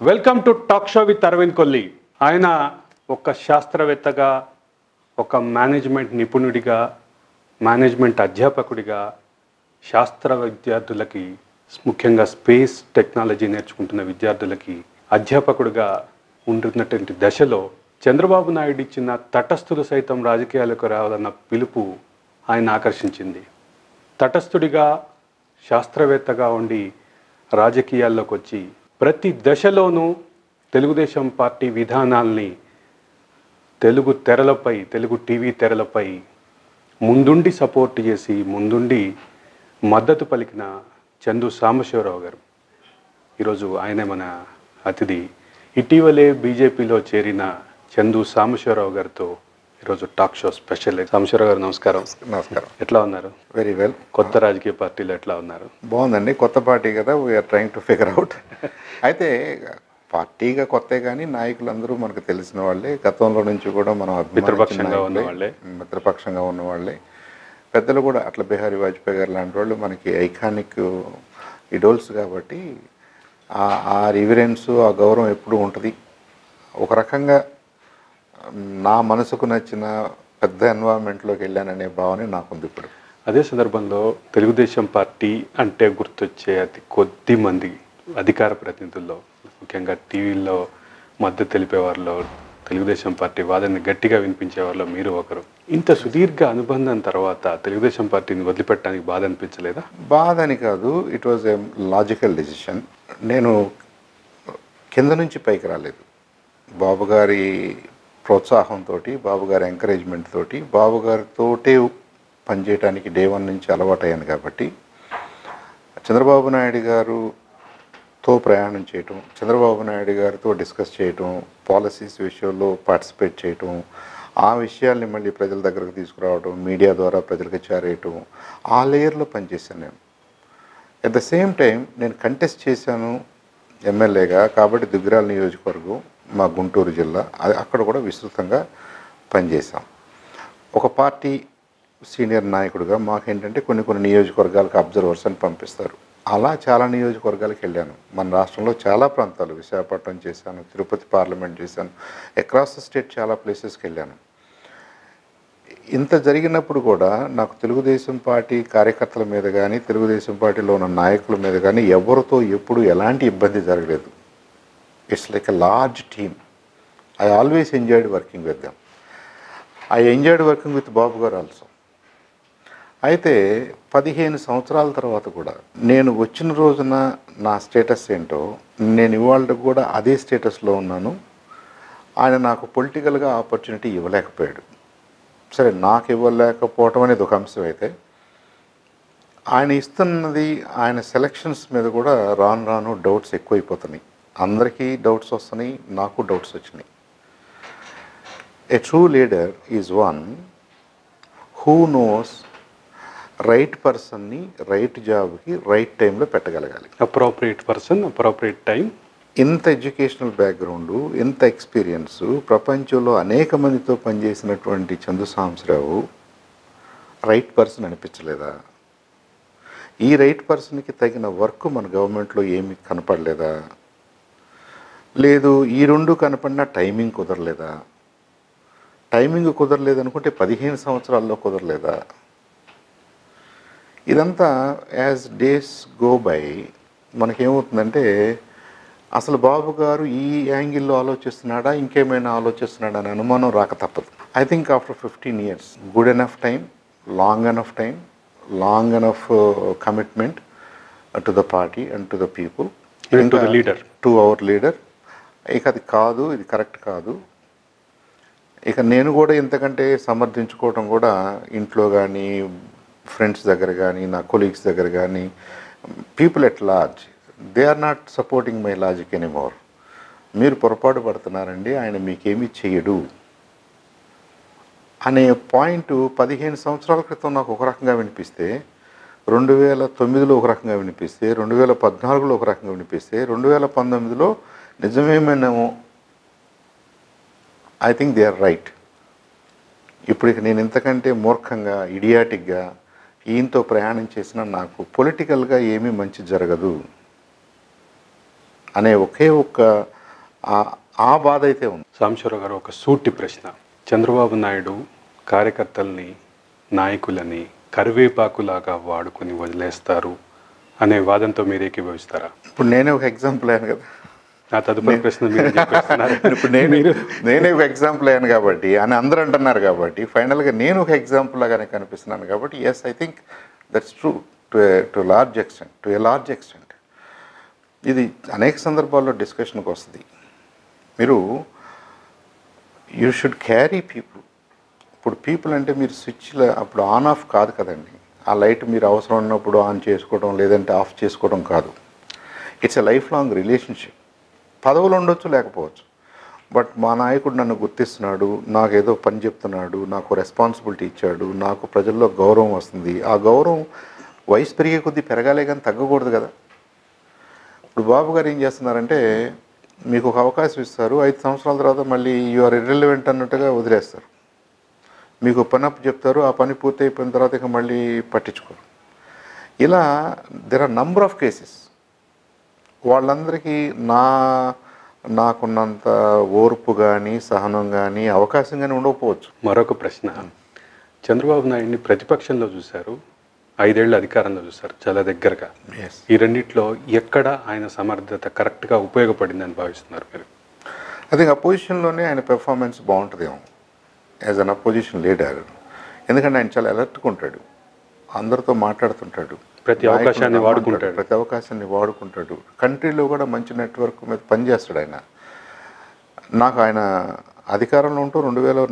Welcome to talk show with Aravind Kolli ఆయన ఒక శాస్త్రవేత్తగా ఒక మేనేజ్మెంట్ నిపుణుడిగా మేనేజ్మెంట్ అధ్యాపకుడిగా శాస్త్ర విద్యార్థులకి ముఖ్యంగా స్పేస్ టెక్నాలజీ నేర్చుకుంటున్న విద్యార్థులకి అధ్యాపకుడిగా ఉంటున్నటువంటి దశలో చంద్రబాబు నాయుడు ఇచ్చిన తటస్థులు సైతం రాజకీయాలకు రావాలన్న పిలుపు ఆయన ఆకర్షించింది. తటస్థుడిగా శాస్త్రవేత్తగా ఉండి రాజకీయాల్లోకి వచ్చి ప్రతి దశలోనూ తెలుగుదేశం పార్టీ విధానాల్ని తెలుగు తెరలపై తెలుగు టీవీ తెరలపై ముందుండి సపోర్ట్ చేసి ముందుండి మద్దతు పలికిన చందు సాంబశివరావు గారు. ఈరోజు ఆయనే మన అతిథి. ఇటీవలే బీజేపీలో చేరిన చందు సాంబశివరావు గారితో ఈరోజు టాక్ షో స్పెషల్. సాంబశివరావు గారు నమస్కారం. నమస్కారం. ఎట్లా ఉన్నారు? వెరీ వెల్ కొత్త రాజకీయ పార్టీలు ఎట్లా ఉన్నారు? బాగుందండి. కొత్త పార్టీ కదా we are trying to figure out అయితే పార్టీగా కొత్తే కానీ నాయకులందరూ మనకు తెలిసిన వాళ్ళే. గతంలో నుంచి కూడా మనం మిత్రపక్షంగా ఉన్న నాయకులే. వాళ్ళే. మిత్రపక్షంగా ఉన్న వాళ్ళే పెద్దలు కూడా అట్ల బిహారీ వాజ్పేయి గారు లాంటి వాళ్ళు మనకి ఐకానిక్ ఇడోల్స్ కాబట్టి ఆ రివరెన్స్ ఆ గౌరవం ఎప్పుడూ ఉంటుంది. ఒక రకంగా నా మనసుకు నచ్చిన పెద్ద ఎన్వైరన్మెంట్లోకి వెళ్ళాననే భావన నాకుంది ఇప్పుడు. అదే సందర్భంలో తెలుగుదేశం పార్టీ అంటే గుర్తొచ్చే అతి కొద్ది మంది అధికార ప్రతినిధుల్లో ముఖ్యంగా టీవీల్లో మద్దతు తెలిపే వారిలో తెలుగుదేశం పార్టీ వాదనని గట్టిగా వినిపించే వారిలో మీరు ఒకరు. ఇంత సుదీర్ఘ అనుబంధం తర్వాత తెలుగుదేశం పార్టీని వదిలిపెట్టడానికి బాధ అనిపించలేదా? బాధ అని కాదు it was a logical decision నేను కింద నుంచి పైకి రాలేదు. బాబు గారి ప్రోత్సాహంతో బాబుగారి ఎంకరేజ్మెంట్ తోటి బాబుగారితోటే పనిచేయడానికి డే వన్ నుంచి అలవాటయ్యాను కాబట్టి చంద్రబాబు నాయుడు గారుతో ప్రయాణం చేయటం చంద్రబాబు నాయుడు గారితో డిస్కస్ చేయటం పాలసీస్ విషయంలో పార్టిసిపేట్ చేయటం ఆ విషయాల్ని మళ్ళీ ప్రజల దగ్గరకు తీసుకురావడం మీడియా ద్వారా ప్రజలకు చేరేయటం ఆ లేయర్లో పనిచేశాను నేను. అట్ ద సేమ్ టైం నేను కంటెస్ట్ చేశాను ఎమ్మెల్యేగా కాబట్టి దుగ్గిరాల నియోజకవర్గం. మా గుంటూరు జిల్లా. అది అక్కడ కూడా విస్తృతంగా పనిచేశాం. ఒక పార్టీ సీనియర్ నాయకుడిగా మాకేంటంటే కొన్ని కొన్ని నియోజకవర్గాలకు అబ్జర్వర్స్ అని పంపిస్తారు. అలా చాలా నియోజకవర్గాలకు వెళ్ళాను. మన రాష్ట్రంలో చాలా ప్రాంతాలు విశాఖపట్నం చేశాను తిరుపతి పార్లమెంట్ చేశాను అక్రాస్ ద స్టేట్ చాలా ప్లేసెస్కి వెళ్ళాను. ఇంత జరిగినప్పుడు కూడా నాకు తెలుగుదేశం పార్టీ కార్యకర్తల మీద కానీ తెలుగుదేశం పార్టీలో ఉన్న నాయకుల మీద కానీ ఎవరితో ఎప్పుడు ఎలాంటి ఇబ్బంది జరగలేదు. It's like a large team I always enjoyed working with them I enjoyed working with Babu garu also అయితే పదిహేను సంవత్సరాల తర్వాత కూడా నేను వచ్చిన రోజున నా స్టేటస్ ఏంటో నేను ఇవాళ కూడా అదే స్టేటస్లో ఉన్నాను. ఆయన నాకు పొలిటికల్గా ఆపర్చునిటీ ఇవ్వలేకపోయాడు. సరే నాకు ఇవ్వలేకపోవటం అనేది ఒక అంశం అయితే ఆయన ఇస్తున్నది ఆయన సెలక్షన్స్ మీద కూడా రాను రాను డౌట్స్ ఎక్కువైపోతున్నాయి. అందరికీ డౌట్స్ వస్తున్నాయి నాకు డౌట్స్ వచ్చినాయి. A true leader is one who knows right పర్సన్ని రైట్ జాబ్కి రైట్ టైంలో పెట్టగలగాలి. అప్రోప్రియేట్ పర్సన్ అప్రోప్రియేట్ టైం ఇంత ఎడ్యుకేషనల్ బ్యాక్గ్రౌండ్ ఇంత ఎక్స్పీరియన్స్ ప్రపంచంలో అనేక మందితో పనిచేసినటువంటి చందు సాంబశివరావు రైట్ పర్సన్ అనిపించలేదా? ఈ రైట్ పర్సన్కి తగిన వర్క్ మన గవర్నమెంట్లో ఏమీ కనపడలేదా? లేదు ఈ రెండు కనపడినా టైమింగ్ కుదరలేదా? టైమింగ్ కుదరలేదు అనుకుంటే పదిహేను సంవత్సరాల్లో కుదరలేదా? ఇదంతా యాజ్ డేస్ గో బై మనకేమవుతుందంటే అసలు బాబు గారు ఈ యాంగిల్లో ఆలోచిస్తున్నాడా ఇంకేమైనా ఆలోచిస్తున్నాడా అనే అనుమానం రాక తప్పదు. I think after fifteen years good enough time long enough time long enough commitment to the party and to the people. To our leader ఇక అది కాదు ఇది కరెక్ట్ కాదు. ఇక నేను కూడా ఇంతకంటే సమర్థించుకోవటం కూడా ఇంట్లో కానీ ఫ్రెండ్స్ దగ్గర కానీ నా కొలీగ్స్ దగ్గర కానీ people at large they are not supporting my logic anymore. మీరు పొరపాటు పడుతున్నారండి ఆయన మీకేమీ చెయ్యడు. అనే పాయింట్ పదిహేను సంవత్సరాల క్రితం నాకు ఒక రకంగా వినిపిస్తే రెండు వేల తొమ్మిదిలో ఒక రకంగా వినిపిస్తే రెండు వేల పద్నాలుగులో ఒక రకంగా వినిపిస్తే రెండు వేల పంతొమ్మిదిలో నిజమేమేనేమో? I think they are right ఇప్పుడు ఇక నేను ఇంతకంటే మూర్ఖంగా ఇడియాటిక్గా ఈయనతో ప్రయాణం చేసినా నాకు పొలిటికల్గా ఏమీ మంచి జరగదు. అనే ఒకే ఒక్క ఆ- బాధ అయితే ఉంది. సాంబశివరావు గారు ఒక సూటి ప్రశ్న. చంద్రబాబు నాయుడు కార్యకర్తల్ని నాయకులని కరివేపాకులాగా వాడుకొని వదిలేస్తారు అనే వాదంతో మీరు ఏకీభవిస్తారా? ఇప్పుడు నేనే ఒక ఎగ్జాంపుల్ అయ్యాను కదా. నా తదుపరి ప్రశ్న. ఇప్పుడు నేను నేనే ఒక ఎగ్జాంపుల్ అయ్యాను కాబట్టి అని అందరూ అంటున్నారు కాబట్టి ఫైనల్గా నేను ఒక ఎగ్జాంపుల్ లాగానే కనిపిస్తున్నాను కాబట్టి yes I think that's true to to large extent to a large extent ఇది అనేక సందర్భాల్లో డిస్కషన్కి వస్తుంది. మీరు యూ షుడ్ క్యారీ పీపుల్ ఇప్పుడు పీపుల్ అంటే మీరు స్విచ్లో అప్పుడు ఆన్ ఆఫ్ కాదు కదండి. ఆ లైట్ మీరు అవసరం ఉన్నప్పుడు ఆన్ చేసుకోవడం లేదంటే ఆఫ్ చేసుకోవడం కాదు. It's a life long relationship పదవులు ఉండొచ్చు లేకపోవచ్చు. బట్ మా నాయకుడు నన్ను గుర్తిస్తున్నాడు నాకు ఏదో పని చెప్తున్నాడు నాకు రెస్పాన్సిబిలిటీ ఇచ్చాడు నాకు ప్రజల్లో గౌరవం వస్తుంది. ఆ గౌరవం వయసు పెరిగే కొద్దీ పెరగాలే కానీ తగ్గకూడదు కదా. ఇప్పుడు బాబు గారు ఏం చేస్తున్నారంటే మీకు ఒక అవకాశం ఇస్తారు ఐదు సంవత్సరాల తర్వాత మళ్ళీ యు ఆర్ ఇర్రెలివెంట్ అన్నట్టుగా వదిలేస్తారు. మీకు పని అప్పు చెప్తారు ఆ పని పూర్తి అయిపోయిన తర్వాత ఇక మళ్ళీ పట్టించుకోరు. ఇలా there are number of cases వాళ్ళందరికీ నా నాకున్నంత ఓర్పు కానీ సహనం కానీ అవకాశం కానీ ఉండకపోవచ్చు. మరొక ప్రశ్న. చంద్రబాబు నాయుడిని ప్రతిపక్షంలో చూశారు. ఐదేళ్ళ అధికారంలో చూశారు చాలా దగ్గరగా. ఎస్ ఈ రెండిట్లో ఎక్కడ ఆయన సమర్థత కరెక్ట్గా ఉపయోగపడిందని భావిస్తున్నారు మీరు? అదే అపోజిషన్లోనే ఆయన పెర్ఫార్మెన్స్ బాగుంటుందేమో. యాజ్ అన్ అపోజిషన్ లీడర్ ఎందుకంటే ఆయన చాలా అలర్ట్గా ఉంటాడు. అందరితో మాట్లాడుతుంటాడు. ప్రతి అవకాశాన్ని వాడుకుంటాడు. ప్రతి అవకాశాన్ని వాడుకుంటాడు. కంట్రీలో కూడా మంచి నెట్వర్క్ మీద పనిచేస్తాడు ఆయన. నాకు ఆయన అధికారంలో ఉంటూ రెండు వేల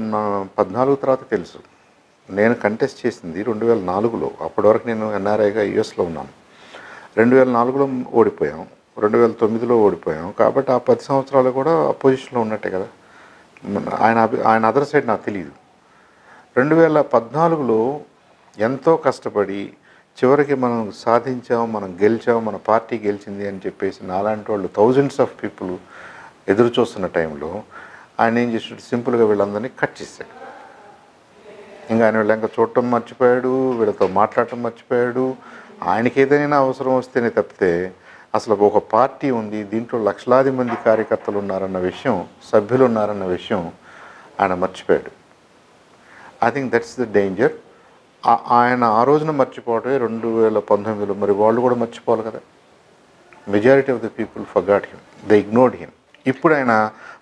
పద్నాలుగు తర్వాత తెలుసు. నేను కంటెస్ట్ చేసింది రెండు వేల నాలుగులో. అప్పటి వరకు నేను ఎన్ఆర్ఐగా యుఎస్లో ఉన్నాను. రెండు వేల నాలుగులో ఓడిపోయాం. రెండు వేల తొమ్మిదిలో ఓడిపోయాం. కాబట్టి ఆ పది సంవత్సరాలు కూడా అపోజిషన్లో ఉన్నట్టే కదా. ఆయన ఆయన అదర్ సైడ్ నాకు తెలియదు రెండు వేల పద్నాలుగులో ఎంతో కష్టపడి చివరికి మనం సాధించాం మనం గెలిచాం మన పార్టీ గెలిచింది అని చెప్పేసి నాలాంటి వాళ్ళు థౌజండ్స్ ఆఫ్ పీపుల్ ఎదురు చూస్తున్న టైంలో ఆయన ఏం చేసాడు సింపుల్గా వీళ్ళందరినీ కట్ చేశాడు. ఇంకా ఆయన వీళ్ళ ఇంకా చూడటం మర్చిపోయాడు వీళ్ళతో మాట్లాడటం మర్చిపోయాడు. ఆయనకి ఏదైనా అవసరం వస్తేనే తప్పితే అసలు ఒక పార్టీ ఉంది దీంట్లో లక్షలాది మంది కార్యకర్తలు ఉన్నారన్న విషయం సభ్యులు ఉన్నారన్న విషయం ఆయన మర్చిపోయాడు. I think that's the danger ఆయన ఆ రోజున మర్చిపోవటమే రెండు వేల పంతొమ్మిదిలో. మరి వాళ్ళు కూడా మర్చిపోవాలి కదా. Majority of the people forgot him they ignored him ఇప్పుడు ఆయన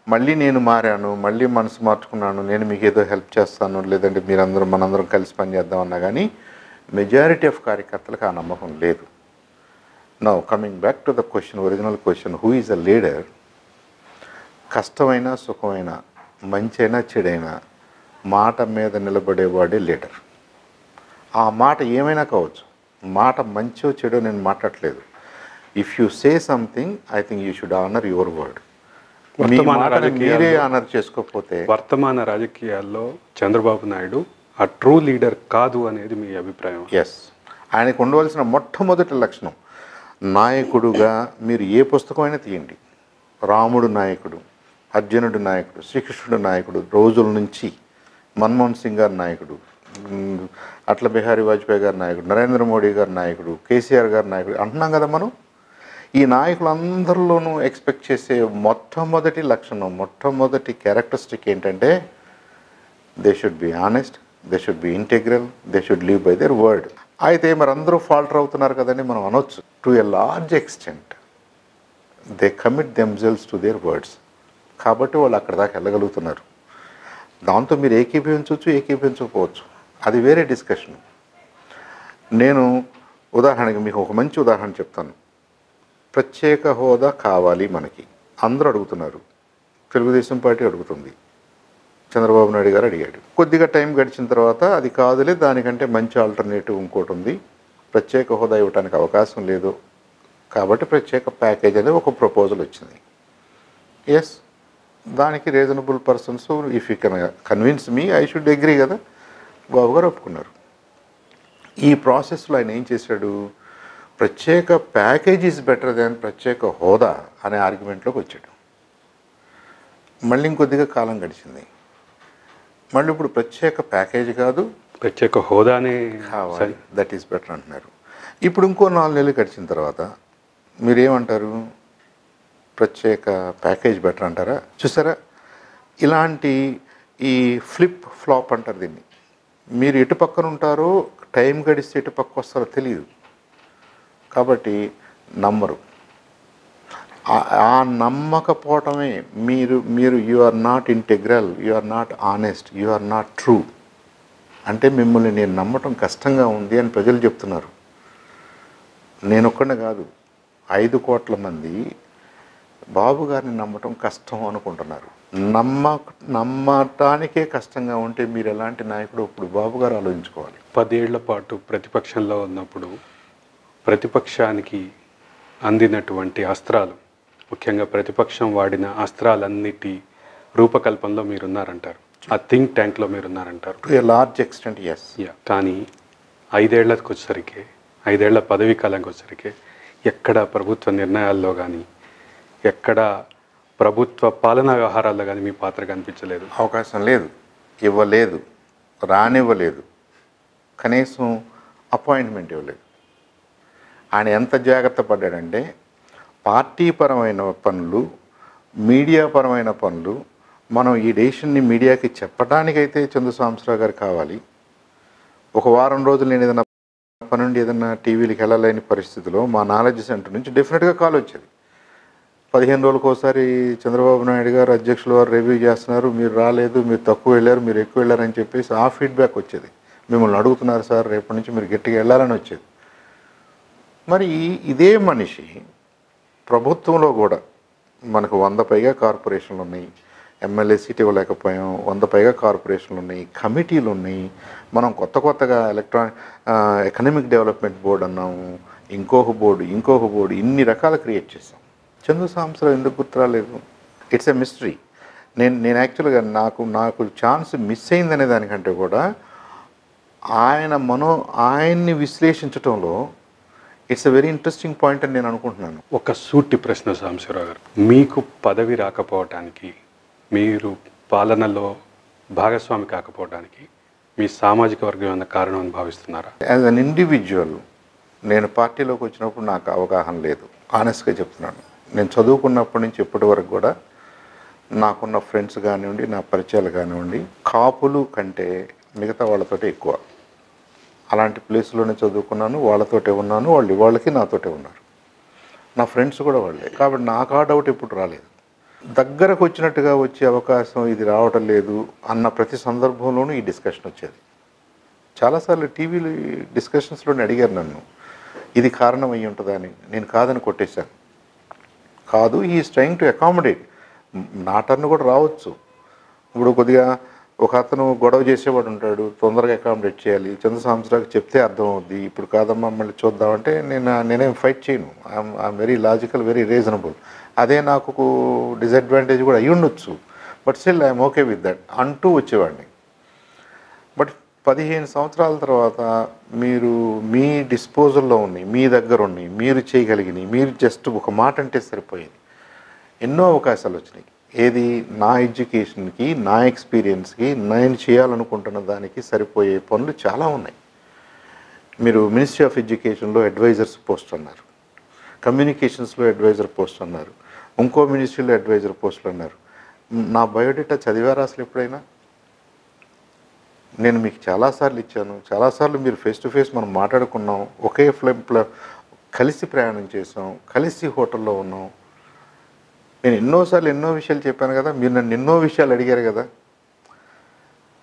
మళ్ళీ నేను మారాను మళ్ళీ మనసు మార్చుకున్నాను నేను మీకు ఏదో హెల్ప్ చేస్తాను లేదంటే మీరందరూ మనందరం కలిసి పనిచేద్దాం అన్నా కానీ మెజారిటీ ఆఫ్ కార్యకర్తలకు ఆ నమ్మకం లేదు. Now coming back to the question original question who is a leader కష్టమైన సుఖమైన మంచైనా చెడైనా మాట మీద నిలబడేవాడే లీడర్ ఆ మాట ఏమైనా కావచ్చు. మాట మంచో చెడో నేను మాట్లాడలేదు if you say something I think you should honour your word మీరే ఆనర్ చేసుకోకపోతే వర్తమాన రాజకీయాల్లో చంద్రబాబు నాయుడు ఆ ట్రూ లీడర్ కాదు అనేది మీ అభిప్రాయం. ఎస్ ఆయనకు ఉండవలసిన మొట్టమొదటి లక్షణం నాయకుడుగా మీరు ఏ పుస్తకమైనా తీయండి. రాముడు నాయకుడు అర్జునుడు నాయకుడు శ్రీకృష్ణుడు నాయకుడు రోజుల నుంచి మన్మోహన్ సింగ్ గారి నాయకుడు అట్ల బిహారీ వాజ్పేయి గారి నాయకుడు నరేంద్ర మోడీ గారి నాయకుడు కేసీఆర్ గారి నాయకుడు అంటున్నాం కదా మనం? ఈ నాయకులందరిలోనూ ఎక్స్పెక్ట్ చేసే మొట్టమొదటి లక్షణం మొట్టమొదటి క్యారెక్టరిస్టిక్ ఏంటంటే they should be honest they should be integral they should live by their word. అయితే మరి అందరూ ఫాల్టర్ అవుతున్నారు కదండి మనం అనొచ్చు. To a large extent they commit themselves to their words కాబట్టి వాళ్ళు అక్కడ దాకా వెళ్ళగలుగుతున్నారు. దాంతో మీరు ఏకీభవించవచ్చు ఏకీభవించకపోవచ్చు. అది వేరే డిస్కషన్. నేను ఉదాహరణకి మీకు ఒక మంచి ఉదాహరణ చెప్తాను. ప్రత్యేక హోదా కావాలి మనకి. అందరూ అడుగుతున్నారు. తెలుగుదేశం పార్టీ అడుగుతుంది. చంద్రబాబు నాయుడు గారు అడిగాడు. కొద్దిగా టైం గడిచిన తర్వాత అది కాదులే దానికంటే మంచి ఆల్టర్నేటివ్ ఇంకోటి ఉంది. ప్రత్యేక హోదా ఇవ్వడానికి అవకాశం లేదు. కాబట్టి ప్రత్యేక ప్యాకేజ్ అనేది ఒక ప్రపోజల్ వచ్చింది. ఎస్ దానికి reasonable persons if you can convince me I should agree కదా. బాబు గారు ఒప్పుకున్నారు. ఈ ప్రాసెస్లో ఆయన ఏం చేశాడు? ప్రత్యేక ప్యాకేజ్ ఈజ్ బెటర్ దాన్ ప్రత్యేక హోదా అనే ఆర్గ్యుమెంట్లోకి వచ్చాడు. మళ్ళీ ఇంకొద్దిగా కాలం గడిచింది. మళ్ళీ ఇప్పుడు ప్రత్యేక ప్యాకేజ్ కాదు. ప్రత్యేక హోదానే కావాలి. దట్ ఈస్ బెటర్ అంటున్నారు. ఇప్పుడు ఇంకో నాలుగు నెలలు గడిచిన తర్వాత మీరేమంటారు? ప్రత్యేక ప్యాకేజ్ బెటర్ అంటారా? చూసారా? ఇలాంటి ఈ ఫ్లిప్ ఫ్లాప్ అంటారు దీన్ని. మీరు ఎటు పక్కన ఉంటారో టైం గడిస్తే ఎటు పక్క వస్తారో తెలియదు కాబట్టి నమ్మరు. ఆ- నమ్మకపోవటమే మీరు మీరు you are not integral you are not honest you are not true అంటే మిమ్మల్ని నేను నమ్మటం కష్టంగా ఉంది అని ప్రజలు చెప్తున్నారు. నేను ఒక్కడే కాదు ఐదు కోట్ల మంది బాబు గారిని నమ్మటం కష్టం అనుకుంటున్నారు. నమ్మ నమ్మటానికే కష్టంగా ఉంటే మీరు ఎలాంటి నాయకుడు ఇప్పుడు బాబు గారు ఆలోచించుకోవాలి? పదేళ్ళ పాటు ప్రతిపక్షంలో ఉన్నప్పుడు ప్రతిపక్షానికి అందినటువంటి అస్త్రాలు ముఖ్యంగా ప్రతిపక్షం వాడిన అస్త్రాలన్నిటి రూపకల్పనలో మీరున్నారంటారు. ఆ థింక్ ట్యాంక్లో మీరున్నారంటారు. To a large extent yes yeah కానీ ఐదేళ్ళకు వచ్చేసరికి ఐదేళ్ళ పదవీ కాలంకి వచ్చేసరికి ఎక్కడ ప్రభుత్వ నిర్ణయాల్లో కానీ ఎక్కడ ప్రభుత్వ పాలనా వ్యవహారాల్లో కానీ మీ పాత్ర కనిపించలేదు. అవకాశం లేదు. ఇవ్వలేదు. రానివ్వలేదు. కనీసం అపాయింట్మెంట్ ఇవ్వలేదు. ఆయన ఎంత జాగ్రత్త పడ్డాడంటే పార్టీ పరమైన పనులు మీడియా పరమైన పనులు మనం ఈ డెసిషన్ని మీడియాకి చెప్పడానికైతే చంద్రస్వామిశ్రావు గారు కావాలి. ఒక వారం రోజులు నేను ఏదైనా పని నుండి ఏదైనా టీవీలకు వెళ్ళలేని పరిస్థితిలో మా నాలెడ్జ్ సెంటర్ నుంచి డెఫినెట్గా కాల్ వచ్చేది. పదిహేను రోజులకు ఒకసారి చంద్రబాబు నాయుడు గారు అధ్యక్షులు వారు రివ్యూ చేస్తున్నారు. మీరు రాలేదు మీరు తక్కువ వెళ్ళారు మీరు ఎక్కువ వెళ్ళారని చెప్పేసి ఆ ఫీడ్బ్యాక్ వచ్చేది. మిమ్మల్ని అడుగుతున్నారు సార్ రేపటి నుంచి మీరు గట్టిగా వెళ్ళాలని వచ్చేది. మరి ఇదే మనిషి ప్రభుత్వంలో కూడా మనకు వంద పైగా కార్పొరేషన్లు ఉన్నాయి. ఎమ్మెల్యే సీట్ ఇవ్వలేకపోయాం వంద పైగా కార్పొరేషన్లు ఉన్నాయి కమిటీలు ఉన్నాయి. మనం కొత్త కొత్తగా ఎలక్ట్రానిక్ ఎకనామిక్ డెవలప్మెంట్ బోర్డు అన్నాము ఇంకొక బోర్డు ఇంకొక బోర్డు ఇన్ని రకాలు క్రియేట్ చేసాం. చందు సాంసరావు ఎందుకు గుర్తు రాలేదు ఇట్స్ ఎ మిస్టరీ నేను నేను యాక్చువల్గా నాకు నాకు ఛాన్స్ మిస్ అయిందనే దానికంటే కూడా ఆయన మనో ఆయన్ని విశ్లేషించటంలో it's a very interesting point అని నేను అనుకుంటున్నాను. ఒక సూటి ప్రశ్న సాంబశివరావు గారు. మీకు పదవి రాకపోవటానికి మీరు పాలనలో భాగస్వామి కాకపోవడానికి మీ సామాజిక వర్గం ఏమైనా కారణం అని భావిస్తున్నారా? యాజ్ అన్ ఇండివిజువల్ నేను పార్టీలోకి వచ్చినప్పుడు నాకు అవగాహన లేదు. ఆనెస్ట్గా చెప్తున్నాను. నేను చదువుకున్నప్పటి నుంచి ఇప్పటి వరకు కూడా నాకున్న ఫ్రెండ్స్ కానివ్వండి నా పరిచయాలు కానివ్వండి కాపులు కంటే మిగతా వాళ్ళతోటే ఎక్కువ. అలాంటి ప్లేస్లోనే చదువుకున్నాను వాళ్ళతోటే ఉన్నాను వాళ్ళు వాళ్ళకి నాతోటే ఉన్నారు. నా ఫ్రెండ్స్ కూడా వాళ్ళే. కాబట్టి నాకు ఆ డౌట్ ఎప్పుడు రాలేదు. దగ్గరకు వచ్చినట్టుగా వచ్చే అవకాశం ఇది రావటం లేదు అన్న ప్రతి సందర్భంలోనూ ఈ డిస్కషన్ వచ్చేది. చాలాసార్లు టీవీలు డిస్కషన్స్లోనే అడిగారు నన్ను ఇది కారణం అయ్యి ఉంటుందని నేను కాదని కొట్టేశాను. కాదు ఈ ట్రైంగ్ టు అకామిడేట్ నా టర్న్ కూడా రావచ్చు. ఇప్పుడు కొద్దిగా ఒక అతను గొడవ చేసేవాడు ఉంటాడు తొందరగా అకామిడేట్ చేయాలి. చంద్ర సంవత్సరాలు చెప్తే అర్థం అవుద్ది ఇప్పుడు కాదమ్మా మళ్ళీ చూద్దామంటే నేను నేనేం ఫైట్ చేయను. I'm very logical very reasonable అదే నాకు డిసడ్వాంటేజ్ కూడా అయ్యి ఉండొచ్చు but still I'm okay with that అంటూ వచ్చేవాడిని. పదిహేను సంవత్సరాల తర్వాత మీరు మీ డిస్పోజల్లో ఉన్నాయి మీ దగ్గర ఉన్నాయి మీరు చేయగలిగినవి మీరు జస్ట్ ఒక మాట అంటే సరిపోయేది. ఎన్నో అవకాశాలు వచ్చినాయి. ఏది నా ఎడ్యుకేషన్కి నా ఎక్స్పీరియన్స్కి నేను చేయాలనుకుంటున్న దానికి సరిపోయే పనులు చాలా ఉన్నాయి. మీరు మినిస్ట్రీ ఆఫ్ ఎడ్యుకేషన్లో అడ్వైజర్స్ పోస్ట్ అన్నారు. కమ్యూనికేషన్స్లో అడ్వైజర్ పోస్ట్ అన్నారు. ఇంకో మినిస్ట్రీలో అడ్వైజర్ పోస్టులు అన్నారు. నా బయోడేటా చదివారా అసలు ఎప్పుడైనా? నేను మీకు చాలాసార్లు ఇచ్చాను. చాలాసార్లు మీరు ఫేస్ టు ఫేస్ మనం మాట్లాడుకున్నాం. ఒకే ఫ్లైమ్ కలిసి ప్రయాణం చేసాం. కలిసి హోటల్లో ఉన్నాం. నేను ఎన్నోసార్లు ఎన్నో విషయాలు చెప్పాను కదా మీరు నన్ను ఎన్నో విషయాలు అడిగారు కదా.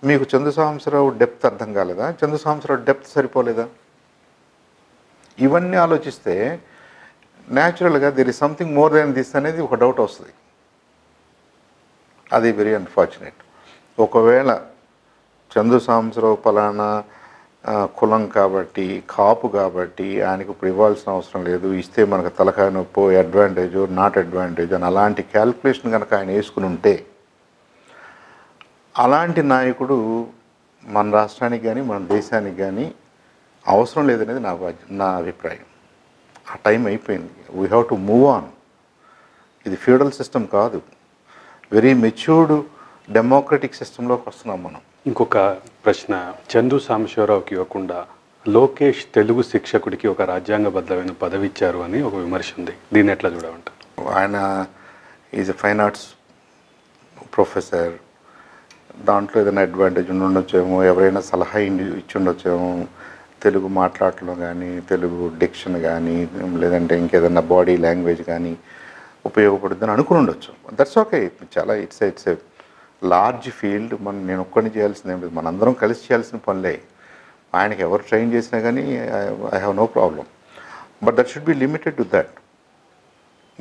మీకు చందు సాంబశివరావు డెప్త్ అర్థం కాలేదా? చందు సాంబశివరావు డెప్త్ సరిపోలేదా? ఇవన్నీ ఆలోచిస్తే న్యాచురల్గా there is something more than this అనేది ఒక డౌట్ వస్తుంది. అది వెరీ అన్ఫార్చునేట్ ఒకవేళ చందు సాంబశివరావు పలానా కులం కాబట్టి కాపు కాబట్టి ఆయనకు ఇప్పుడు ఇవ్వాల్సిన అవసరం లేదు. ఇస్తే మనకు తలకాయ నొప్పో అడ్వాంటేజ్ నాట్ అడ్వాంటేజ్ అని అలాంటి క్యాల్కులేషన్ కనుక ఆయన వేసుకుని ఉంటే అలాంటి నాయకుడు మన రాష్ట్రానికి కానీ మన దేశానికి కానీ అవసరం లేదనేది నా నా అభిప్రాయం. ఆ టైం అయిపోయింది. We have to move on ఇది ఫ్యూడల్ సిస్టమ్ కాదు. వెరీ మెచ్యూర్డ్ డెమోక్రటిక్ సిస్టంలోకి వస్తున్నాం మనం. ఇంకొక ప్రశ్న. చందు సాంబశివరావుకి ఇవ్వకుండా లోకేష్ తెలుగు శిక్షకుడికి ఒక రాజ్యాంగబద్ధమైన పదవి ఇచ్చారు అని ఒక విమర్శ ఉంది. దీన్ని ఎట్లా చూడమంటారు? ఆయన is a fine arts professor. దాంట్లో ఏదైనా అడ్వాంటేజ్ ఉండొచ్చేమో ఎవరైనా సలహా ఇచ్చి ఉండొచ్చేమో తెలుగు మాట్లాడటం కానీ తెలుగు డిక్షన్ కానీ లేదంటే ఇంకేదైనా బాడీ లాంగ్వేజ్ కానీ ఉపయోగపడుతుందని అనుకుని ఉండొచ్చు దట్స్ ఓకే చాలా it's it's a large field మనం నేను ఒక్కడిని చేయాల్సిందేం లేదు. మనందరం కలిసి చేయాల్సిన పనులే. ఆయనకి ఎవరు ట్రైన్ చేసినా కానీ I have no problem but that should be limited to that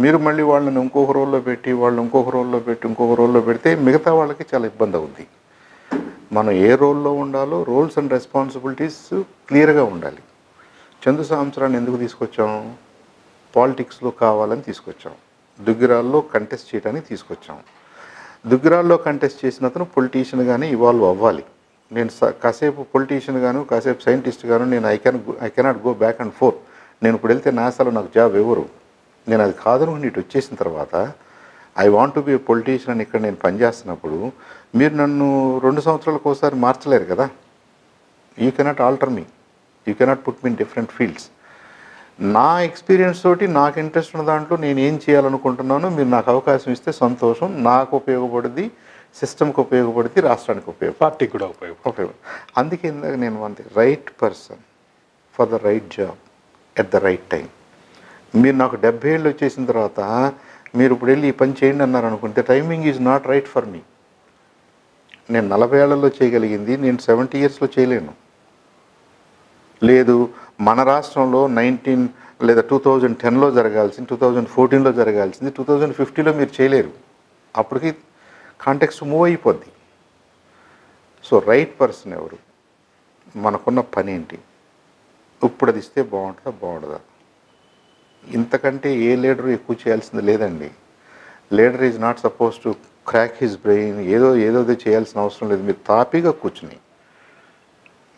మీరు మళ్ళీ వాళ్ళని ఇంకొక రోల్లో పెట్టి వాళ్ళు ఇంకొక రోల్లో పెట్టి ఇంకొక రోల్లో పెడితే మిగతా వాళ్ళకి చాలా ఇబ్బంది అవుద్ది. మనం ఏ రోల్లో ఉండాలో రోల్స్ అండ్ రెస్పాన్సిబిలిటీస్ క్లియర్గా ఉండాలి. చందు సంవత్సరాన్ని ఎందుకు తీసుకొచ్చాం? పాలిటిక్స్లో కావాలని తీసుకొచ్చాం. దుగ్గిరాల్లో కంటెస్ట్ చేయడానికి తీసుకొచ్చాం. దుగ్గిరాల్లో కంటెస్ట్ చేసిన అతను పొలిటీషియన్గానే ఇవాల్వ్ అవ్వాలి. నేను కాసేపు పొలిటీషియన్గాను కాసేపు సైంటిస్ట్ గాను నేను I can I cannot go back and forth నేను ఇప్పుడు వెళ్తే నాసాలో నాకు జాబ్ ఎవరు? నేను అది కాదనుకుని ఇటు వచ్చేసిన తర్వాత I want to be politician అని ఇక్కడ నేను పనిచేస్తున్నప్పుడు మీరు నన్ను రెండు సంవత్సరాలకు ఒకసారి మార్చలేరు కదా? You cannot alter me you cannot put me in different fields నా ఎక్స్పీరియన్స్ తోటి నాకు ఇంట్రెస్ట్ ఉన్న దాంట్లో నేను ఏం చేయాలనుకుంటున్నానో మీరు నాకు అవకాశం ఇస్తే సంతోషం. నాకు ఉపయోగపడుద్ది సిస్టమ్కి ఉపయోగపడుద్ది రాష్ట్రానికి ఉపయోగ పార్టీకి కూడా ఉపయోగం ఉపయోగం. అందుకే ఇందాక నేను అంతే right person for the right job at the right time మీరు నాకు డెబ్బై ఏళ్ళు వచ్చేసిన తర్వాత మీరు ఇప్పుడు వెళ్ళి ఈ పని చేయండి అన్నారు అనుకుంటే timing is not right for me నేను నలభై ఏళ్ళలో చేయగలిగింది నేను సెవెంటీ ఇయర్స్లో చేయలేను. లేదు మన రాష్ట్రంలో నైన్టీన్ లేదా టూ థౌజండ్ టెన్లో జరగాల్సింది టూ థౌజండ్ ఫోర్టీన్లో జరగాల్సింది టూ థౌజండ్ ఫిఫ్టీలో మీరు చేయలేరు. అప్పటికి కాంటెక్స్ట్ మూవ్ అయిపోద్ది. సో రైట్ పర్సన్ ఎవరు? మనకున్న పని ఏంటి? ఇప్పుడు అది ఇస్తే బాగుంటుందా బాగుంటుందా ఇంతకంటే ఏ లీడర్ ఎక్కువ చేయాల్సింది లేదండి. Leader is not suppose to crack his brain ఏదో ఏదో చేయాల్సిన అవసరం లేదు. మీరు తాపీగా కూర్చుని.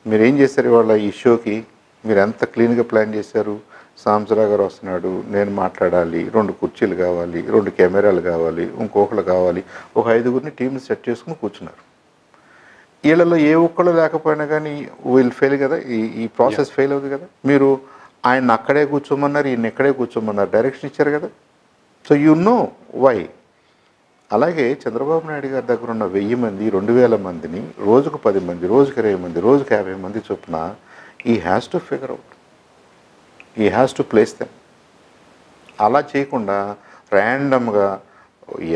మీరు ఏం చేశారు ఇవాళ ఈ షోకి? మీరు ఎంత క్లీన్గా ప్లాన్ చేశారు? సాంసరా గారు వస్తున్నాడు నేను మాట్లాడాలి రెండు కుర్చీలు కావాలి రెండు కెమెరాలు కావాలి ఇంకొకళ్ళు కావాలి ఒక ఐదుగురిని టీంని సెట్ చేసుకుని కూర్చున్నారు. వీళ్ళలో ఏ ఒక్కళ్ళు లేకపోయినా కానీ వీళ్ళు ఫెయిల్ కదా? ఈ ఈ ప్రాసెస్ ఫెయిల్ అవుతుంది కదా? మీరు ఆయన అక్కడే కూర్చోమన్నారు ఈయన ఇక్కడే కూర్చోమన్నారు డైరెక్షన్ ఇచ్చారు కదా? సో యు నో వై అలాగే చంద్రబాబు నాయుడు గారి దగ్గర ఉన్న వెయ్యి మంది రెండు వేల మందిని రోజుకు పది మంది రోజుకి ఇరవై మంది రోజుకి యాభై మంది చొప్పున he has to figure out he has to place them అలా చేయకుండా ర్యాండమ్గా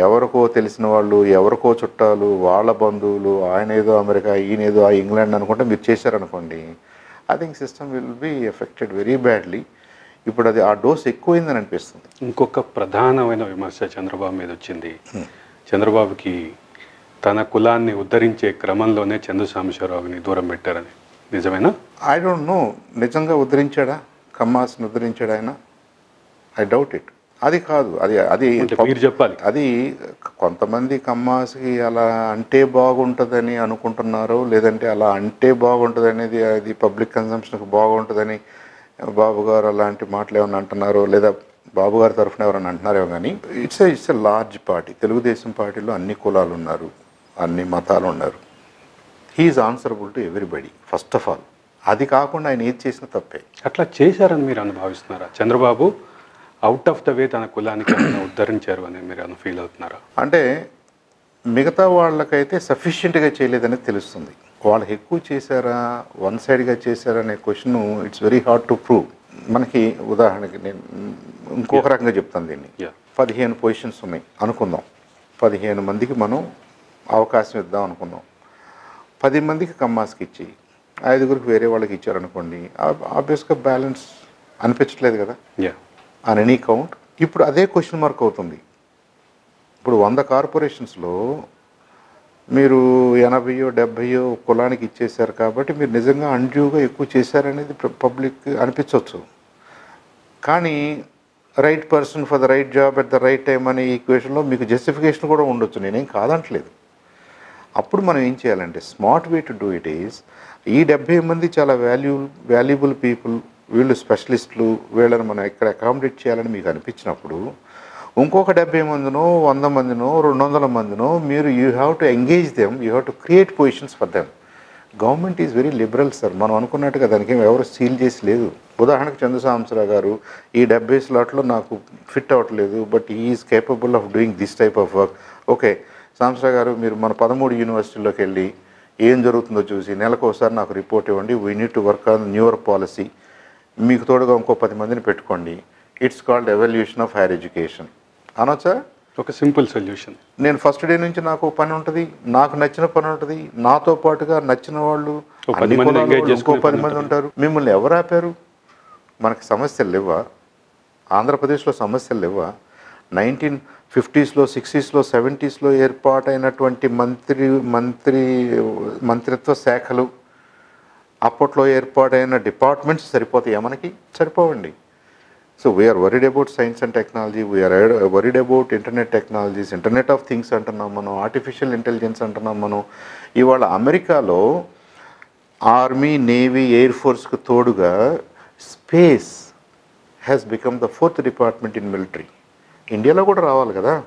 ఎవరికో తెలిసిన వాళ్ళు ఎవరికో చుట్టాలు వాళ్ళ బంధువులు ఆయన ఏదో అమెరికా ఈయన ఏదో ఆ ఇంగ్లాండ్ అనుకుంటే మీరు చేశారనుకోండి I think system will be affected very badly ఇప్పుడు అది ఆ డోస్ ఎక్కువైందని అనిపిస్తుంది. ఇంకొక ప్రధానమైన విమర్శ చంద్రబాబు మీద వచ్చింది. చంద్రబాబుకి తన కులాన్ని ఉద్ధరించే క్రమంలోనే చంద్రశామేశ్వరరావుని దూరం పెట్టారని. నిజమేనా? ఐ డోంట్ నో నిజంగా ఉద్ధరించాడా? కమ్మాస్ని ఉద్ధరించాడా ఆయన? ఐ డౌట్ ఇట్ అది కాదు. అది అది మీరు చెప్పాలి. అది కొంతమంది కమ్మాస్కి అలా అంటే బాగుంటుందని అనుకుంటున్నారు లేదంటే అలా అంటే బాగుంటుంది అనేది అది పబ్లిక్ కన్సంప్షన్కి బాగుంటుందని బాబు గారు అలాంటి మాటలు ఏమైనా అంటున్నారో లేదా బాబు గారి తరఫున ఎవరైనా అంటున్నారేమో కానీ it's it's a large party Telugu Desam పార్టీలో అన్ని కులాలు ఉన్నారు. అన్ని మతాలు ఉన్నారు. He's answerable to everybody first of all. అది కాకుండా ఆయన ఏది చేసినా తప్పే. అట్లా చేశారని మీరు అనుభవిస్తున్నారా? Chandrababu out of the way తన కులానికి ఉద్ధరించారు అని మీరు అను ఫీల్ అవుతున్నారా? అంటే మిగతా వాళ్ళకైతే సఫిషియెంట్గా చేయలేదని తెలుస్తుంది. వాళ్ళకి ఎక్కువ చేశారా వన్ సైడ్గా చేశారా అనే question it's very hard to prove మనకి ఉదాహరణకి నేను ఇంకొక రకంగా చెప్తాను దీన్ని. పదిహేను పొజిషన్స్ ఉన్నాయి అనుకుందాం. పదిహేను మందికి మనం అవకాశం ఇద్దాం అనుకుందాం. పది మందికి కమ్మాస్కి ఇచ్చి ఐదుగురికి వేరే వాళ్ళకి ఇచ్చారనుకోండి ఆబ్వియస్గా బ్యాలెన్స్ అనిపించట్లేదు కదా? యా ఆన్ ఎనీ కౌంట్ ఇప్పుడు అదే క్వశ్చన్ మార్క్ అవుతుంది. ఇప్పుడు వంద కార్పొరేషన్స్లో మీరు ఎనభైయో డెబ్భైయో కులానికి ఇచ్చేశారు కాబట్టి మీరు నిజంగా అన్డ్యూగా ఎక్కువ చేశారనేది పబ్లిక్ అనిపించవచ్చు. కానీ right person for the right job at the right time అనే ఈక్వేషన్లో మీకు జస్టిఫికేషన్ కూడా ఉండొచ్చు. నేనేం కాదంటలేదు. అప్పుడు మనం ఏం చేయాలంటే smart way to do it is ఈ డెబ్భై మంది చాలా వాల్యూ వాల్యుబుల్ పీపుల్ వీళ్ళు స్పెషలిస్టులు వీళ్ళని మనం ఎక్కడ అకామిడేట్ చేయాలని మీకు అనిపించినప్పుడు ఇంకొక డెబ్బై మందినో వంద మందినో రెండు వందల మందినో మీరు you have to engage them you have to create positions for them government is very liberal sir మనం అనుకున్నట్టుగా దానికి ఏం ఎవరు సీల్ చేసి లేదు. ఉదాహరణకు చంద్రశాంసరావు గారు ఈ డెబ్బై స్లాట్లో నాకు ఫిట్ అవ్వట్లేదు but is capable of doing this type of work okay Sambarao garu మీరు మన పదమూడు యూనివర్సిటీల్లోకి వెళ్ళి ఏం జరుగుతుందో చూసి నెలకు ఒకసారి నాకు రిపోర్ట్ ఇవ్వండి. We need to work on newer policy మీకు తోడుగా ఇంకో పది మందిని పెట్టుకోండి. It's called evolution of higher education అనొచ్చా? ఒక సింపుల్ సొల్యూషన్. నేను ఫస్ట్ డే నుంచి నాకు పని ఉంటుంది నాకు నచ్చిన పని ఉంటుంది నాతో పాటుగా నచ్చిన వాళ్ళు ఇంకో పది మంది ఉంటారు. మిమ్మల్ని ఎవరు ఆపారు? మనకి సమస్యలు లేవా? ఆంధ్రప్రదేశ్లో సమస్యలు లేవా? నైన్టీన్ ఫిఫ్టీస్లో సిక్స్టీస్లో సెవెంటీస్లో ఏర్పాటైనటువంటి మంత్రి మంత్రి మంత్రిత్వ శాఖలు అప్పట్లో ఏర్పాటైన డిపార్ట్మెంట్స్ సరిపోతాయా మనకి? సరిపోవండి. So we're worried about science and technology we're worried about internet technologies internet of things అంటున్నాం మనం ఆర్టిఫిషియల్ ఇంటెలిజెన్స్ అంటున్నాం మనం. ఇవాళ అమెరికాలో ఆర్మీ నేవీ ఎయిర్ ఫోర్స్కు తోడుగా space has become the fourth department in military ఇండియాలో కూడా రావాలి కదా?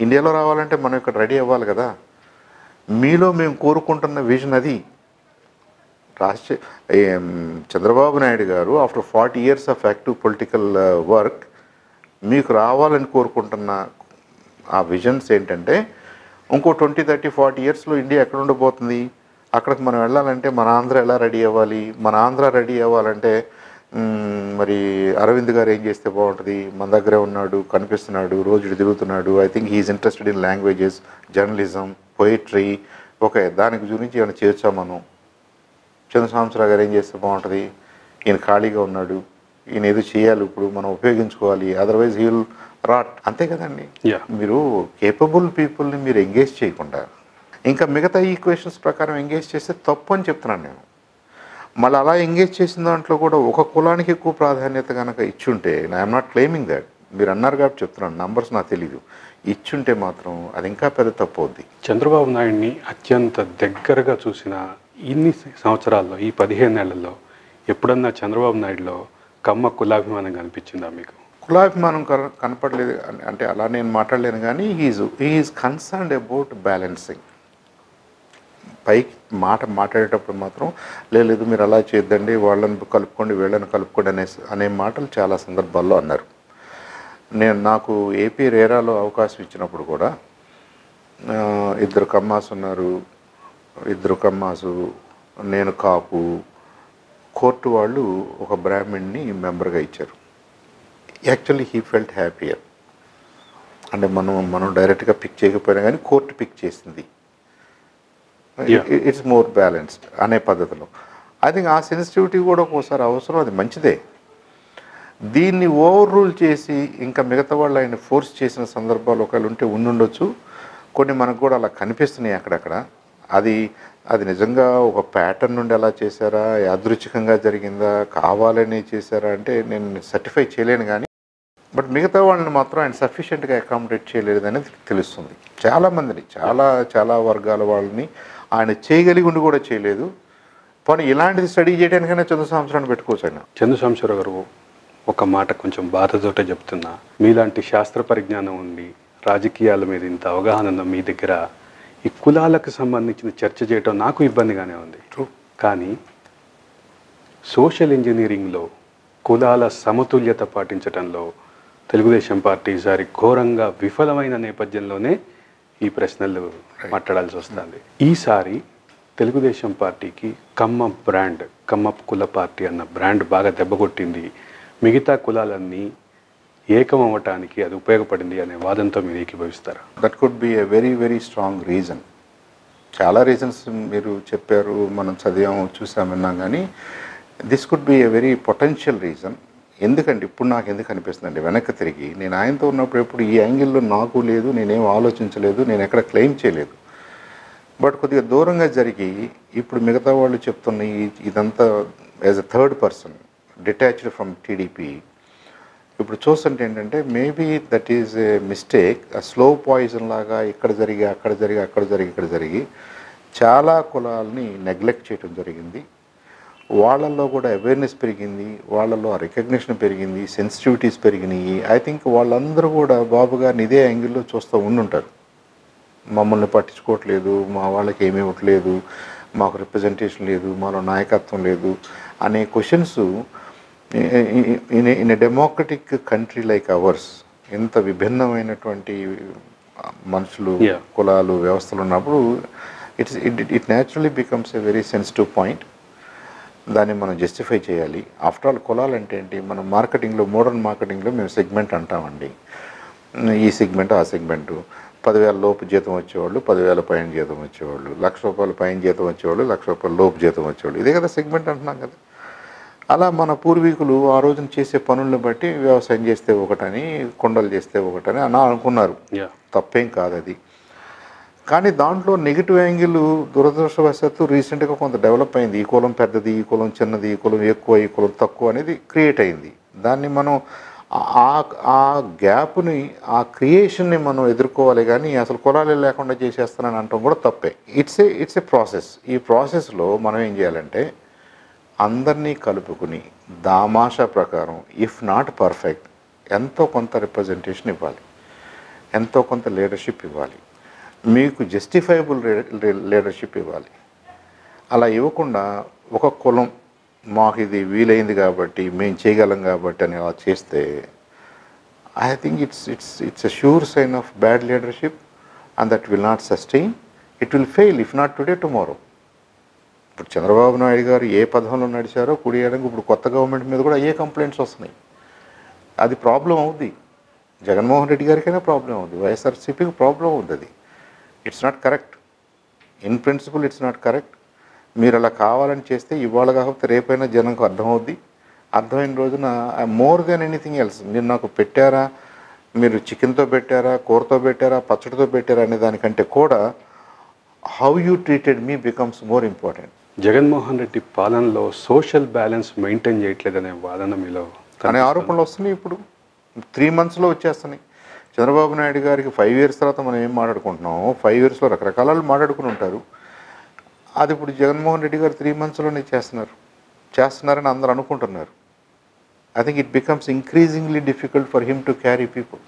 ఇండియాలో రావాలంటే మనం ఇక్కడ రెడీ అవ్వాలి కదా? మీలో మేము కోరుకుంటున్న విజన్ అది. రాష్ట్ర Chandrababu Naidu garu after forty years of active political work మీకు రావాలని కోరుకుంటున్న ఆ విజన్స్ ఏంటంటే ఇంకో ట్వంటీ థర్టీ ఫార్టీ ఇయర్స్లో ఇండియా ఎక్కడ ఉండబోతుంది? అక్కడికి మనం వెళ్ళాలంటే మన ఆంధ్ర ఎలా రెడీ అవ్వాలి? మన ఆంధ్ర రెడీ అవ్వాలంటే మరి అరవింద్ గారు ఏం చేస్తే బాగుంటుంది? మన దగ్గరే ఉన్నాడు కనిపిస్తున్నాడు రోజు ఇటు తిరుగుతున్నాడు I think he's interested in languages journalism poetry okay దానికి గురించి ఏమైనా చేర్చాం మనం? చంద్రశంసరావు గారు ఏం చేస్తే బాగుంటుంది? ఈయన ఖాళీగా ఉన్నాడు. ఈయన ఏదో చేయాలి ఇప్పుడు మనం ఉపయోగించుకోవాలి. అదర్వైజ్ హీ విల్ రాట్ అంతే కదండి. మీరు కేపబుల్ పీపుల్ని మీరు ఎంగేజ్ చేయకుండా ఇంకా మిగతా ఈక్వేషన్స్ ప్రకారం ఎంగేజ్ చేస్తే తప్పు అని చెప్తున్నాను నేను. మళ్ళీ అలా ఎంగేజ్ చేసిన దాంట్లో కూడా ఒక కులానికి ఎక్కువ ప్రాధాన్యత కనుక ఇచ్చుంటే ఐఎమ్ నాట్ క్లెయిమింగ్ దాట్ మీరు అన్నారు కాబట్టి చెప్తున్నాను నంబర్స్ నాకు తెలీదు. ఇచ్చుంటే మాత్రం అది ఇంకా పెద్ద తప్పు అవుద్ది. చంద్రబాబు నాయుడిని అత్యంత దగ్గరగా చూసిన ఇన్ని సంవత్సరాల్లో ఈ పదిహేను నెలల్లో ఎప్పుడన్నా చంద్రబాబు నాయుడులో కమ్మ కులాభిమానం కనిపించిందా మీకు? కులాభిమానం కన- కనపడలేదు అంటే అలా నేను మాట్లాడలేను కానీ he's he's concerned about balancing పైకి మాట మాట్లాడేటప్పుడు మాత్రం లేదు మీరు అలా చేద్దండి వాళ్ళని కలుపుకోండి వీళ్ళని కలుపుకోండి అనే అనే మాటలు చాలా సందర్భాల్లో అన్నారు. నేను నాకు ఏపీ రేరాలో అవకాశం ఇచ్చినప్పుడు కూడా ఇద్దరు కమ్మాస్ ఉన్నారు ఇద్దరు కమ్మాసు నేను కాపు కోర్టు వాళ్ళు ఒక బ్రాహ్మణ్ని మెంబర్గా ఇచ్చారు. Actually he felt happier. అంటే మనం మనం డైరెక్ట్గా పిక్ చేయకపోయినా కానీ కోర్టు పిక్ చేసింది. ఇట్స్ మోర్ బ్యాలెన్స్డ్ అనే పద్ధతిలో. ఐ థింక్ ఆ సెన్సిటివిటీ కూడా ఒక్కోసారి అవసరం అది మంచిదే. దీన్ని ఓవర్ రూల్ చేసి ఇంకా మిగతా వాళ్ళు ఆయన ఫోర్స్ చేసిన సందర్భాలు ఒకవేళ ఉంటే ఉండుండొచ్చు. కొన్ని మనకు కూడా అలా కనిపిస్తున్నాయి అక్కడక్కడ. అది అది నిజంగా ఒక ప్యాటర్న్ నుండి ఎలా చేశారా? యాదృచ్ఛికంగా జరిగిందా? కావాలని చేశారా? అంటే నేను సర్టిఫై చేయలేను కానీ బట్ మిగతా వాళ్ళని మాత్రం ఆయన సఫిషియెంట్గా అకామిడేట్ చేయలేదు అనేది తెలుస్తుంది. చాలామందిని చాలా చాలా వర్గాల వాళ్ళని ఆయన చేయగలిగి ఉండి కూడా చేయలేదు. పోనీ ఇలాంటిది స్టడీ చేయడానికైనా చంద్ర సంవత్సరాన్ని పెట్టుకోవచ్చు ఆయన. చంద్రశంకర్ గారు ఒక మాట కొంచెం బాధతోటే చెప్తున్నా. మీలాంటి శాస్త్ర పరిజ్ఞానం ఉండి రాజకీయాల మీద ఇంత అవగాహన ఉన్న మీ దగ్గర ఈ కులాలకు సంబంధించిన చర్చ చేయటం నాకు ఇబ్బందిగానే ఉంది. కానీ సోషల్ ఇంజనీరింగ్లో కులాల సమతుల్యత పాటించడంలో తెలుగుదేశం పార్టీ ఈసారి ఘోరంగా విఫలమైన నేపథ్యంలోనే ఈ ప్రశ్నలు మాట్లాడాల్సి వస్తుంది. ఈసారి తెలుగుదేశం పార్టీకి కమ్మ బ్రాండ్ కమ్మ కుల పార్టీ అన్న బ్రాండ్ బాగా దెబ్బకొట్టింది మిగతా కులాలన్నీ ఏకం అవ్వటానికి అది ఉపయోగపడింది అనే వాదంతో మీరు ఏకీభవిస్తారా? That could be a very very strong reason చాలా రీజన్స్ మీరు చెప్పారు మనం చదివాము చూసాం విన్నాం కానీ this could be a very potential reason ఎందుకంటే ఇప్పుడు నాకు ఎందుకు అనిపిస్తుందండి వెనక్కి తిరిగి నేను ఆయనతో ఉన్నప్పుడు ఎప్పుడు ఈ యాంగిల్లో నాకు లేదు నేనేం ఆలోచించలేదు నేను ఎక్కడ క్లెయిమ్ చేయలేదు. బట్ కొద్దిగా దూరంగా జరిగి ఇప్పుడు మిగతా వాళ్ళు చెప్తున్న ఈ- ఇదంతా as a third person detached from TDP. ఇప్పుడు చూస్తుంటే ఏంటంటే maybe that is a mistake ఆ స్లో పాయిజన్ లాగా ఇక్కడ జరిగి అక్కడ జరిగి అక్కడ జరిగి ఇక్కడ జరిగి చాలా కులాలని నెగ్లెక్ట్ చేయడం జరిగింది. వాళ్ళల్లో కూడా అవేర్నెస్ పెరిగింది వాళ్ళలో రికగ్నిషన్ పెరిగింది సెన్సిటివిటీస్ పెరిగినాయి. ఐ థింక్ వాళ్ళందరూ కూడా బాబు గారిని ఇదే యాంగిల్లో చూస్తూ ఉండుంటారు. మమ్మల్ని పట్టించుకోవట్లేదు మా వాళ్ళకి ఏమి ఇవ్వట్లేదు మాకు రిప్రజెంటేషన్ లేదు మాలో నాయకత్వం లేదు అనే questions in in a democratic country like ours ఎంత విభిన్నమైనటువంటి మనుషులు. కులాలు వ్యవస్థలు ఉన్నప్పుడు it's it it naturally becomes a very sensitive point దాన్ని మనం జస్టిఫై చేయాలి. ఆఫ్టర్ ఆల్ కులాలు అంటే ఏంటి? మనం మార్కెటింగ్లో మోడర్న్ మార్కెటింగ్లో మేము సెగ్మెంట్ అంటామండి. ఈ సెగ్మెంట్ ఆ సెగ్మెంటు పదివేల లోపు జీతం వచ్చేవాళ్ళు పదివేల పైన జీతం వచ్చేవాళ్ళు. లక్ష రూపాయల పైన జీతం వచ్చేవాళ్ళు లక్ష రూపాయల లోపు జీతం వచ్చేవాళ్ళు. ఇదే కదా సెగ్మెంట్ అంటున్నాం కదా. అలా మన పూర్వీకులు ఆ రోజున చేసే పనులను బట్టి వ్యవసాయం చేస్తే ఒకటని కొండలు చేస్తే ఒకటని అలా అనుకున్నారు. తప్పేం కాదు అది కానీ దాంట్లో నెగిటివ్ యాంగిల్ దురదృష్టవశాత్తు రీసెంట్గా కొంత డెవలప్ అయింది. ఈ కులం పెద్దది ఈ కులం చిన్నది ఈ కులం ఎక్కువ ఈ కులం తక్కువ అనేది క్రియేట్ అయింది. దాన్ని మనం ఆ ఆ గ్యాప్ని ఆ క్రియేషన్ని మనం ఎదుర్కోవాలి కానీ అసలు కులాలే లేకుండా చేసేస్తానని అంటాం కూడా తప్పే. It's a it's a process ఈ ప్రాసెస్లో మనం ఏం చేయాలంటే అందరినీ కలుపుకుని దామాషా ప్రకారం ఇఫ్ నాట్ పర్ఫెక్ట్ ఎంతో కొంత రిప్రజెంటేషన్ ఇవ్వాలి. ఎంతో కొంత లీడర్షిప్ ఇవ్వాలి. మీకు జస్టిఫైబుల్ లీడర్షిప్ ఇవ్వాలి. అలా ఇవ్వకుండా ఒక కులం మాకు ఇది వీలైంది కాబట్టి మేము చేయగలం కాబట్టి అని అలా చేస్తే I think it's it's it's a sure sign of bad leadership and that will not sustain it will fail if not today tomorrow ఇప్పుడు చంద్రబాబు నాయుడు గారు ఏ పదంలో నడిచారో కుడి ఇప్పుడు కొత్త గవర్నమెంట్ మీద కూడా ఏ కంప్లైంట్స్ వస్తున్నాయి. అది ప్రాబ్లం అవుద్ది. జగన్మోహన్ రెడ్డి గారికైనా ప్రాబ్లం అవుద్ది. వైఎస్ఆర్సీపీకి ప్రాబ్లం అవుద్ది అది. It's not correct in principle it's not correct మీరు అలా కావాలని చేస్తే ఇవాళ కాకపోతే రేపైనా జనంకు అర్థమవుద్ది. అర్థమైన రోజున మోర్ దెన్ ఎనీథింగ్ ఎల్స్ మీరు నాకు పెట్టారా? మీరు చికెన్తో పెట్టారా? కూరతో పెట్టారా? పచ్చడితో పెట్టారా అనే దానికంటే కూడా how you treated me becomes more important Jaganmohan Reddy పాలనలో సోషల్ బ్యాలెన్స్ మెయింటైన్ చేయట్లేదనే వాదన మీలో అనే ఆరోపణలు వస్తున్నాయి ఇప్పుడు. త్రీ మంత్స్లో వచ్చేస్తున్నాయి. చంద్రబాబు నాయుడు గారికి ఫైవ్ ఇయర్స్ తర్వాత మనం ఏం మాట్లాడుకుంటున్నాం ఫైవ్ ఇయర్స్లో రకరకాల మాట్లాడుకుని ఉంటారు. అది ఇప్పుడు జగన్మోహన్ రెడ్డి గారు త్రీ మంత్స్లోనే చేస్తున్నారు. చేస్తున్నారని అందరూ అనుకుంటున్నారు. I think it becomes increasingly difficult for him to carry people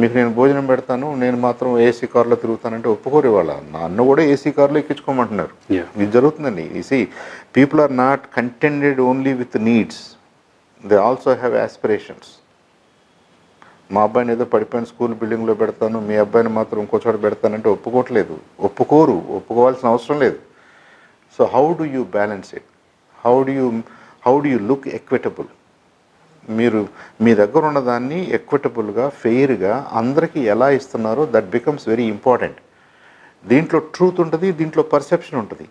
మీకు నేను భోజనం పెడతాను నేను మాత్రం ఏసీ కార్లో తిరుగుతానంటే ఒప్పుకోరు వాళ్ళ నన్ను కూడా ఏసీ కార్లో ఎక్కించుకోమంటున్నారు. ఇది జరుగుతుందండి. These people are not contended only with needs they also have aspirations మా అబ్బాయిని ఏదో పడిపోయిన స్కూల్ బిల్డింగ్లో పెడతాను మీ అబ్బాయిని మాత్రం ఇంకో చోట పెడతానంటే ఒప్పుకోవట్లేదు. ఒప్పుకోరు ఒప్పుకోవాల్సిన అవసరం లేదు. So how do you balance it how do you how do you look equitable మీరు మీ దగ్గర ఉన్నదాన్ని ఎక్విటబుల్గా ఫెయిర్గా అందరికీ ఎలా ఇస్తున్నారో దట్ బికమ్స్ వెరీ ఇంపార్టెంట్ దీంట్లో ట్రూత్ ఉంటుంది దీంట్లో పర్సెప్షన్ ఉంటుంది.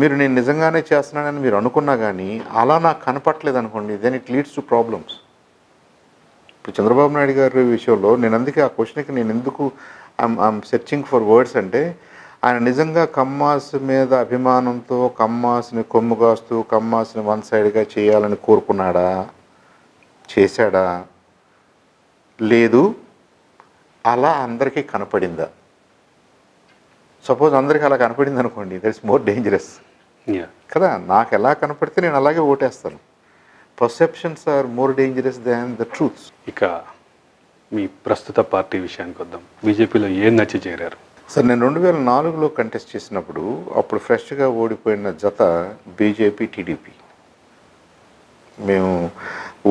మీరు నేను నిజంగానే చేస్తున్నానని మీరు అనుకున్నా కానీ అలా నాకు కనపట్లేదు అనుకోండి then it leads to problems ఇప్పుడు చంద్రబాబు నాయుడు గారి విషయంలో నేను అందుకే ఆ క్వశ్చన్కి నేను ఎందుకు ఐఎమ్ సెర్చింగ్ ఫర్ వర్డ్స్ అంటే ఆయన నిజంగా కమ్మాస్ మీద అభిమానంతో కమ్మాస్ని కొమ్ము కాస్తూ కమ్మాస్ని వన్ సైడ్గా చేయాలని కోరుకున్నాడా? చేశాడా? లేదు. అలా అందరికీ కనపడిందా? సపోజ్ అందరికీ అలా కనపడింది అనుకోండి దట్ ఇస్ మోర్ డేంజరస్ కదా? నాకు ఎలా కనపడితే నేను అలాగే ఓటేస్తాను. Perceptions are more dangerous than the truths ఇక మీ ప్రస్తుత పార్టీ విషయానికి వద్దాం. బీజేపీలో ఏం నచ్చి చేరారు? సార్ నేను రెండు వేల నాలుగులో కంటెస్ట్ చేసినప్పుడు అప్పుడు ఫ్రెష్గా ఓడిపోయిన జత బీజేపీ టీడీపీ. మేము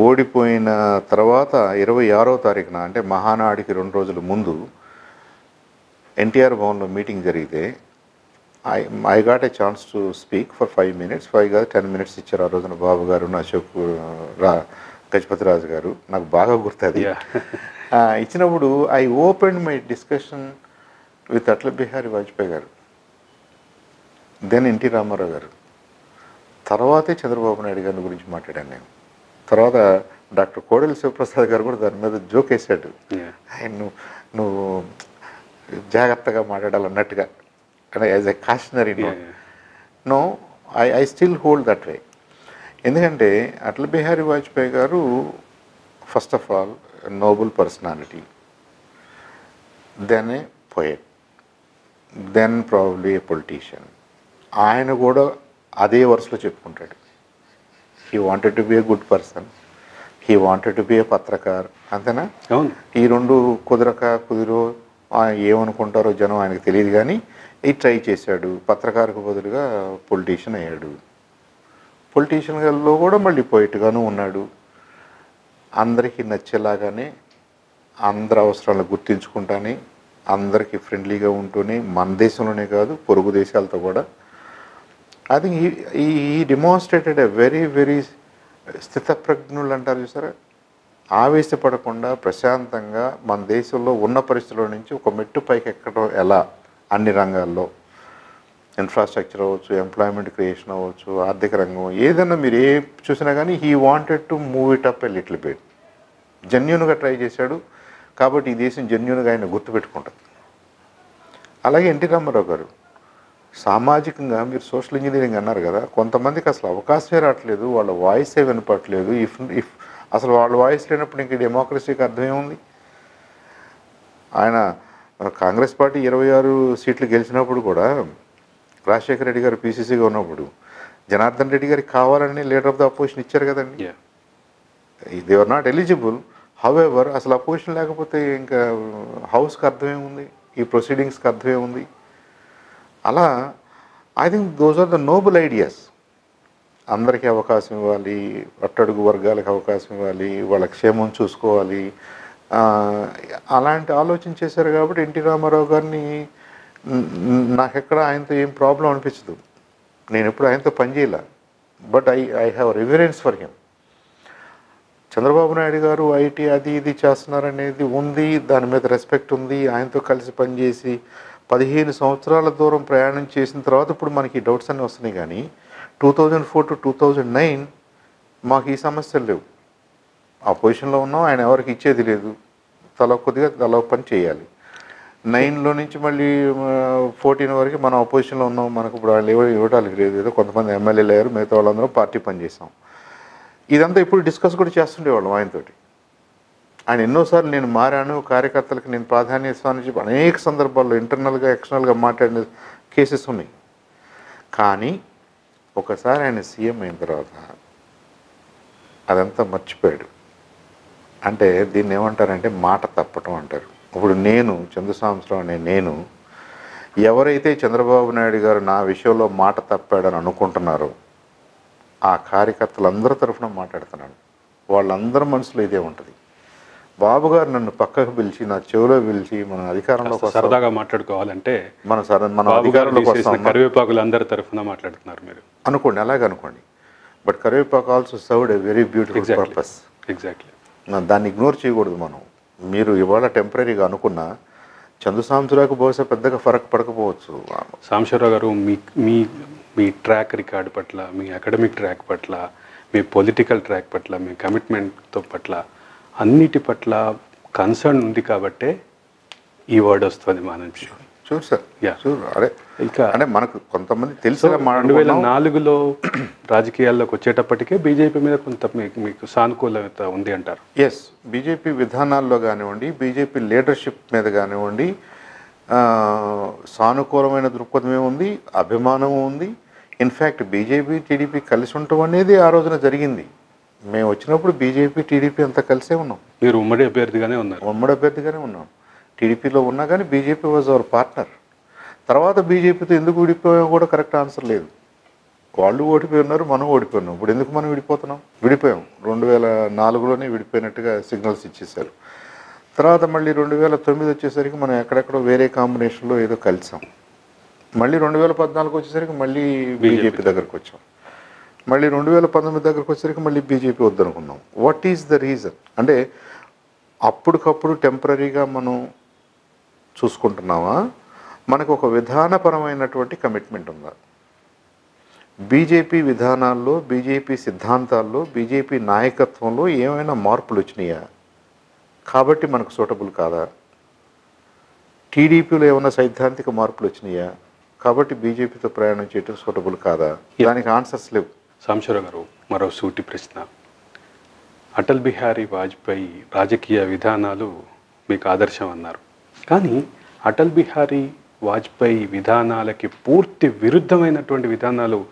ఓడిపోయిన తర్వాత ఇరవై ఆరో తారీఖున అంటే మహానాడికి రెండు రోజుల ముందు ఎన్టీఆర్ భవన్లో మీటింగ్ జరిగితే I I got a chance to speak for five minutes five కాదు టెన్ మినిట్స్ ఇచ్చారు ఆ రోజున బాబు గారు అశోక్ రా గజపతి రాజు గారు. నాకు బాగా గుర్తుంది. ఇచ్చినప్పుడు I open my discussion with Atal Bihari Vajpayee గారు. దెన్ ఎన్టీ రామారావు గారు. తర్వాతే చంద్రబాబు నాయుడు గారి గురించి మాట్లాడాను నేను. తర్వాత డాక్టర్ కోడెల శివప్రసాద్ గారు కూడా దాని మీద జోక్ వేసాడు నువ్వు నువ్వు జాగ్రత్తగా మాట్లాడాలన్నట్టుగా. అంటే as a cautionary note yeah. No I I still hold that way ఎందుకంటే Atal Bihari Vajpayee garu first of all noble personality then a poet then probably a politician ఆయన కూడా అదే వరుసలో చెప్పుకుంటాడు. He wanted to be a good person he wanted to be a పత్రకార్. అంతేనా? ఈ రెండు కుదరక కుదిరో ఏమనుకుంటారో జనం ఆయనకు తెలియదు కానీ ఇది ట్రై చేశాడు. పత్రకారుకు బదులుగా పొలిటీషియన్ అయ్యాడు. పొలిటీషియన్లో కూడా మళ్ళీ పోయిట్గాను ఉన్నాడు. అందరికీ నచ్చేలాగానే అందరి అవసరాలను గుర్తించుకుంటానే అందరికీ ఫ్రెండ్లీగా ఉంటూనే మన దేశంలోనే కాదు పొరుగు దేశాలతో కూడా. ఐ థింక్ ఈ ఈ డిమాన్స్ట్రేటెడ్ ఎ వెరీ వెరీ స్థితప్రజ్ఞులు అంటారు చూసారా? ఆవేశపడకుండా ప్రశాంతంగా మన దేశంలో ఉన్న పరిస్థితుల నుంచి ఒక మెట్టు పైకి ఎక్కడం ఎలా? అన్ని రంగాల్లో. ఇన్ఫ్రాస్ట్రక్చర్ అవ్వచ్చు ఎంప్లాయ్మెంట్ క్రియేషన్ అవ్వచ్చు ఆర్థిక రంగం ఏదైనా మీరు ఏ చూసినా కానీ he wanted to move it up a little bit జెన్యున్గా ట్రై చేశాడు. కాబట్టి ఈ దేశం జెన్యున్గా ఆయన గుర్తుపెట్టుకుంటుంది అలాగే ఎన్టీ రామారావు గారు సామాజికంగా మీరు సోషల్ ఇంజనీరింగ్ అన్నారు కదా కొంతమందికి అసలు అవకాశమే రావట్లేదు వాళ్ళ వాయిసే వినపట్లేదు ఇఫ్ ఇఫ్ అసలు వాళ్ళ వాయిస్ లేనప్పుడు ఇంక డెమోక్రసీకి అర్థమేముంది ఆయన కాంగ్రెస్ పార్టీ ఇరవై ఆరు సీట్లు గెలిచినప్పుడు కూడా రాజశేఖర రెడ్డి గారు పీసీసీగా ఉన్నప్పుడు జనార్దన్ రెడ్డి గారికి కావాలని లీడర్ ఆఫ్ ద అపోజిషన్ ఇచ్చారు కదండి. They are not eligible. However అసలు అపోజిషన్ లేకపోతే ఇంకా హౌస్కి అర్థమేముంది ఈ ప్రొసీడింగ్స్కి అర్థమేముంది అలా I think those are the noble ideas అందరికీ అవకాశం ఇవ్వాలి అట్టడుగు వర్గాలకు అవకాశం ఇవ్వాలి వాళ్ళ క్షేమం చూసుకోవాలి. అలాంటి ఆలోచన చేశారు కాబట్టి ఎన్టీ రామారావు గారిని నాకెక్కడ ఆయనతో ఏం ప్రాబ్లం అనిపించదు. నేను ఎప్పుడు ఆయనతో పనిచేయలే but I I have reverence for him. Chandrababu Naidu garu IT అది ఇది చేస్తున్నారనేది ఉంది దాని మీద రెస్పెక్ట్ ఉంది ఆయనతో కలిసి పనిచేసి పదిహేను సంవత్సరాల దూరం ప్రయాణం చేసిన తర్వాత ఇప్పుడు మనకి డౌట్స్ అన్నీ వస్తున్నాయి కానీ two thousand four to two thousand nine మాకు ఈ సమస్యలు లేవు. ఆ పొజిషన్లో ఉన్నాం ఆయన ఎవరికి ఇచ్చేది లేదు. తల కొద్దిగా తల పని చేయాలి. నైన్లో నుంచి మళ్ళీ ఫోర్టీన్ వరకు మనం అపోజిషన్లో ఉన్నాం. మనకు ఇప్పుడు వాళ్ళు ఇవ్వడానికి లేదు. ఏదో కొంతమంది ఎమ్మెల్యేలు అయ్యారు మిగతా వాళ్ళందరూ పార్టీ పనిచేసాం ఇదంతా ఇప్పుడు డిస్కస్ కూడా చేస్తుండేవాళ్ళం ఆయనతోటి ఆయన ఎన్నోసార్లు నేను మారాను కార్యకర్తలకు నేను ప్రాధాన్యత ఇస్తానని చెప్పి అనేక సందర్భాల్లో ఇంటర్నల్గా ఎక్స్టర్నల్గా మాట్లాడిన కేసెస్ ఉన్నాయి. కానీ ఒకసారి ఆయన సీఎం అయిన తర్వాత అదంతా మర్చిపోయాడు. అంటే దీన్ని ఏమంటారంటే మాట తప్పటం అంటారు. ఇప్పుడు నేను చంద్రసాంసరావు అనే నేను ఎవరైతే చంద్రబాబు నాయుడు గారు నా విషయంలో మాట తప్పాడని అనుకుంటున్నారో ఆ కార్యకర్తలందరి తరఫున మాట్లాడుతున్నాను. వాళ్ళందరి మనసులో ఇదే ఉంటుంది. బాబు గారు నన్ను పక్కకు పిలిచి నా చెవిలో పిలిచి మన వస్తాం. సరదాగా మాట్లాడుకోవాలంటే మన సర మన వస్తాం కరివేపాకులు అందరి తరఫున మాట్లాడుతున్నారు మీరు. అనుకోండి అలాగే అనుకోండి. But karivepaku also served a very beautiful purpose exactly దాన్ని ఇగ్నోర్ చేయకూడదు మనం. మీరు ఇవాళ టెంపరీగా అనుకున్న చందు సాంసరాకు బహుశా పెద్దగా ఫరక్ పడకపోవచ్చు. సాంబశివరావు గారు మీ మీ మీ ట్రాక్ రికార్డ్ పట్ల మీ అకాడమిక్ ట్రాక్ పట్ల మీ పొలిటికల్ ట్రాక్ పట్ల మీ కమిట్మెంట్తో పట్ల అన్నిటి పట్ల కన్సర్న్ ఉంది కాబట్టే ఈ వర్డ్ వస్తుంది మా నుంచి చూడు సార్. చూడు అరే ఇంకా అంటే మనకు కొంతమంది సో తెలిసిన రెండు వేల నాలుగులో రాజకీయాల్లోకి వచ్చేటప్పటికే బీజేపీ మీద కొంత మీకు మీకు సానుకూలత ఉంది అంటారు. ఎస్ బీజేపీ విధానాల్లో కానివ్వండి బీజేపీ లీడర్షిప్ మీద కానివ్వండి సానుకూలమైన దృక్పథమే ఉంది అభిమానం ఉంది. ఇన్ఫ్యాక్ట్ బీజేపీ టీడీపీ కలిసి ఉండటం అనేది ఆ రోజున జరిగింది. మేము వచ్చినప్పుడు బీజేపీ టీడీపీ అంతా కలిసే ఉన్నాం. మీరు ఉమ్మడి అభ్యర్థిగానే ఉన్నారు. ఉమ్మడి అభ్యర్థిగానే ఉన్నాం. టీడీపీలో ఉన్నా కానీ బీజేపీ వాజ్ అవర్ పార్ట్నర్. తర్వాత బీజేపీతో ఎందుకు విడిపోయామో కూడా కరెక్ట్ ఆన్సర్ లేదు. వాళ్ళు ఓడిపోయి ఉన్నారు మనం ఓడిపోయి ఉన్నాం. ఇప్పుడు ఎందుకు మనం విడిపోతున్నాం? విడిపోయాం. రెండు వేల నాలుగులోనే విడిపోయినట్టుగా సిగ్నల్స్ ఇచ్చేశారు. తర్వాత మళ్ళీ రెండు వేల తొమ్మిది వచ్చేసరికి మనం ఎక్కడెక్కడో వేరే కాంబినేషన్లో ఏదో కలిసాం. మళ్ళీ రెండు వేల పద్నాలుగు వచ్చేసరికి మళ్ళీ బీజేపీ దగ్గరకు వచ్చాం. మళ్ళీ రెండు వేల పంతొమ్మిది దగ్గరకు వచ్చేసరికి మళ్ళీ బీజేపీ వద్దనుకున్నాం వాట్ ఈజ్ ద రీజన్ అంటే అప్పటికప్పుడు టెంపరీగా మనం చూసుకుంటున్నామా? మనకు ఒక విధానపరమైనటువంటి కమిట్మెంట్ ఉందా? బీజేపీ విధానాల్లో బీజేపీ సిద్ధాంతాల్లో బీజేపీ నాయకత్వంలో ఏమైనా మార్పులు వచ్చినాయా? కాబట్టి మనకు సూటబుల్ కాదా? టీడీపీలో ఏమైనా సైద్ధాంతిక మార్పులు వచ్చినాయా? కాబట్టి బీజేపీతో ప్రయాణం చేయటం సూటబుల్ కాదా? దానికి ఆన్సర్స్ లేవు. సాంబశివరావు గారు మరో సూటి ప్రశ్న. అటల్ బిహారీ వాజ్పేయి రాజకీయ విధానాలు మీకు ఆదర్శం అన్నారు. కానీ అటల్ బిహారీ వాజ్పేయి విధానాలకి పూర్తి విరుద్ధమైనటువంటి విధానాలు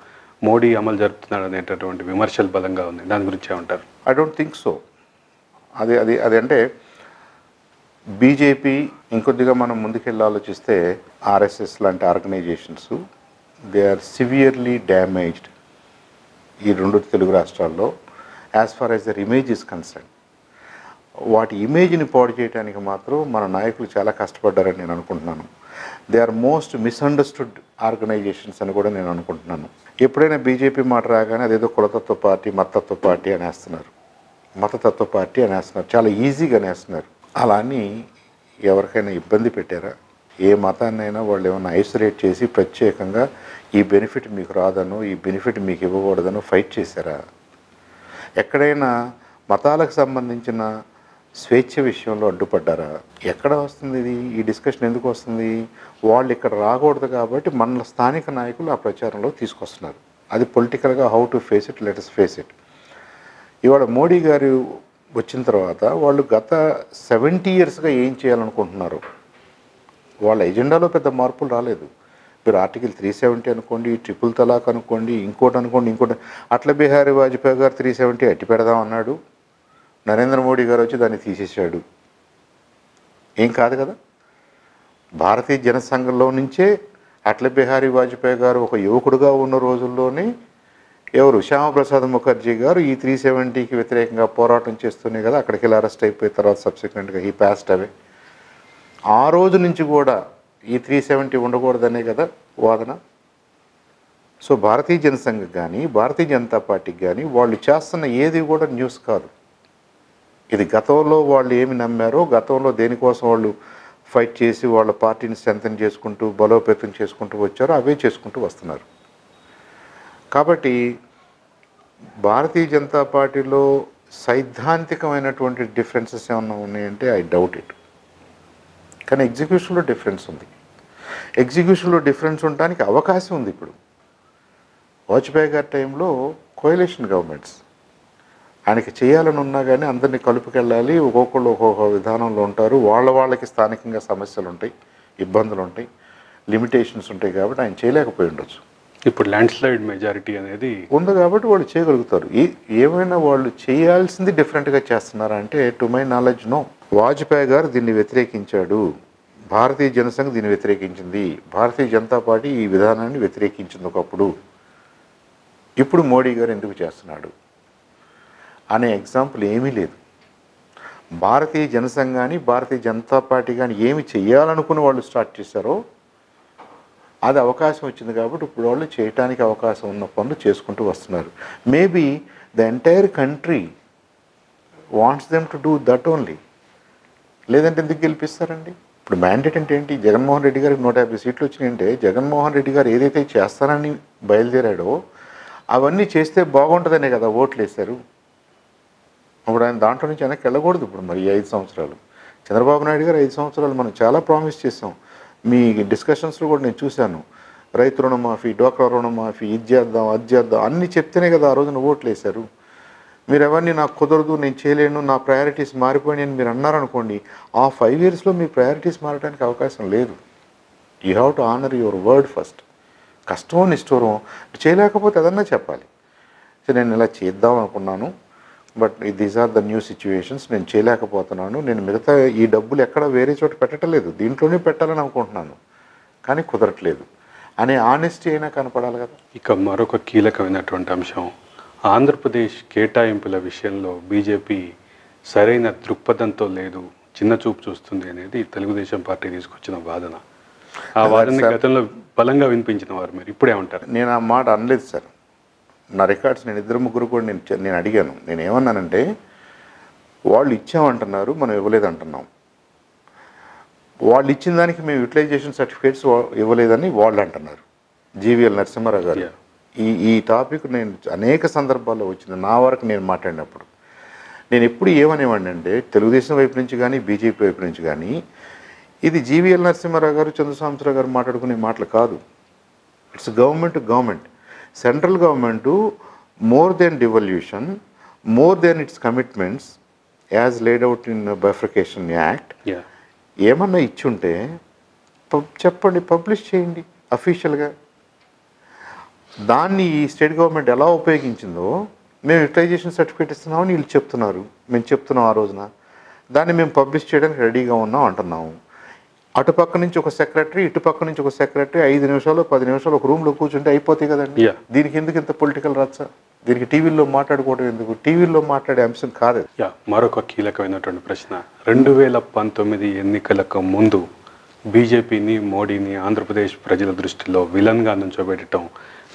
మోడీ అమలు జరుపుతున్నాడు అనేటటువంటి విమర్శలు బలంగా ఉంది దాని గురించి ఏమంటారు? ఐ డోంట్ థింక్ సో అది అది అది అంటే బీజేపీ ఇంకొద్దిగా మనం ముందుకెళ్ళి ఆలోచిస్తే ఆర్ఎస్ఎస్ లాంటి organisations they are severely damaged. ఈ రెండు తెలుగు రాష్ట్రాల్లో as far as their image is concern వాటి ఇమేజ్ని పాడు చేయడానికి మాత్రం మన నాయకులు చాలా కష్టపడ్డారని నేను అనుకుంటున్నాను. They are most misunderstood organisations అని కూడా నేను అనుకుంటున్నాను. ఎప్పుడైనా బీజేపీ మాట రాగానే అదేదో కులతత్వ పార్టీ మతతత్వ పార్టీ అనేస్తున్నారు మతతత్వ పార్టీ అనేస్తున్నారు చాలా ఈజీగా అనేస్తున్నారు అలా అని ఎవరికైనా ఇబ్బంది పెట్టారా? ఏ మతాన్నైనా వాళ్ళు ఏమైనా ఐసోలేట్ చేసి ప్రత్యేకంగా ఈ బెనిఫిట్ మీకు రాదను ఈ బెనిఫిట్ మీకు ఇవ్వకూడదను ఫైట్ చేశారా? ఎక్కడైనా మతాలకు సంబంధించిన స్వేచ్ఛ విషయంలో అడ్డుపడ్డారా? ఎక్కడ వస్తుంది ఇది? ఈ డిస్కషన్ ఎందుకు వస్తుంది? వాళ్ళు ఇక్కడ రాకూడదు కాబట్టి మన స్థానిక నాయకులు ఆ ప్రచారంలో తీసుకొస్తున్నారు. అది పొలిటికల్గా how to face it let us face it. ఇవాళ మోడీ గారు వచ్చిన తర్వాత వాళ్ళు గత సెవెంటీ ఇయర్స్గా ఏం చేయాలనుకుంటున్నారు? వాళ్ళ ఎజెండాలో పెద్ద మార్పులు రాలేదు. మీరు ఆర్టికల్ త్రీ సెవెంటీ అనుకోండి ట్రిపుల్ తలాక్ అనుకోండి ఇంకోటి అనుకోండి ఇంకోటి అట్ల బిహారీ వాజ్పేయి గారు త్రీ సెవెంటీ అట్టి పెడదాం అన్నాడు. నరేంద్ర మోడీ గారు వచ్చి దాన్ని తీసేశాడు. ఏం కాదు కదా? భారతీయ జనసంఘంలో నుంచే అట్ల బిహారీ వాజ్పేయి గారు ఒక యువకుడుగా ఉన్న రోజుల్లోనే ఎవరు? శ్యామప్రసాద్ ముఖర్జీ గారు ఈ త్రీ సెవెంటీకి వ్యతిరేకంగా పోరాటం చేస్తూనే కదా అక్కడికి వెళ్ళి అరెస్ట్ అయిపోయిన తర్వాత సబ్సిక్వెంట్గా ఈ పాస్ట్ అవే ఆ రోజు నుంచి కూడా ఈ త్రీ సెవెంటీ ఉండకూడదనే కదా వాదన? సో భారతీయ జనసంఘ్ కానీ భారతీయ జనతా పార్టీకి కానీ వాళ్ళు చేస్తున్న ఏది కూడా న్యూస్ కాదు. ఇది గతంలో వాళ్ళు ఏమి నమ్మారో గతంలో దేనికోసం వాళ్ళు ఫైట్ చేసి వాళ్ళ పార్టీని స్ట్రెంథన్ చేసుకుంటూ బలోపేతం చేసుకుంటూ వచ్చారో అవే చేసుకుంటూ వస్తున్నారు. కాబట్టి భారతీయ జనతా పార్టీలో సైద్ధాంతికమైనటువంటి డిఫరెన్సెస్ ఏమన్నా ఉన్నాయంటే ఐ డౌట్ ఇట్. కానీ ఎగ్జిక్యూషన్లో డిఫరెన్స్ ఉంది. ఎగ్జిక్యూషన్లో డిఫరెన్స్ ఉండడానికి అవకాశం ఉంది ఇప్పుడు. వాజ్పేయి గారి టైంలో కోయలేషన్ గవర్నమెంట్స్. ఆయనకి చేయాలని ఉన్నా కానీ అందరినీ కలుపుకెళ్ళాలి ఒక్కొక్కళ్ళు ఒక్కొక్క విధానంలో ఉంటారు. వాళ్ళ వాళ్ళకి స్థానికంగా సమస్యలు ఉంటాయి ఇబ్బందులు ఉంటాయి లిమిటేషన్స్ ఉంటాయి కాబట్టి ఆయన చేయలేకపోయి ఉండొచ్చు. ఇప్పుడు ల్యాండ్ స్లైడ్ మెజారిటీ అనేది ఉంది కాబట్టి వాళ్ళు చేయగలుగుతారు. ఏమైనా వాళ్ళు చేయాల్సింది డిఫరెంట్గా చేస్తున్నారా అంటే to my knowledge no Vajpayee గారు దీన్ని వ్యతిరేకించాడు. భారతీయ జనసంఘ్ దీన్ని వ్యతిరేకించింది. భారతీయ జనతా పార్టీ ఈ విధానాన్ని వ్యతిరేకించింది ఒకప్పుడు. ఇప్పుడు మోడీ గారు ఎందుకు చేస్తున్నాడు? అనే ఎగ్జాంపుల్ ఏమీ లేదు. భారతీయ జనసంఘ్ కానీ భారతీయ జనతా పార్టీ కానీ ఏమి చేయాలనుకుని వాళ్ళు స్టార్ట్ చేశారో అది అవకాశం వచ్చింది కాబట్టి ఇప్పుడు వాళ్ళు చేయటానికి అవకాశం ఉన్న పనులు చేసుకుంటూ వస్తున్నారు. Maybe the entire country wants them to do that only లేదంటే ఎందుకు గెలిపిస్తారండి? ఇప్పుడు మ్యాండేట్ అంటే ఏంటి? జగన్మోహన్ రెడ్డి గారికి నూట యాభై సీట్లు వచ్చినాయంటే జగన్మోహన్ రెడ్డి గారు ఏదైతే చేస్తానని బయలుదేరాడో అవన్నీ చేస్తే బాగుంటుందనే కదా ఓట్లు వేశారు ఇప్పుడు ఆయన దాంట్లో నుంచి వెనక్కి వెళ్ళకూడదు ఇప్పుడు మరి ఈ ఐదు సంవత్సరాలు. చంద్రబాబు నాయుడు గారు ఐదు సంవత్సరాలు మనం చాలా ప్రామిస్ చేసాం మీ డిస్కషన్స్లో కూడా నేను చూశాను. రైతు రుణమాఫీ డోక్రా రుణమాఫీ ఇది చేద్దాం అది చేద్దాం అన్నీ చెప్తేనే కదా ఆ రోజున ఓట్లు వేశారు మీరు ఎవరిని నాకు కుదరదు నేను చేయలేను నా ప్రయారిటీస్ మారిపోయినాయి అని మీరు అన్నారనుకోండి ఆ ఫైవ్ ఇయర్స్లో మీ ప్రయారిటీస్ మారడానికి అవకాశం లేదు. You have to honour your word first కష్టమో నిష్ఠూరం చేయలేకపోతే అదన్నా చెప్పాలి. సో నేను ఇలా చేద్దాం అనుకున్నాను but these are the new situations నేను చేయలేకపోతున్నాను నేను మిగతా ఈ డబ్బులు ఎక్కడ వేరే చోట పెట్టట్లేదు దీంట్లోనే పెట్టాలని అనుకుంటున్నాను కానీ కుదరట్లేదు. అనే ఆనెస్టీ అయినా కనపడాలి కదా. ఇక మరొక కీలకమైనటువంటి అంశం ఆంధ్రప్రదేశ్ కేటాయింపుల విషయంలో బీజేపీ సరైన దృక్పథంతో లేదు చిన్న చూపు చూస్తుంది అనేది తెలుగుదేశం పార్టీ తీసుకొచ్చిన వాదన. ఆ వాదన గతంలో బలంగా వినిపించిన వారు మీరు ఇప్పుడేమంటారు నేను ఆ మాట అనలేదు సార్. నా రికార్డ్స్ నేను ఇద్దరు ముగ్గురు కూడా నేను నేను అడిగాను. నేను ఏమన్నానంటే వాళ్ళు ఇచ్చామంటున్నారు మనం ఇవ్వలేదు అంటున్నాం వాళ్ళు ఇచ్చిన దానికి మేము యూటిలైజేషన్ సర్టిఫికేట్స్ ఇవ్వలేదని వాళ్ళు అంటున్నారు. జీవీఎల్ నరసింహారావు గారు. ఈ ఈ టాపిక్ నేను అనేక సందర్భాల్లో వచ్చింది. నా వరకు నేను మాట్లాడినప్పుడు. నేను ఎప్పుడు ఏమనేవాడిని అంటే తెలుగుదేశం వైపు నుంచి కానీ బీజేపీ వైపు నుంచి కానీ ఇది జీవీఎల్ నరసింహారావు గారు చంద్రస్వామిరావు గారు మాట్లాడుకునే మాటలు కాదు. It's government government. Central government more than devolution more than it's commitments as laid out in bifurcation act. ఏమన్నా ఇచ్చుంటే చెప్పండి పబ్లిష్ చేయండి అఫీషియల్గా. దాన్ని ఈ స్టేట్ గవర్నమెంట్ ఎలా ఉపయోగించిందో మేము యూటిలైజేషన్ సర్టిఫికేట్ ఇస్తున్నామని వీళ్ళు చెప్తున్నారు. మేము చెప్తున్నాం ఆ రోజున. దాన్ని మేము పబ్లిష్ చేయడానికి రెడీగా ఉన్నాం అంటున్నాము. అటుపక్క నుంచి ఒక సెక్రటరీ ఇటుపక్క నుంచి ఒక సెక్రటరీ ఐదు నిమిషాలు పది నిమిషాలు ఒక రూమ్లో కూర్చుంటే అయిపోతాయి కదండి. దీనికి ఎందుకు ఇంత పొలిటికల్ రచ్చ? దీనికి టీవీలో మాట్లాడుకోవడం ఎందుకు? టీవీలో మాట్లాడే అంశం కాదు మరొక కీలకమైనటువంటి ప్రశ్న. రెండు వేల పంతొమ్మిది ఎన్నికలకు ముందు బీజేపీని మోడీని ఆంధ్రప్రదేశ్ ప్రజల దృష్టిలో విలన్గా నుంచోబెట్టడం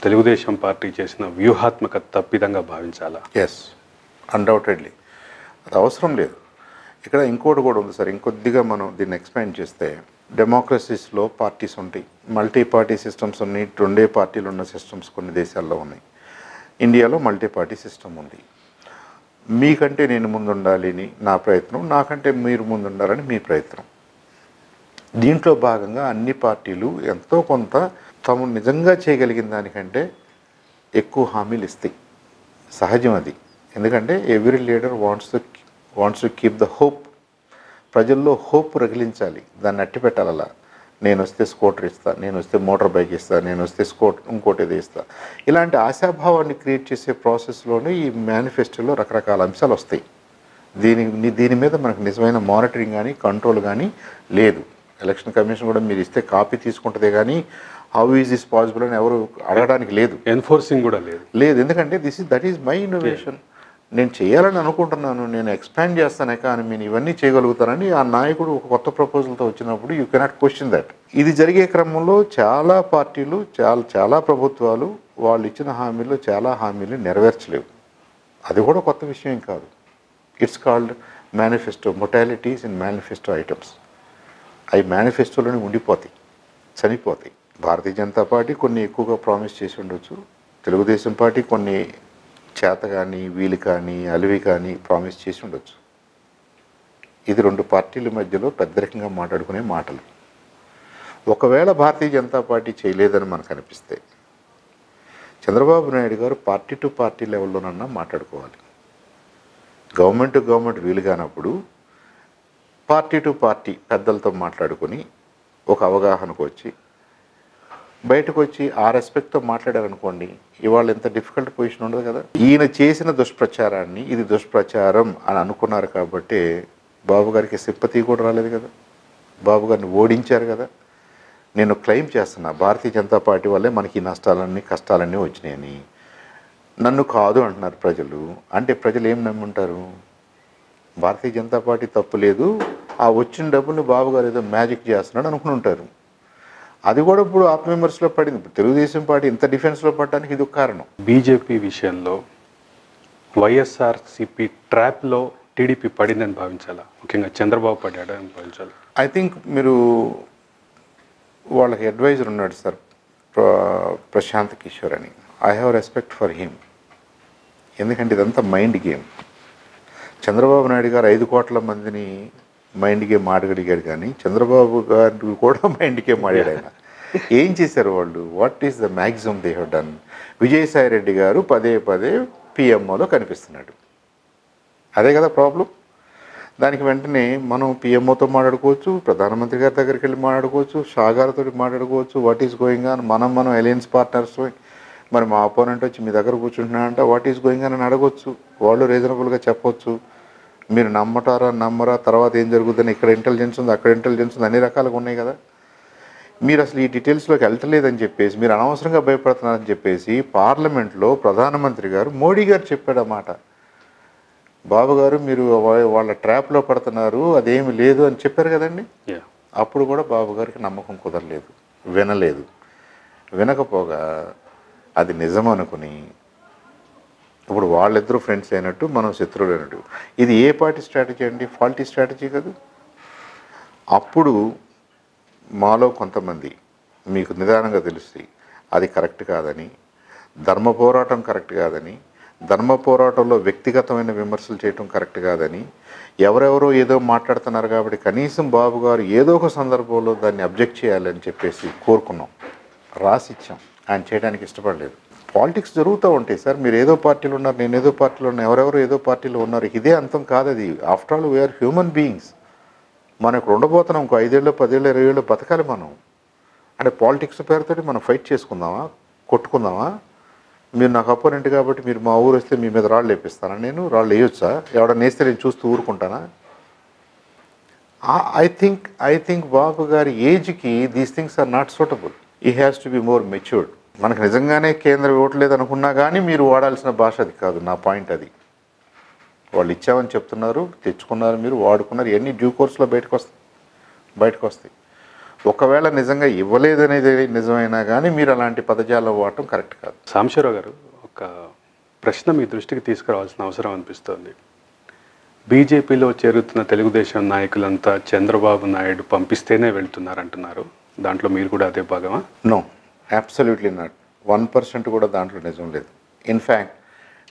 తెలుగుదేశం పార్టీ చేసిన వ్యూహాత్మక తప్పిదంగా భావించాలా? ఎస్ అన్డౌటెడ్లీ అది అవసరం లేదు. ఇక్కడ ఇంకోటి కూడా ఉంది సార్. ఇంకొద్దిగా మనం దీన్ని ఎక్స్పాండ్ చేస్తే డెమోక్రసీస్లో పార్టీస్ ఉంటాయి. మల్టీ పార్టీ సిస్టమ్స్ ఉన్నాయి. రెండే పార్టీలు ఉన్న సిస్టమ్స్ కొన్ని దేశాల్లో ఉన్నాయి. ఇండియాలో మల్టీ పార్టీ సిస్టమ్ ఉంది. మీకంటే నేను ముందు ఉండాలి అని నా ప్రయత్నం నాకంటే మీరు ముందు ఉండాలని మీ ప్రయత్నం. దీంట్లో భాగంగా అన్ని పార్టీలు ఎంతో కొంత తాము నిజంగా చేయగలిగిన దానికంటే ఎక్కువ హామీలు ఇస్తాయి. సహజం అది. ఎందుకంటే every leader wants to wants to keep the hope ప్రజల్లో హోప్ రగిలించాలి. దాన్ని అట్టి పెట్టాలి అలా నేను వస్తే స్కూటర్ ఇస్తాను నేను వస్తే మోటార్ బైక్ ఇస్తాను నేను వస్తే స్కూట్ ఇంకోటి ఏదో ఇస్తాను ఇలాంటి ఆశాభావాన్ని క్రియేట్ చేసే ప్రాసెస్లోనే ఈ మేనిఫెస్టోలో రకరకాల అంశాలు వస్తాయి. దీని దీని మీద మనకు నిజమైన మానిటరింగ్ కానీ కంట్రోల్ కానీ లేదు. ఎలక్షన్ కమిషన్ కూడా మీరు ఇస్తే కాపీ తీసుకుంటుందే కానీ హౌ ఈజ్ దిస్ పాసిబుల్ అని ఎవరు అడగడానికి లేదు. ఎన్ఫోర్సింగ్ కూడా లేదు. లేదు. ఎందుకంటే this is that is my innovation నేను చేయాలని అనుకుంటున్నాను. నేను ఎక్స్పాండ్ చేస్తానే కానీ నేను ఇవన్నీ చేయగలుగుతానని ఆ నాయకుడు ఒక కొత్త ప్రపోజల్తో వచ్చినప్పుడు యూ కెనాట్ క్వశ్చన్ దట్ ఇది జరిగే క్రమంలో చాలా పార్టీలు చాలా చాలా ప్రభుత్వాలు వాళ్ళు ఇచ్చిన హామీలు చాలా హామీలు నెరవేర్చలేవు. అది కూడా కొత్త విషయం కాదు. It's called manifesto modalities in manifesto items అవి మేనిఫెస్టోలోనే ఉండిపోతాయి చనిపోతాయి. భారతీయ జనతా పార్టీ కొన్ని ఎక్కువగా ప్రామిస్ చేసి ఉండొచ్చు. తెలుగుదేశం పార్టీ కొన్ని చేత కానీ వీలు కానీ అలివి కానీ ప్రామిస్ చేసి ఉండొచ్చు. ఇది రెండు పార్టీల మధ్యలో పెద్దరికంగా మాట్లాడుకునే మాటలు. ఒకవేళ భారతీయ జనతా పార్టీ చేయలేదని మనకు అనిపిస్తే చంద్రబాబు నాయుడు గారు పార్టీ టు పార్టీ లెవెల్లోనన్నా మాట్లాడుకోవాలి. గవర్నమెంట్ టు గవర్నమెంట్ వీలు కానప్పుడు పార్టీ టు పార్టీ పెద్దలతో మాట్లాడుకొని ఒక అవగాహనకు వచ్చి బయటకు వచ్చి ఆ రెస్పెక్ట్తో మాట్లాడారనుకోండి ఇవాళ ఎంత డిఫికల్ట్ పొజిషన్ ఉండదు కదా? ఈయన చేసిన దుష్ప్రచారాన్ని ఇది దుష్ప్రచారం అని అనుకున్నారు కాబట్టి బాబు గారికి సింపతి కూడా రాలేదు కదా? బాబు గారిని ఓడించారు కదా? నేను క్లెయిమ్ చేస్తున్నా భారతీయ జనతా పార్టీ వల్లే మనకి ఈ నష్టాలన్నీ కష్టాలన్నీ వచ్చినాయని. నన్ను కాదు అంటున్నారు ప్రజలు. అంటే ప్రజలు ఏం నమ్ముంటారు? భారతీయ జనతా పార్టీ తప్పు లేదు. ఆ వచ్చిన డబ్బులు బాబు గారు ఏదో మ్యాజిక్ చేస్తున్నాడు అనుకుని ఉంటారు. అది కూడా ఇప్పుడు ఆత్మవిమర్శలో పడింది. ఇప్పుడు తెలుగుదేశం పార్టీ ఇంత డిఫెన్స్లో పడడానికి ఇది ఒక కారణం. బీజేపీ విషయంలో వైఎస్ఆర్సిపి ట్రాప్లో టీడీపీ పడిందని భావించాలా? ముఖ్యంగా చంద్రబాబు పడ్డాడని భావించాలి? ఐ థింక్ మీరు వాళ్ళకి అడ్వైజర్ ఉన్నాడు సార్ ప్ర- ప్రశాంత్ కిషోర్ అని. I have respect for him. ఎందుకంటే ఇదంతా మైండ్ గేమ్. చంద్రబాబు నాయుడు గారు ఐదు కోట్ల మందిని మైండ్కే గేమ్ కానీ చంద్రబాబు గారు కూడా మైండ్కే గేమ్ ఆయన. ఏం చేశారు వాళ్ళు? What is the maximum they have done Vijayasai Reddy గారు పదే పదే పిఎంఓలో కనిపిస్తున్నాడు. అదే కదా ప్రాబ్లం దానికి వెంటనే మనం పిఎంఓతో మాట్లాడుకోవచ్చు ప్రధానమంత్రి గారి దగ్గరికి వెళ్ళి మాట్లాడుకోవచ్చు షా గారితో మాట్లాడుకోవచ్చు వాట్ ఈస్ గోయింగ్ ఆన్ మనం మనం అలయన్స్ పార్ట్నర్స్ మరి మా అపోనెంట్ వచ్చి మీ దగ్గర కూర్చుంటున్నా అంటే వాట్ ఈస్ గోయింగ్ అని అడగవచ్చు వాళ్ళు రీజనబుల్గా చెప్పొచ్చు. మీరు నమ్మటారా నమ్మరా తర్వాత ఏం జరుగుతుందని ఇక్కడ ఇంటెలిజెన్స్ ఉంది అక్కడ ఇంటెలిజెన్స్ ఉంది అన్ని రకాలుగా ఉన్నాయి కదా. మీరు అసలు ఈ డీటెయిల్స్లోకి వెళ్తలేదని చెప్పేసి మీరు అనవసరంగా భయపడుతున్నారని చెప్పేసి పార్లమెంట్లో ప్రధానమంత్రి గారు మోడీ గారు చెప్పాడు ఆ మాట. బాబు గారు మీరు వాళ్ళ ట్రాప్లో పడుతున్నారు అదేమి లేదు అని చెప్పారు కదండి. అప్పుడు కూడా బాబు గారికి నమ్మకం కుదరలేదు వినలేదు. వినకపోగా అది నిజం అనుకుని ఇప్పుడు వాళ్ళిద్దరూ ఫ్రెండ్స్ అయినట్టు మనం శత్రువులు అయినట్టు. ఇది ఏ పార్టీ స్ట్రాటజీ అండి? ఫాల్టీ స్ట్రాటజీ కాదు. అప్పుడు మాలో కొంతమంది మీకు నిదానంగా తెలుస్తాయి అది కరెక్ట్ కాదని ధర్మ పోరాటం కరెక్ట్ కాదని ధర్మ పోరాటంలో వ్యక్తిగతమైన విమర్శలు చేయటం కరెక్ట్ కాదని ఎవరెవరో ఏదో మాట్లాడుతున్నారు కాబట్టి కనీసం బాబు గారు ఏదో ఒక సందర్భంలో దాన్ని అబ్జెక్ట్ చేయాలని చెప్పేసి కోరుకున్నాం. రాసిచ్చాం. ఆయన చేయడానికి ఇష్టపడలేదు. పాలిటిక్స్ జరుగుతూ ఉంటాయి సార్. మీరు ఏదో పార్టీలో ఉన్నారు నేను ఏదో పార్టీలో ఉన్నా ఎవరెవరు ఏదో పార్టీలో ఉన్నారు ఇదే అంతం కాదు అది. After all we are human beings మనం ఇక్కడ ఉండబోతున్నాం ఇంకో ఐదేళ్ళు పదేళ్ళు ఇరవై ఏళ్ళు బతకాలి మనం. అంటే పాలిటిక్స్ పేరుతోటి మనం ఫైట్ చేసుకుందామా? కొట్టుకుందామా? మీరు నాకు అపోనెంట్ కాబట్టి మీరు మా ఊరు వస్తే మీ మీద రాళ్ళు వేపిస్తానా నేను రాళ్ళు వేయొచ్చా? ఎవడన్నా వేస్తే నేను చూస్తూ ఊరుకుంటానా? I think I think Babu గారి ఏజ్కి these things are not suitable he has to be more matured మనకు నిజంగానే కేంద్రం ఇవ్వట్లేదు అనుకున్నా కానీ మీరు వాడాల్సిన భాష అది కాదు నా పాయింట్ అది. వాళ్ళు ఇచ్చామని చెప్తున్నారు తెచ్చుకున్నారు మీరు వాడుకున్నారు ఇవన్నీ డ్యూ కోర్స్లో బయటకు వస్తాయి బయటకు వస్తాయి. ఒకవేళ నిజంగా ఇవ్వలేదనేది నిజమైనా కానీ మీరు అలాంటి పదజాలం వాడటం కరెక్ట్ కాదు. సాంబశివరావు గారు ఒక ప్రశ్న మీ దృష్టికి తీసుకురావాల్సిన అవసరం అనిపిస్తోంది. బీజేపీలో చేరుతున్న తెలుగుదేశం నాయకులంతా చంద్రబాబు నాయుడు పంపిస్తేనే వెళ్తున్నారంటున్నారు దాంట్లో మీరు కూడా అదే భాగమా? No. Absolutely not one percent కూడా దాంట్లో నిజం లేదు. ఇన్ఫ్యాక్ట్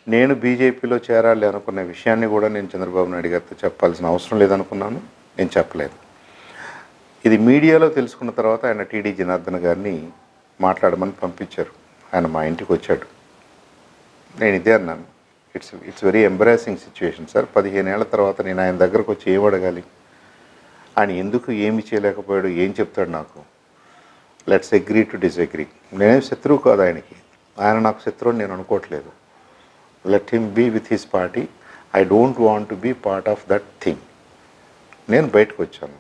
నేను బీజేపీలో చేరాలి అనుకున్న విషయాన్ని కూడా నేను చంద్రబాబు నాయుడు గారితో చెప్పాల్సిన అవసరం లేదనుకున్నాను. నేను చెప్పలేదు. ఇది మీడియాలో తెలుసుకున్న తర్వాత ఆయన టీడీ జనార్దన్ గారిని మాట్లాడమని పంపించారు. ఆయన మా ఇంటికి వచ్చాడు. నేను ఇదే అన్నాను. It's it's very embarrassing situation sir పదిహేను ఏళ్ళ తర్వాత నేను ఆయన దగ్గరకు వచ్చి ఏం అడగాలి? ఆయన ఎందుకు ఏమి చేయలేకపోయాడు? ఏం చెప్తాడు నాకు? లెట్స్ అగ్రీ టు డిసగ్రీ నేనేం శత్రువు కాదు ఆయనకి. ఆయన నాకు శత్రువు నేను అనుకోవట్లేదు. Let him be with his party I don't want to be part of that thing నేను బయటకు వచ్చాను.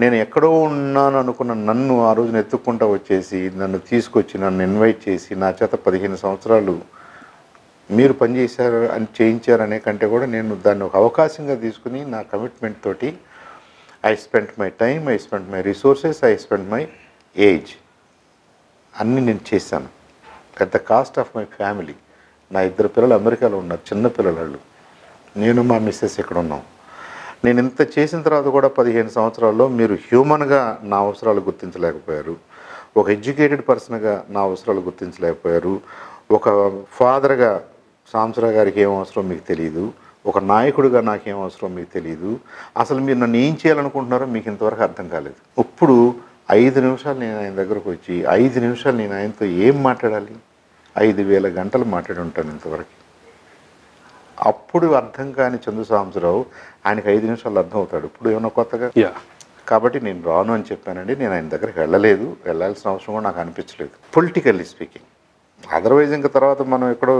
నేను ఎక్కడో ఉన్నాను అనుకున్న నన్ను ఆ రోజున ఎత్తుక్కుంటా వచ్చేసి నన్ను తీసుకొచ్చి నన్ను ఇన్వైట్ చేసి నా చేత పదిహేను సంవత్సరాలు మీరు పనిచేశారు అని చేయించారనే కంటే కూడా నేను దాన్ని ఒక అవకాశంగా తీసుకుని నా కమిట్మెంట్ తోటి I spend my time I spend my resources I spend my age అన్నీ నేను చేశాను. At the cost of my family నా ఇద్దరు పిల్లలు అమెరికాలో ఉన్నారు చిన్న పిల్లలు వాళ్ళు. నేను మా మిస్సెస్ ఇక్కడ ఉన్నాం. నేను ఇంత చేసిన తర్వాత కూడా పదిహేను సంవత్సరాల్లో మీరు హ్యూమన్గా నా అవసరాలు గుర్తించలేకపోయారు. ఒక ఎడ్యుకేటెడ్ పర్సన్గా నా అవసరాలు గుర్తించలేకపోయారు. ఒక ఫాదర్గా సాంసరా గారికి ఏం అవసరం మీకు తెలియదు ఒక నాయకుడిగా నాకేం అవసరం మీకు తెలియదు అసలు మీరు నన్ను ఏం చేయాలనుకుంటున్నారో మీకు ఇంతవరకు అర్థం కాలేదు. ఇప్పుడు ఐదు నిమిషాలు నేను ఆయన దగ్గరకు వచ్చి ఐదు నిమిషాలు నేను ఆయనతో ఏం మాట్లాడాలి? ఐదు వేల గంటలు మాట్లాడి ఉంటాను ఇంతవరకు. అప్పుడు అర్థం కాని చందు సాంబశివరావు ఆయనకి ఐదు నిమిషాలు అర్థం అవుతాడు. ఇప్పుడు ఏమన్నా కొత్తగా? యా. కాబట్టి నేను రాను అని చెప్పానండి. నేను ఆయన దగ్గరికి వెళ్ళలేదు. వెళ్ళాల్సిన అవసరం కూడా నాకు అనిపించలేదు. పొలిటికల్లీ స్పీకింగ్ అదర్వైజ్ ఇంకా తర్వాత మనం ఎక్కడో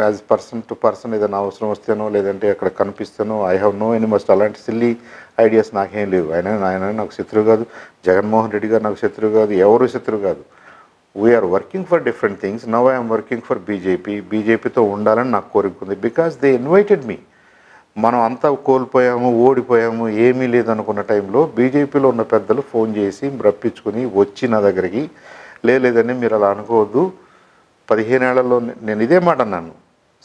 యాజ్ పర్సన్ టు పర్సన్ ఏదైనా అవసరం వస్తేనో లేదంటే అక్కడ కనిపిస్తేనో I have no any must అలాంటి సిల్లీ ఐడియాస్ నాకేం లేవు. ఆయన ఆయన నాకు శత్రువు కాదు. జగన్మోహన్ రెడ్డి గారు నాకు శత్రువు కాదు. ఎవరు శత్రువు కాదు. We are working for different things now I'm working for BJP బీజేపీతో ఉండాలని నాకు కోరిక ఉంది. బికాస్ దే ఇన్వైటెడ్ మీ మనం అంతా కోల్పోయాము ఓడిపోయాము ఏమీ లేదనుకున్న టైంలో బీజేపీలో ఉన్న పెద్దలు ఫోన్ చేసి రప్పించుకుని వచ్చి నా దగ్గరికి. "లే, లేదండి మీరు అలా అనుకోవద్దు. పదిహేనేళ్ళలో నేను ఇదే మాట అన్నాను.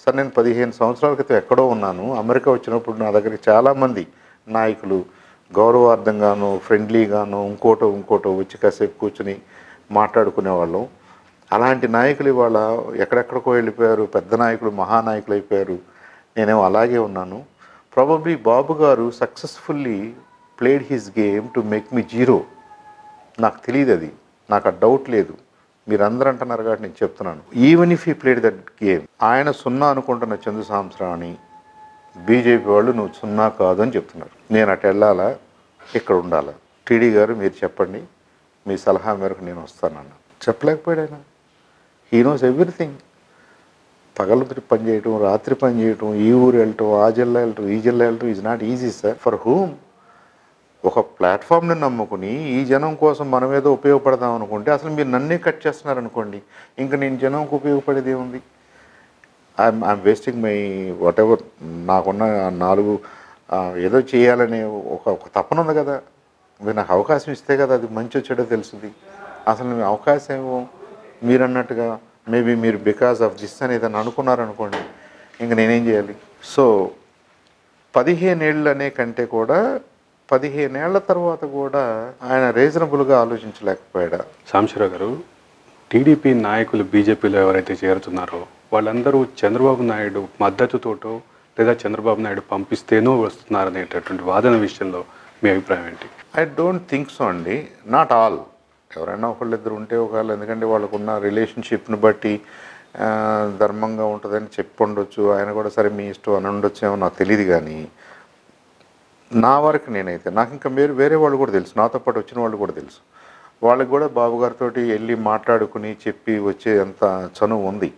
సార్ నేను పదిహేను సంవత్సరాల క్రితం ఎక్కడో ఉన్నాను. అమెరికా వచ్చినప్పుడు నా దగ్గరికి చాలామంది నాయకులు గౌరవార్థంగాను ఫ్రెండ్లీగాను ఇంకోటో ఇంకోటో వచ్చి కాసేపు కూర్చుని మాట్లాడుకునేవాళ్ళం. అలాంటి నాయకులు ఇవాళ ఎక్కడెక్కడికో వెళ్ళిపోయారు పెద్ద నాయకులు మహానాయకులు అయిపోయారు. నేనేమో అలాగే ఉన్నాను. ప్రాబబ్లీ బాబు గారు successfully played his game to make me zero నాకు తెలియదు అది. నాకు ఆ డౌట్ లేదు. మీరు అందరూ అంటున్నారు కాబట్టి నేను చెప్తున్నాను. Even if he played that game ఆయన సున్నా అనుకుంటున్న చందు సాంసరాని బీజేపీ వాళ్ళు నువ్వు సున్నా కాదు అని చెప్తున్నారు. నేను అటు వెళ్ళాలా? ఇక్కడ ఉండాలా? టీడీ గారు మీరు చెప్పండి. మీ సలహా మేరకు నేను వస్తానన్న చెప్పలేకపోయాడు ఆయన. హీ నోస్ ఎవ్రీథింగ్ పగలు పని చేయటం రాత్రి పని చేయటం ఈ ఊరు వెళ్ళటం ఆ జిల్లా వెళ్ళటం ఈ జిల్లా వెళ్ళటం is not easy sir for whom ఒక ప్లాట్ఫామ్ని నమ్ముకుని ఈ జనం కోసం మనం ఏదో ఉపయోగపడదాం అనుకుంటే అసలు మీరు నన్నే కట్ చేస్తున్నారనుకోండి ఇంకా నేను జనంకు ఉపయోగపడేది ఏముంది? I'm I'm wasting my whatever నాకున్న నాలుగు ఏదో చేయాలనే ఒక ఒక తపన ఉంది కదా. మీరు నాకు అవకాశం ఇస్తే కదా అది మంచి వచ్చేటో తెలుస్తుంది అసలు మీ అవకాశం ఏమో మీరు అన్నట్టుగా మేబీ మీరు బికాస్ ఆఫ్ దిస్ అని ఏదైనా అనుకున్నారనుకోండి ఇంక నేనేం చేయాలి? సో పదిహేనేళ్ళు అనే కంటే కూడా పదిహేనేళ్ళ తర్వాత కూడా ఆయన రీజనబుల్గా ఆలోచించలేకపోయాడా. సాంబశివరావు గారు టీడీపీ నాయకులు బీజేపీలో ఎవరైతే చేరుతున్నారో వాళ్ళందరూ చంద్రబాబు నాయుడు మద్దతుతోటో లేదా చంద్రబాబు నాయుడు పంపిస్తేనో వస్తున్నారనేటటువంటి వాదన విషయంలో మీ అభిప్రాయం ఏంటి? ఐ డోంట్ థింక్ సో అండి. నాట్ ఆల్ ఎవరైనా ఒకళ్ళిద్దరు ఉంటే ఒకళ్ళు ఎందుకంటే వాళ్ళకున్న రిలేషన్షిప్ని బట్టి ధర్మంగా ఉంటుందని చెప్పి ఉండొచ్చు. ఆయన కూడా సరే మీ ఇష్టం అని ఉండొచ్చేమో నాకు తెలియదు కానీ నా వరకు నేనైతే నాకు ఇంకా మీరు వేరే వాళ్ళు కూడా తెలుసు. నాతో పాటు వచ్చిన వాళ్ళు కూడా తెలుసు. వాళ్ళకి కూడా బాబుగారితో వెళ్ళి మాట్లాడుకుని చెప్పి వచ్చే అంత చనువు ఉంది.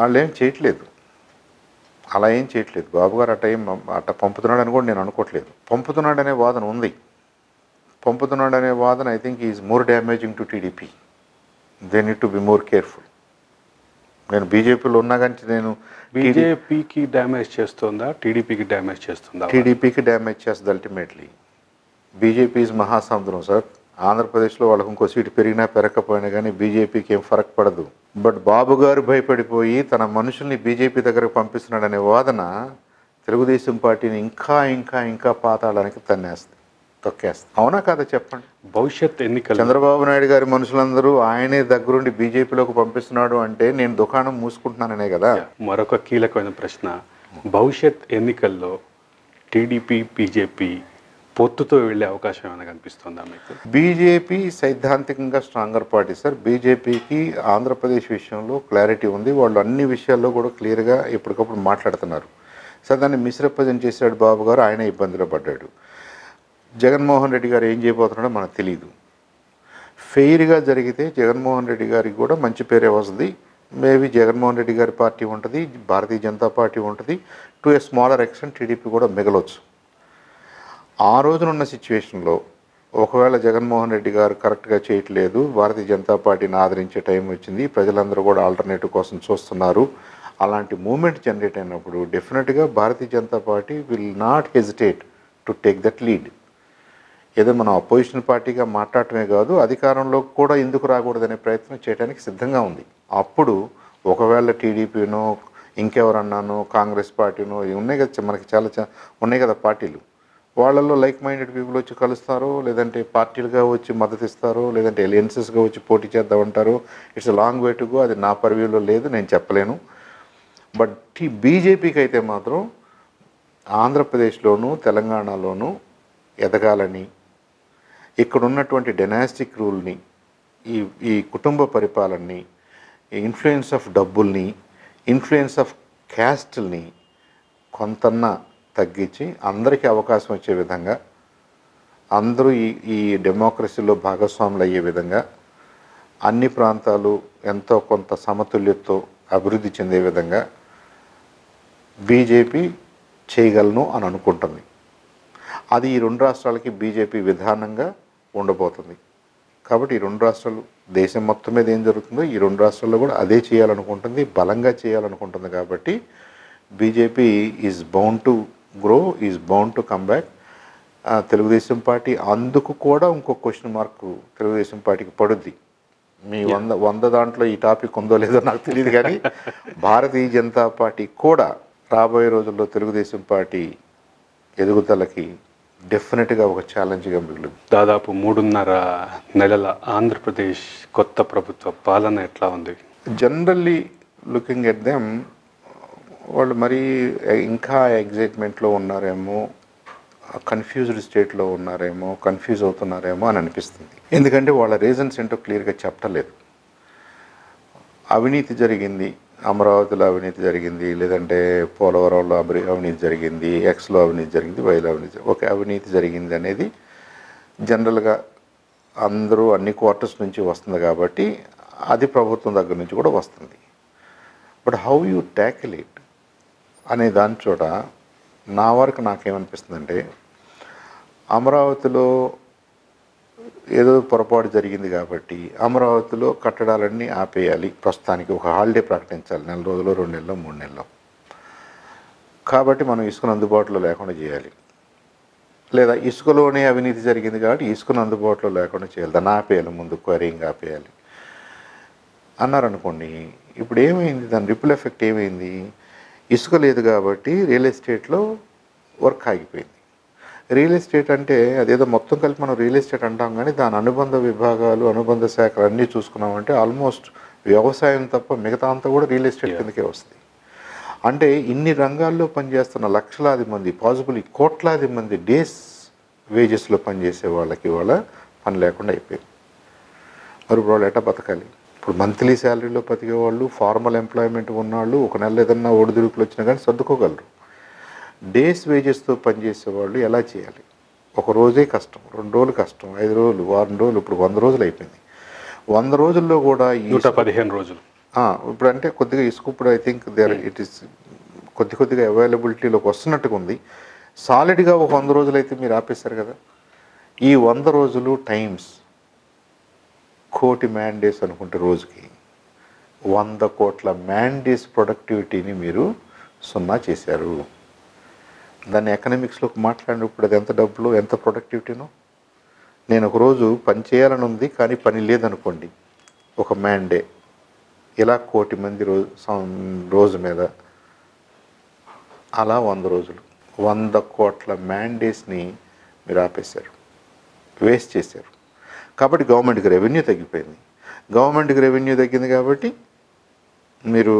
వాళ్ళు ఏం చేయట్లేదు. అలా ఏం చేయట్లేదు. బాబుగారు అట్ట ఏం అట్ట పంపుతున్నాడని కూడా నేను అనుకోవట్లేదు పంపుతున్నాడనే వాదన ఉంది. పంపుతున్నాడనే వాదన I think is more damaging to TDP they need to be more careful నేను బీజేపీలో ఉన్నా కానీ నేను బీజేపీకి డ్యామేజ్ చేస్తుందా? టీడీపీకి డ్యామేజ్ చేస్తుందా? టీడీపీకి డ్యామేజ్ చేస్తుంది అల్టిమేట్లీ. బీజేపీ ఈజ్ మహాసముద్రం సార్. ఆంధ్రప్రదేశ్లో వాళ్ళకు ఇంకో సీటు పెరిగినా పెరగకపోయినా కానీ బీజేపీకి ఏం ఫరక్ పడదు. బట్ బాబు గారు భయపడిపోయి తన మనుషుల్ని బీజేపీ దగ్గరకు పంపిస్తున్నాడనే వాదన తెలుగుదేశం పార్టీని ఇంకా ఇంకా ఇంకా పాతాళానికి తన్నేస్తుంది. తొక్కేస్తుంది అవునా కాదా చెప్పండి? భవిష్యత్ ఎన్నికలు. చంద్రబాబు నాయుడు గారి మనుషులందరూ ఆయనే దగ్గరుండి బీజేపీలోకి పంపిస్తున్నాడు అంటే నేను దుకాణం మూసుకుంటున్నాననే కదా? మరొక కీలకమైన ప్రశ్న. భవిష్యత్ ఎన్నికల్లో టీడీపీ బీజేపీ పొత్తుతో వెళ్ళే అవకాశం ఏమైనా కనిపిస్తుందా మీకు? బీజేపీ సైద్ధాంతికంగా స్ట్రాంగర్ పార్టీ సార్. బీజేపీకి ఆంధ్రప్రదేశ్ విషయంలో క్లారిటీ ఉంది. వాళ్ళు అన్ని విషయాల్లో కూడా క్లియర్గా ఎప్పటికప్పుడు మాట్లాడుతున్నారు. సార్ దాన్ని మిస్రిప్రజెంట్ చేశాడు బాబు గారు. ఆయన ఇబ్బందిలో పడ్డాడు. జగన్మోహన్ రెడ్డి గారు ఏం చేయబోతున్నాడో మనకు తెలియదు ఫెయిర్గా జరిగితే జగన్మోహన్ రెడ్డి గారికి కూడా మంచి పేరే వస్తుంది. మేబీ జగన్మోహన్ రెడ్డి గారి పార్టీ ఉంటుంది భారతీయ జనతా పార్టీ ఉంటుంది to a smaller extent TDP కూడా మిగలవచ్చు ఆ రోజునున్న సిచ్యువేషన్లో ఒకవేళ జగన్మోహన్ రెడ్డి గారు కరెక్ట్గా చేయట్లేదు భారతీయ జనతా పార్టీని ఆదరించే టైం వచ్చింది ప్రజలందరూ కూడా ఆల్టర్నేటివ్ కోసం చూస్తున్నారు అలాంటి మూమెంట్ జనరేట్ అయినప్పుడు డెఫినెట్గా Bharatiya Janata Party will not hesitate to take that lead. ఏదో మనం అపోజిషన్ పార్టీగా మాట్లాడటమే కాదు అధికారంలో కూడా ఎందుకు రాకూడదనే ప్రయత్నం చేయడానికి సిద్ధంగా ఉంది. అప్పుడు ఒకవేళ టీడీపీనో ఇంకెవరన్నానో కాంగ్రెస్ పార్టీనో ఇవి ఉన్నాయి కదా మనకి చాలా చా- ఉన్నాయి కదా పార్టీలు. వాళ్ళల్లో లైక్ మైండెడ్ పీపుల్ వచ్చి కలుస్తారో లేదంటే పార్టీలుగా వచ్చి మద్దతు ఇస్తారో లేదంటే ఎలియన్సెస్గా వచ్చి పోటీ చేద్దామంటారో it's long way to go అది నా పర్వ్యూలో లేదు నేను చెప్పలేను. బట్ బీజేపీకి అయితే మాత్రం ఆంధ్రప్రదేశ్లోనూ తెలంగాణలోనూ ఎదగాలని ఇక్కడ ఉన్నటువంటి డెనాస్టిక్ రూల్ని ఈ ఈ కుటుంబ పరిపాలనని ఇన్ఫ్లుయెన్స్ ఆఫ్ డబ్బుల్ని ఇన్ఫ్లుయెన్స్ ఆఫ్ క్యాస్ట్ని కొంతన్నా తగ్గించి అందరికీ అవకాశం వచ్చే విధంగా అందరూ ఈ ఈ డెమోక్రసీలో భాగస్వాములు అయ్యే విధంగా అన్ని ప్రాంతాలు ఎంతో కొంత సమతుల్యతతో అభివృద్ధి చెందే విధంగా బీజేపీ చేయగలను అని అనుకుంటుంది. అది ఈ రెండు రాష్ట్రాలకి బీజేపీ విధానంగా ఉండబోతుంది. కాబట్టి ఈ రెండు రాష్ట్రాలు దేశం మొత్తం మీద ఏం జరుగుతుందో ఈ రెండు రాష్ట్రాల్లో కూడా అదే చేయాలనుకుంటుంది బలంగా చేయాలనుకుంటుంది కాబట్టి BJP is bound to grow is bound to come back Telugu Desam party అందుకు కూడా ఇంకో క్వశ్చన్ మార్క్ తెలుగుదేశం పార్టీకి పడుద్ది. మీ వంద వంద దాంట్లో ఈ టాపిక్ ఉందో లేదో నాకు తెలియదు కానీ భారతీయ జనతా పార్టీ కూడా రాబోయే రోజుల్లో తెలుగుదేశం పార్టీ ఎదుగుదలకి డెఫినెట్గా ఒక ఛాలెంజ్గా మిగులుంది. దాదాపు మూడున్నర నెలల ఆంధ్రప్రదేశ్ కొత్త ప్రభుత్వ పాలన ఎట్లా ఉంది? జనరల్లీ లుకింగ్ ఎట్ దెమ్ వాళ్ళు మరీ ఇంకా ఎగ్జైట్మెంట్లో ఉన్నారేమో కన్ఫ్యూజ్డ్ స్టేట్లో ఉన్నారేమో కన్ఫ్యూజ్ అవుతున్నారేమో అని అనిపిస్తుంది. ఎందుకంటే వాళ్ళ రీజన్స్ ఏంటో క్లియర్గా చెప్పలేదు. అవినీతి జరిగింది. అమరావతిలో అవినీతి జరిగింది లేదంటే పోలవరంలో అభి అవినీతి జరిగింది ఎక్స్లో అవినీతి జరిగింది వైలో అవినీతి జరిగింది. అవినీతి జరిగింది అనేది జనరల్గా అందరూ అన్ని క్వార్టర్స్ నుంచి వస్తుంది కాబట్టి అది ప్రభుత్వం దగ్గర నుంచి కూడా వస్తుంది but how you tackle it అనే దాని చోట నా వరకు నాకేమనిపిస్తుందంటే అమరావతిలో ఏదో పొరపాటు జరిగింది కాబట్టి అమరావతిలో కట్టడాలన్నీ ఆపేయాలి. ప్రస్తుతానికి ఒక హాలిడే ప్రకటించాలి. నెల రోజులు రెండు నెలలు మూడు నెలలు. కాబట్టి మనం ఇసుకను అందుబాటులో లేకుండా చేయాలి. లేదా ఇసుకలోనే అవినీతి జరిగింది కాబట్టి ఇసుకను అందుబాటులో లేకుండా చేయాలి. దాన్ని ఆపేయాలి ముందు క్వరింగ్ ఆపేయాలి. అన్నారనుకోండి ఇప్పుడు ఏమైంది? దాని రిపుల్ ఎఫెక్ట్ ఏమైంది? ఇసుక లేదు కాబట్టి రియల్ ఎస్టేట్లో వర్క్ ఆగిపోయింది. రియల్ ఎస్టేట్ అంటే అదేదో మొత్తం కలిపి మనం రియల్ ఎస్టేట్ అంటాం కానీ దాని అనుబంధ విభాగాలు అనుబంధ శాఖలు అన్నీ చూసుకున్నామంటే ఆల్మోస్ట్ వ్యవసాయం తప్ప మిగతా అంతా కూడా రియల్ ఎస్టేట్. కిందకే వస్తుంది అంటే ఇన్ని రంగాల్లో పనిచేస్తున్న లక్షలాది మంది పాసిబుల్ కోట్లాది మంది డేస్ వేజెస్లో పనిచేసే వాళ్ళకి వాళ్ళ పని లేకుండా అయిపోయింది. మరి ఇప్పుడు వాళ్ళు ఎట్లా బతకాలి? ఇప్పుడు మంత్లీ శాలరీలో బతికే వాళ్ళు ఫార్మల్ ఎంప్లాయ్మెంట్ ఉన్నవాళ్ళు ఒక నెల ఏదన్నా ఒడిదుడుకులు వచ్చినా కానీ సర్దుకోగలరు. డేస్ వేజెస్తో పనిచేసే వాళ్ళు ఎలా చేయాలి? ఒక రోజే కష్టం రెండు రోజులు కష్టం ఐదు రోజులు వారం రోజులు ఇప్పుడు వంద రోజులు అయిపోయింది. వంద రోజుల్లో కూడా ఈ నూట పదిహేను రోజులు. ఇప్పుడు అంటే కొద్దిగా ఇసుక ఇప్పుడు I think there it is కొద్ది కొద్దిగా అవైలబిలిటీలోకి వస్తున్నట్టుగా ఉంది. సాలిడ్గా ఒక వంద రోజులు అయితే మీరు ఆపేశారు కదా? ఈ వంద రోజులు టైమ్స్ కోటి మ్యాండేస్ అనుకుంటే రోజుకి వంద కోట్ల మ్యాండేస్ ప్రొడక్టివిటీని మీరు సున్నా చేశారు. దాన్ని ఎకనామిక్స్లోకి మాట్లాడినప్పుడు అది ఎంత డబ్బులు ఎంత ప్రొడక్టివిటీనో. నేను ఒక రోజు పని చేయాలని ఉంది కానీ పని లేదనుకోండి. ఒక మ్యాండే ఇలా కోటి మంది రోజు రోజు మీద. అలా వంద రోజులు. వంద కోట్ల మ్యాండేస్ని మీరు ఆపేశారు. వేస్ట్ చేశారు. కాబట్టి గవర్నమెంట్కి రెవెన్యూ తగ్గిపోయింది. గవర్నమెంట్కి రెవెన్యూ తగ్గింది కాబట్టి మీరు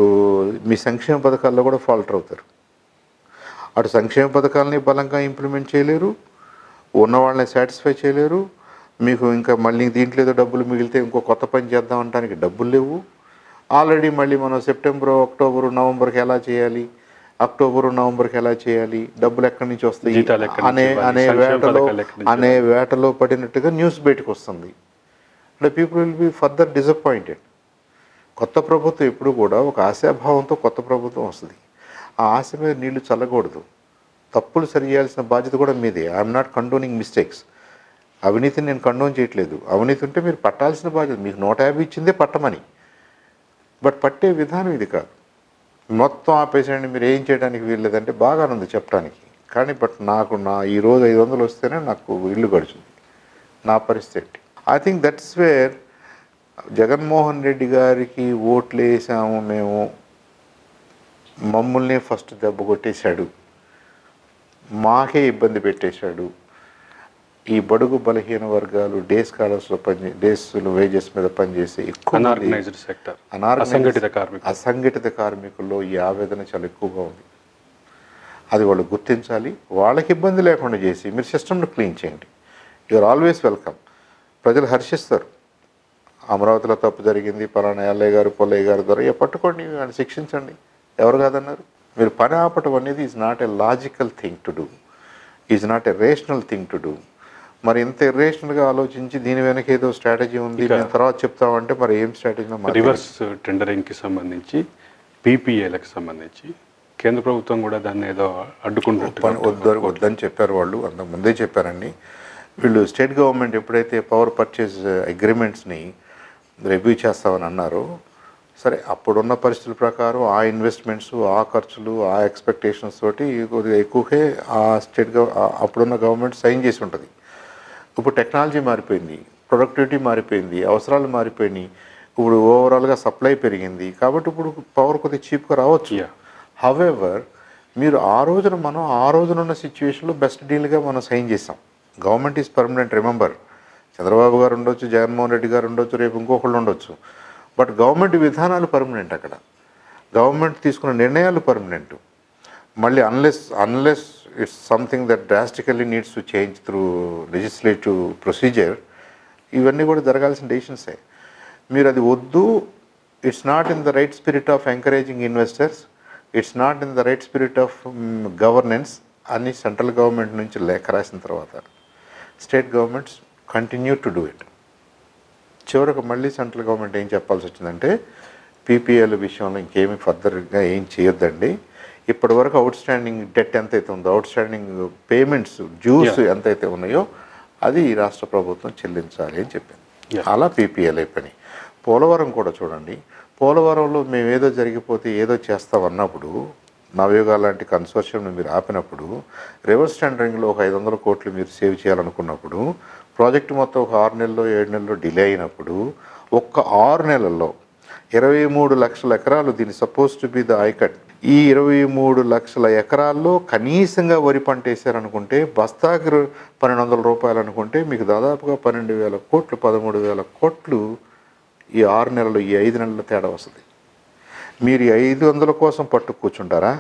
మీ సంక్షేమ పథకాల్లో కూడా ఫాల్టర్ అవుతారు. అటు సంక్షేమ పథకాలని బలంగా ఇంప్లిమెంట్ చేయలేరు ఉన్న వాళ్ళని సాటిస్ఫై చేయలేరు. మీకు ఇంకా మళ్ళీ దీంట్లో ఏదో డబ్బులు మిగిలితే ఇంకో కొత్త పని చేద్దాం అనడానికి డబ్బులు లేవు. ఆల్రెడీ మళ్ళీ మనం సెప్టెంబర్ అక్టోబర్ నవంబర్కి ఎలా చేయాలి? అక్టోబర్ నవంబర్కి ఎలా చేయాలి? డబ్బులు ఎక్కడి నుంచి వస్తాయి? అనే? అనే వేటలో అనే వేటలో పడినట్టుగా న్యూస్ బయటకు వస్తుంది. అంటే people will be further disappointed కొత్త ప్రభుత్వం ఎప్పుడు కూడా ఒక ఆశాభావంతో కొత్త ప్రభుత్వం వస్తుంది. ఆ ఆశ మీద నీళ్ళు చల్లకూడదు. తప్పులు సరి చేయాల్సిన బాధ్యత కూడా మీదే. ఐఎమ్ నాట్ కండోనింగ్ మిస్టేక్స్ అవినీతిని నేను కండోన్ చేయట్లేదు. అవినీతి ఉంటే మీరు పట్టాల్సిన బాధ్యత మీకు నూట యాభై ఇచ్చిందే పట్టమని. బట్ పట్టే విధానం ఇది కాదు. మొత్తం ఆపేసేయండి మీరు ఏం చేయడానికి వీల్లేదంటే బాగా ఉంది చెప్పడానికి. కానీ బట్ నాకు నా ఈ రోజు ఐదు వందలు వస్తేనే నాకు ఇల్లు గడుచుంది. నా పరిస్థితి I think that's where Jaganmohan Reddy గారికి ఓట్లు వేసాము మేము. మమ్మల్ని ఫస్ట్ దెబ్బ కొట్టేశాడు. మాకే ఇబ్బంది పెట్టేశాడు. ఈ బడుగు బలహీన వర్గాలు డే స్కాలర్స్లో పని డేస్లో వేజెస్ మీద పనిచేసే ఎక్కువ అనార్గనైజ్డ్ సెక్టర్ అసంఘటిత కార్మికులు. అసంఘటిత కార్మికుల్లో ఈ ఆవేదన చాలా ఎక్కువగా ఉంది. అది వాళ్ళు గుర్తించాలి. వాళ్ళకి ఇబ్బంది లేకుండా చేసి మీరు సిస్టమ్ను క్లీన్ చేయండి. యూఆర్ ఆల్వేస్ వెల్కమ్ ప్రజలు హర్షిస్తారు. అమరావతిలో తప్పు జరిగింది పలానా ఎల్లయ్య గారు పొల్లయ్య గారి ద్వారా పట్టుకోండి వాళ్ళని శిక్షించండి. ఎవరు కాదన్నారు? మీరు పని ఆపటం అనేది is not a logical thing to do is not a rational thing to do మరి ఇంత ఇర్రేషనల్గా ఆలోచించి దీని వెనక ఏదో స్ట్రాటజీ ఉంది నేను తర్వాత చెప్తామంటే మరి ఏం స్ట్రాటజీనో మాకు రివర్స్ టెండరింగ్కి సంబంధించి పీపీఏలకు సంబంధించి కేంద్ర ప్రభుత్వం కూడా దాన్ని ఏదో అడ్డుకుంటున్నట్టు పని వద్దు వద్దని చెప్పారు వాళ్ళు అంతకు ముందే చెప్పారండి. వీళ్ళు స్టేట్ గవర్నమెంట్ ఎప్పుడైతే పవర్ పర్చేస్ అగ్రిమెంట్స్ని రివ్యూ చేస్తామని అన్నారో సరే అప్పుడున్న పరిస్థితుల ప్రకారం ఆ ఇన్వెస్ట్మెంట్స్ ఆ ఖర్చులు ఆ ఎక్స్పెక్టేషన్స్ తోటి కొద్దిగా ఎక్కువకే ఆ స్టేట్ అప్పుడున్న గవర్నమెంట్ సైన్ చేసి ఉంటుంది. ఇప్పుడు టెక్నాలజీ మారిపోయింది ప్రొడక్టివిటీ మారిపోయింది అవసరాలు మారిపోయినాయి. ఇప్పుడు ఓవరాల్గా సప్లై పెరిగింది. కాబట్టి ఇప్పుడు పవర్ కొద్దిగా చీప్గా రావచ్చు. హవెవర్ మీరు ఆ రోజున మనం ఆ రోజున ఉన్న సిచ్యువేషన్లో బెస్ట్ డీల్గా మనం సైన్ చేసాం government is permanent. Remember Chandrababu గారు ఉండొచ్చు జగన్మోహన్ రెడ్డి గారు ఉండొచ్చు రేపు ఇంకొకళ్ళు ఉండొచ్చు. బట్ గవర్నమెంట్ విధానాలు పర్మనెంట్ అక్కడ. గవర్నమెంట్ తీసుకున్న నిర్ణయాలు పర్మనెంట్. మళ్ళీ unless unless it's something that drastically needs to change through legislative procedure ఇవన్నీ కూడా జరగాల్సిన డెసిషన్సే మీరు అది వద్దు it's not in the right spirit of encouraging investors it's not in the right spirit of governance అని సెంట్రల్ గవర్నమెంట్ నుంచి లేఖ రాసిన తర్వాత. State governments continue to do it చివరకు మళ్ళీ సెంట్రల్ గవర్నమెంట్ ఏం చెప్పాల్సి వచ్చిందంటే పీపీఎల్ విషయంలో ఇంకేమీ ఫర్దర్గా ఏం చేయొద్దండి. ఇప్పటి వరకు అవుట్ స్టాండింగ్ డెట్ ఎంతైతే ఉందో అవుట్ స్టాండింగ్ పేమెంట్స్ డ్యూస్ ఎంతైతే ఉన్నాయో అది ఈ రాష్ట్ర ప్రభుత్వం చెల్లించాలి అని చెప్పింది. అలా పీపీఎల్ అయిపోయినాయి. పోలవరం కూడా చూడండి. పోలవరంలో మేము ఏదో జరిగిపోతే ఏదో చేస్తామన్నప్పుడు నవయుగాల లాంటి కన్సోర్షియంను మీరు ఆపినప్పుడు రివర్స్ టెండరింగ్లో ఒక ఐదు వందల కోట్లు మీరు సేవ్ చేయాలనుకున్నప్పుడు ప్రాజెక్ట్ మొత్తం ఒక ఆరు నెలల్లో ఏడు నెలల్లో డిలే అయినప్పుడు ఒక్క ఆరు నెలల్లో ఇరవై మూడు లక్షల ఎకరాలు దీని suppose to be the ayacut ఈ ఇరవై మూడు లక్షల ఎకరాల్లో కనీసంగా వరి పంట వేసారనుకుంటే బస్తాకి పన్నెండు వందల రూపాయలు అనుకుంటే మీకు దాదాపుగా పన్నెండు వేల కోట్లు పదమూడు వేల కోట్లు ఈ ఆరు నెలలు ఈ ఐదు నెలల తేడా వస్తుంది. మీరు ఐదు వందల కోసం పట్టు కూర్చుంటారా?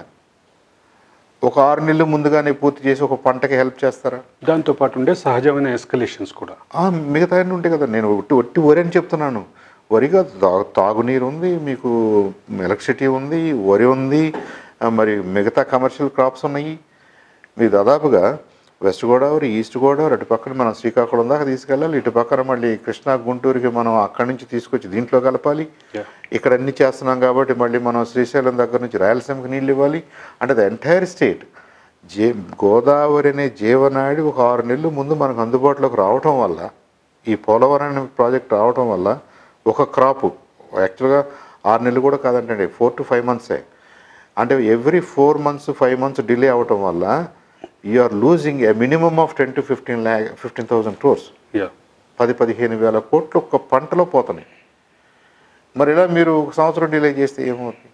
ఒక ఆరు నెలలు ముందుగానే పూర్తి చేసి ఒక పంటకి హెల్ప్ చేస్తారా? దాంతో పాటు ఉండే సహజమైన ఎస్కలేషన్స్ కూడా. ఆ, మిగతా అన్నీ ఉంటాయి కదా. నేను ఒట్టి ఒట్టి వరి అని చెప్తున్నాను. వరిగా తాగునీరు ఉంది మీకు ఎలక్ట్రిసిటీ ఉంది వరి ఉంది మరి మిగతా కమర్షియల్ క్రాప్స్ ఉన్నాయి. మీరు దాదాపుగా వెస్ట్ గోదావరి ఈస్ట్ గోదావరి అటు పక్కన మనం శ్రీకాకుళం దాకా తీసుకెళ్ళాలి. ఇటు పక్కన మళ్ళీ కృష్ణా గుంటూరుకి మనం అక్కడి నుంచి తీసుకొచ్చి దీంట్లో కలపాలి. ఇక్కడ అన్ని చేస్తున్నాం కాబట్టి మళ్ళీ మనం శ్రీశైలం దగ్గర నుంచి రాయలసీమకి నీళ్ళు ఇవ్వాలి. అంటే ద ఎంటైర్ స్టేట్. జే గోదావరి అనే జీవనాడి ఒక ఆరు నెలలు ముందు మనకు అందుబాటులోకి రావటం వల్ల ఈ పోలవరం అనే ప్రాజెక్ట్ రావటం వల్ల ఒక క్రాపు యాక్చువల్గా ఆరు నెలలు కూడా కాదంటండి ఫోర్ టు ఫైవ్ మంత్సే. అంటే every four months five months delay అవటం వల్ల you are losing a minimum of ten to fifteen lakh fifteen thousand crores పది పదిహేను వేల కోట్లు ఒక్క పంటలో పోతున్నాయి. మరి ఇలా మీరు ఒక సంవత్సరం డిలే చేస్తే ఏమవుతుంది?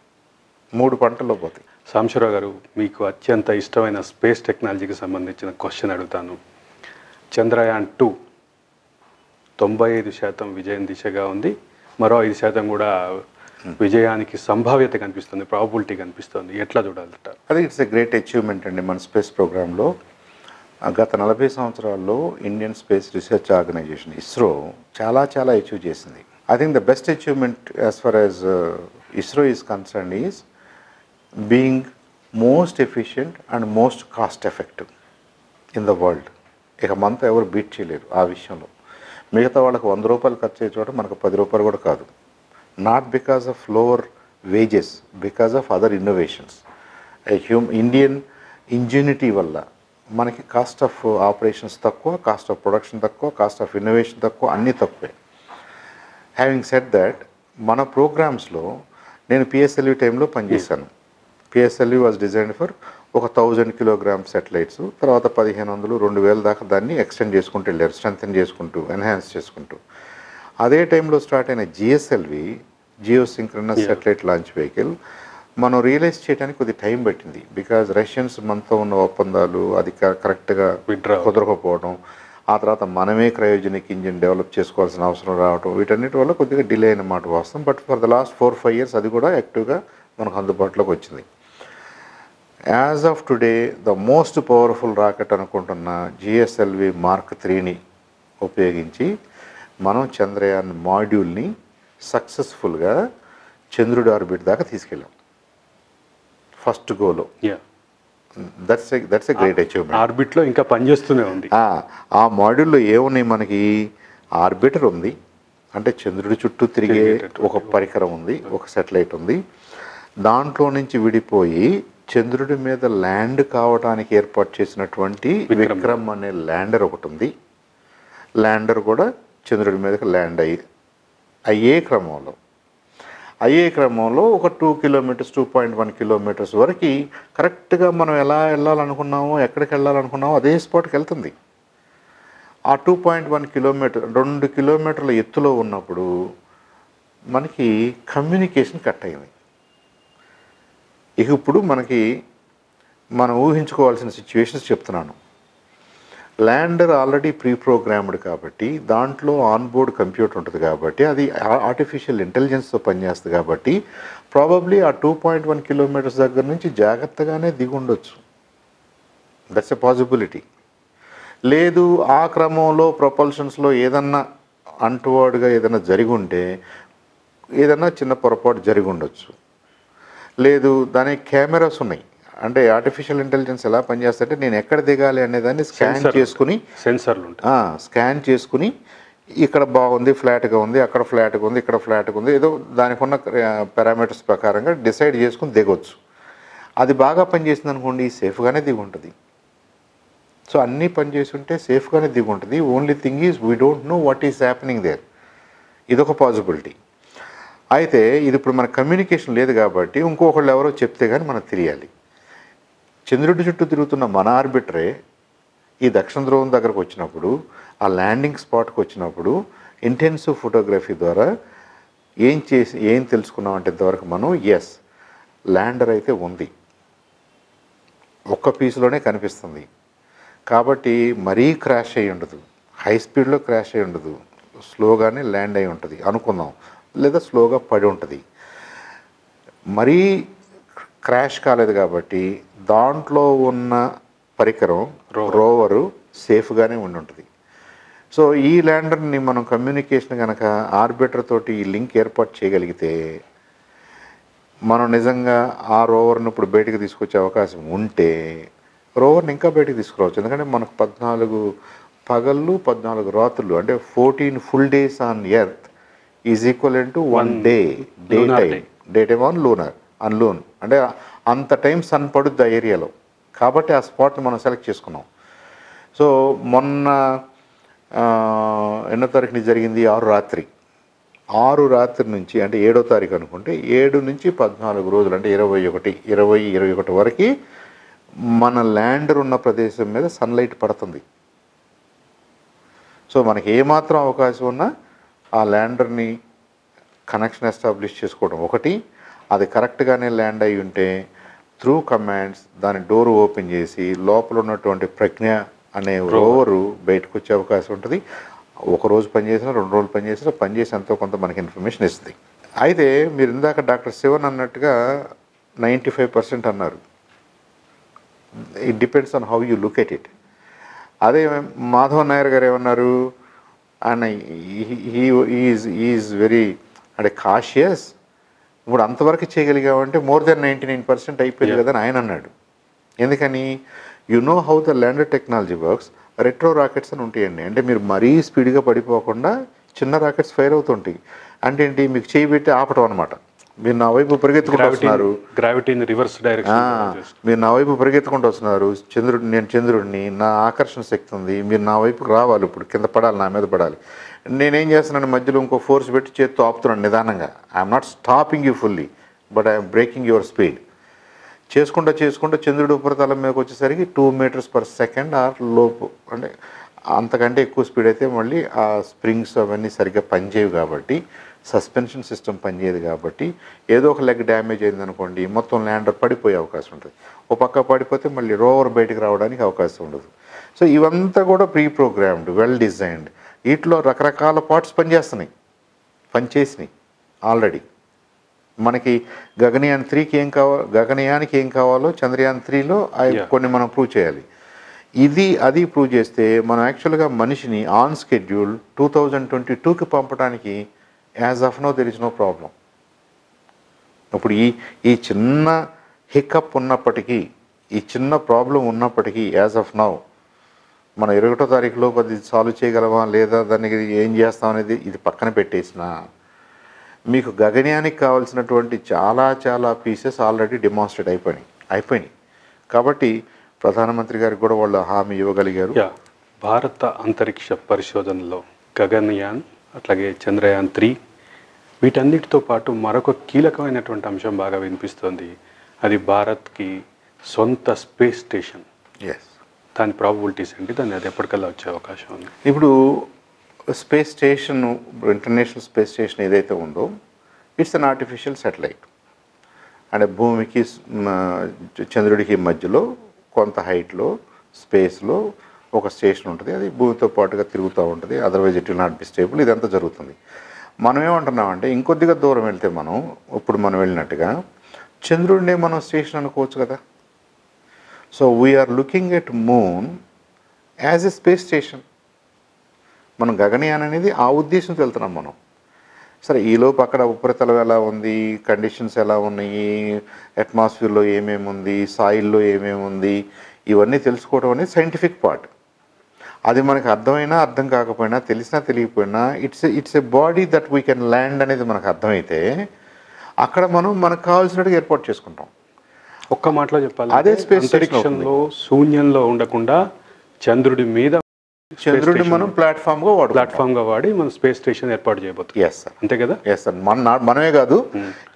మూడు పంటల్లో పోతాయి. సాంబశివరావు గారు మీకు అత్యంత ఇష్టమైన స్పేస్ టెక్నాలజీకి సంబంధించిన క్వశ్చన్ అడుగుతాను. చంద్రయాన్ టూ తొంభై ఐదు శాతం విజయం దిశగా ఉంది. మరో ఐదు శాతం కూడా విజయానికి సంభావ్యత కనిపిస్తుంది ప్రాబిలిటీ కనిపిస్తుంది. ఎట్లా చూడాలట అది ఇట్స్ ఎ గ్రేట్ అచీవ్మెంట్ అండి మన స్పేస్ ప్రోగ్రాంలో. గత నలభై సంవత్సరాల్లో Indian space research organisation ISRO చాలా చాలా అచీవ్ చేసింది. I think the best achievement as far as ISRO is concern is being most efficient and most cost effective in the world ఇక మనతో ఎవరు బీట్ చేయలేరు ఆ విషయంలో. మిగతా వాళ్ళకి వంద రూపాయలు ఖర్చు అయ్యే చోట మనకు పది రూపాయలు కూడా కాదు. Not because of lower wages because of other innovations Hume Indian ingenuity వల్ల మనకి కాస్ట్ ఆఫ్ ఆపరేషన్స్ తక్కువ కాస్ట్ ఆఫ్ ప్రొడక్షన్ తక్కువ కాస్ట్ ఆఫ్ ఇన్నోవేషన్ తక్కువ అన్నీ తక్కువే. హ్యావింగ్ సెట్ దట్ మన ప్రోగ్రామ్స్లో నేను పిఎస్ఎల్వి టైంలో పనిచేశాను. పిఎస్ఎల్వి వాజ్ డిజైన్ ఫర్ ఒక థౌజండ్ కిలోగ్రామ్ సెటిలైట్స్ తర్వాత పదిహేను వందలు రెండు వేల దాకా దాన్ని ఎక్స్టెండ్ చేసుకుంటూ వెళ్ళారు స్ట్రెంగ్ చేసుకుంటూ ఎన్హాన్స్ చేసుకుంటూ. అదే టైంలో స్టార్ట్ అయిన GSLV geo synchronous satellite launch vehicle మనం రియలైజ్ చేయడానికి కొద్ది టైం పట్టింది. బికాజ్ రష్యన్స్ మనతో ఉన్న ఒప్పందాలు అది కరెక్ట్గా. కుదరకపోవడం ఆ తర్వాత మనమే క్రయోజనిక్ ఇంజిన్ డెవలప్ చేసుకోవాల్సిన అవసరం రావడం వీటన్నిటి వల్ల కొద్దిగా డిలే అయిన మాట వాస్తవం. But for the last four five years అది కూడా యాక్టివ్గా మనకు అందుబాటులోకి వచ్చింది. As of today the most powerful rocket అనుకుంటున్న జిఎస్ఎల్వి మార్క్ త్రీని ఉపయోగించి మనం చంద్రయాన్ మాడ్యూల్ని సక్సెస్ఫుల్గా చంద్రుడి ఆర్బిట్ దాకా తీసుకెళ్ళాం. First గోలో that's a that's a great achievement ఆర్బిట్లో ఇంకా పనిచేస్తూనే ఉంది. ఆ, మాడ్యూల్లో ఏమున్నాయి మనకి? ఆర్బిటర్ ఉంది. అంటే చంద్రుడి చుట్టూ తిరిగే ఒక పరికరం ఉంది ఒక సెటిలైట్ ఉంది. దాంట్లో నుంచి విడిపోయి చంద్రుడి మీద ల్యాండ్ కావడానికి ఏర్పాటు చేసినటువంటి. విక్రమ్. అనే ల్యాండర్ ఒకటి ఉంది. ల్యాండర్ కూడా చంద్రుడి మీదకి ల్యాండ్ అయ్యి అయ్యే క్రమంలో. అయ్యే క్రమంలో ఒక two kilometres two point one kilometres వరకు కరెక్ట్గా మనం ఎలా వెళ్ళాలనుకున్నామో ఎక్కడికి వెళ్ళాలనుకున్నామో అదే స్పాట్కి వెళ్తుంది. ఆ టూ పాయింట్ వన్ కిలోమీటర్ రెండు కిలోమీటర్ల ఎత్తులో ఉన్నప్పుడు మనకి కమ్యూనికేషన్ కట్ అయింది. ఇక ఇప్పుడు మనకి మనం ఊహించుకోవాల్సిన సిచ్యువేషన్స్ చెప్తున్నాను. ల్యాండర్ ఆల్రెడీ ప్రీ ప్రోగ్రామ్డ్ కాబట్టి దాంట్లో ఆన్బోర్డ్ కంప్యూటర్ ఉంటుంది కాబట్టి అది ఆర్టిఫిషియల్ ఇంటెలిజెన్స్తో పనిచేస్తుంది కాబట్టి ప్రాబబ్లీ ఆ టూ పాయింట్ వన్ కిలోమీటర్స్ దగ్గర నుంచి జాగ్రత్తగానే దిగి ఉండొచ్చు. దట్స్ ఎ పాసిబిలిటీ లేదు ఆ క్రమంలో ప్రొపల్షన్స్లో ఏదన్నా అంటువాడుగా ఏదైనా జరిగి ఉంటే ఏదన్నా చిన్న పొరపాటు జరిగి ఉండొచ్చు లేదు దానికి కెమెరాస్ ఉన్నాయి. అంటే ఆర్టిఫిషియల్ ఇంటెలిజెన్స్ ఎలా పనిచేస్తుంటే నేను ఎక్కడ దిగాలి అనేదాన్ని స్కాన్ Sensor. చేసుకుని సెన్సర్లు స్కాన్ చేసుకుని ఇక్కడ బాగుంది ఫ్లాట్గా ఉంది అక్కడ ఫ్లాట్గా ఉంది ఇక్కడ ఫ్లాట్గా ఉంది ఏదో దానికి ఉన్న పారామీటర్స్ ప్రకారంగా డిసైడ్ చేసుకుని దిగొచ్చు. అది బాగా పనిచేసింది అనుకోండి సేఫ్గానే దిగి ఉంటుంది సో అన్నీ పనిచేసి ఉంటే సేఫ్గానే దిగి ఉంటుంది only thing is we don't know what is happening there ఇదొక పాసిబిలిటీ అయితే ఇది ఇప్పుడు మన కమ్యూనికేషన్ లేదు కాబట్టి ఇంకొకళ్ళు ఎవరో చెప్తే కానీ మనకు తెలియాలి. చంద్రుడి చుట్టూ తిరుగుతున్న మన ఆర్బిటరే ఈ దక్షిణ ధ్రువం దగ్గరకు వచ్చినప్పుడు ఆ ల్యాండింగ్ స్పాట్కి వచ్చినప్పుడు ఇంటెన్సివ్ ఫోటోగ్రఫీ ద్వారా ఏం చేసి ఏం తెలుసుకున్నాం అంటే ఇంతవరకు మనం ఎస్ ల్యాండర్ అయితే ఉంది. ఒక్క పీస్లోనే కనిపిస్తుంది. కాబట్టి మరీ క్రాష్ అయి ఉండదు. హై స్పీడ్లో క్రాష్ అయి ఉండదు. స్లోగానే ల్యాండ్ అయి ఉంటుంది. అనుకుందాం. లేదా స్లోగా పడి ఉంటుంది. మరీ క్రాష్ కాలేదు కాబట్టి దాంట్లో ఉన్న పరికరం. రోవరు సేఫ్గానే ఉండి ఉంటుంది సో ఈ ల్యాండర్ని మనం కమ్యూనికేషన్ కనుక ఆర్బిటర్ తోటి ఈ లింక్ ఏర్పాటు చేయగలిగితే మనం నిజంగా ఆ రోవర్ను ఇప్పుడు బయటకు తీసుకొచ్చే అవకాశం ఉంటే రోవర్ని ఇంకా బయటికి తీసుకురావచ్చు ఎందుకంటే మనకు పద్నాలుగు పగళ్ళు పద్నాలుగు రాత్రులు అంటే fourteen full days on earth is equal to one day day lunar time day. Day time on lunar అన్ లూన్ అంటే అంత టైం సన్ పడుద్ది ఆ ఏరియాలో. కాబట్టి ఆ స్పాట్ని మనం సెలెక్ట్ చేసుకున్నాం. సో మొన్న ఎన్నో తారీఖుని జరిగింది? ఆరు రాత్రి. ఆరు రాత్రి నుంచి అంటే ఏడో తారీఖు అనుకుంటే ఏడు నుంచి పద్నాలుగు రోజులు అంటే ఇరవై ఒకటి ఇరవై ఇరవై ఒకటి వరకు మన ల్యాండర్ ఉన్న ప్రదేశం మీద సన్లైట్ పడుతుంది. సో మనకి ఏమాత్రం అవకాశం ఉన్నా ఆ ల్యాండర్ని కనెక్షన్ ఎస్టాబ్లిష్ చేసుకోవడం. ఒకటి అది కరెక్ట్గానే ల్యాండ్ అయి ఉంటే త్రూ కమాండ్స్ దాని డోర్ ఓపెన్ చేసి లోపల ఉన్నటువంటి ప్రజ్ఞ అనే రోవరు బయటకు వచ్చే అవకాశం ఉంటుంది. ఒక రోజు పనిచేసినా రెండు రోజులు పనిచేసినా పనిచేసి ఎంతో కొంత మనకి ఇన్ఫర్మేషన్ ఇస్తుంది. అయితే మీరు ఇందాక డాక్టర్ శివన్ అన్నట్టుగా నైంటీ ఫైవ్ పర్సెంట్ అన్నారు. It depends on how you look at it అదే మాధవన్ నాయర్ గారు ఏమన్నారు? ఆయన ఈజ్ ఈజ్ వెరీ అంటే కాషియస్ ఇప్పుడు అంతవరకు చేయగలిగామంటే more than ninety nine percent అయిపోయింది కదా అని ఆయన అన్నాడు. ఎందుకని? You know how the lander technology works retro rockets అని ఉంటాయండి. అంటే మీరు మరీ స్పీడ్గా పడిపోకుండా చిన్న రాకెట్స్ ఫైర్ అవుతుంటాయి. అంటే ఏంటి? మీకు చేయి పెట్టి ఆపటం అనమాట మీరు నా వైపు పరిగెత్తుకుంటూ గ్రావిటీ వస్తున్నారు. గ్రావిటీని రివర్స్ ఆ, డైరెక్షన్ మీరు నా వైపు పరిగెత్తుకుంటూ వస్తున్నారు. చంద్రుడు నేను చంద్రుడిని నా ఆకర్షణ శక్తి ఉంది. మీరు నా వైపుకి రావాలి ఇప్పుడు. కింద పడాలి నా మీద పడాలి. నేనేం చేస్తున్నాను మధ్యలో ఇంకో ఫోర్స్ పెట్టి చేత్తో ఆపుతున్నాను నిదానంగా. I'm not stopping you fully but I'm breaking your speed చేసుకుంటూ చేసుకుంటూ చంద్రుడి ఉపరితలం మీదకి వచ్చేసరికి two metres per second or లోపు. అంటే అంతకంటే ఎక్కువ స్పీడ్ అయితే మళ్ళీ ఆ స్ప్రింగ్స్ అవన్నీ సరిగ్గా పనిచేయవు కాబట్టి సస్పెన్షన్ సిస్టమ్ పనిచేయదు కాబట్టి ఏదో ఒక లెగ్ డ్యామేజ్ అయింది అనుకోండి మొత్తం ల్యాండర్ పడిపోయే అవకాశం ఉంటుంది. ఓ పక్క పడిపోతే మళ్ళీ రోవర్ బయటికి రావడానికి అవకాశం ఉండదు. సో ఇవంతా కూడా ప్రీ ప్రోగ్రామ్డ్ వెల్ డిజైన్డ్ వీటిలో రకరకాల పార్ట్స్ పనిచేస్తున్నాయి. పనిచేసినాయి ఆల్రెడీ. మనకి గగనయాన్ త్రీకి ఏం కావాలో గగనయానికి ఏం కావాలో చంద్రయాన్ త్రీలో. కొన్ని మనం ప్రూవ్ చేయాలి. ఇది అది ప్రూవ్ చేస్తే మనం యాక్చువల్గా మనిషిని on schedule two thousand twenty టూకి పంపడానికి as of now there is no problem ఇప్పుడు ఈ ఈ చిన్న హికప్ ఉన్నప్పటికీ ఈ చిన్న ప్రాబ్లం ఉన్నప్పటికీ యాజ్ ఆఫ్ నౌ మన ఇరవై ఒకటో తారీఖులో అది సాల్వ్ చేయగలమా లేదా దానికి ఏం చేస్తాం అనేది ఇది పక్కన పెట్టేసిన మీకు గగనయానికి కావాల్సినటువంటి చాలా చాలా పీసెస్ ఆల్రెడీ డెమాన్స్ట్రేట్ అయిపోయినాయి. అయిపోయినాయి. కాబట్టి ప్రధానమంత్రి గారికి కూడా వాళ్ళు హామీ ఇవ్వగలిగారు. భారత అంతరిక్ష పరిశోధనలో గగన్యాన్ అట్లాగే చంద్రయాన్ త్రీ వీటన్నిటితో పాటు మరొక కీలకమైనటువంటి అంశం బాగా వినిపిస్తోంది. అది భారత్కి సొంత స్పేస్ స్టేషన్. ఎస్ దాని ప్రాబిలిటీస్ ఏంటి? దాన్ని అది ఎప్పటికల్లా వచ్చే అవకాశం ఉంది. ఇప్పుడు space station international space station ఏదైతే ఉందో ఇట్స్ అన్ ఆర్టిఫిషియల్ సాటిలైట్ అంటే భూమికి చంద్రుడికి మధ్యలో కొంత హైట్లో స్పేస్లో ఒక స్టేషన్ ఉంటుంది. అది భూమితో పాటుగా తిరుగుతూ ఉంటుంది. Otherwise it will not be stable ఇదంతా జరుగుతుంది. మనం ఏమంటున్నామంటే ఇంకొద్దిగా దూరం వెళ్తే మనం ఇప్పుడు మనం వెళ్ళినట్టుగా చంద్రుడినే మనం స్టేషన్ అనుకోవచ్చు కదా. So we are looking at moon as a space station మనం గగనయాన్ అనేది ఆ ఉద్దేశంతో వెళ్తున్నాం మనం. సరే ఈలోపు అక్కడ ఉపరితలం ఎలా ఉంది? కండిషన్స్ ఎలా ఉన్నాయి? అట్మాస్ఫియర్లో ఏమేమి ఉంది? సాయిల్లో ఏమేమి ఉంది? ఇవన్నీ తెలుసుకోవడం అనేది సైంటిఫిక్ పార్ట్ అది మనకు అర్థమైనా అర్థం కాకపోయినా తెలిసినా తెలియకపోయినా it's it's a body that we can land అనేది మనకు అర్థమైతే అక్కడ మనం మనకు కావాల్సినట్టుగా ఏర్పాటు చేసుకుంటాం. ఒక్క మాటలో చెప్పాలి అదే station అంతరిక్షంలో శూన్యంలో ఉండకుండా చంద్రుడి మీద చంద్రుడిని మనం ప్లాట్ఫామ్గా వాడుకుంటాం. ప్లాట్ఫామ్గా వాడి మనం స్పేస్ స్టేషన్ ఏర్పాటు చేయబోతున్నాం. ఎస్ సార్ అంతే కదా? ఎస్ సార్ మన మనమే కాదు.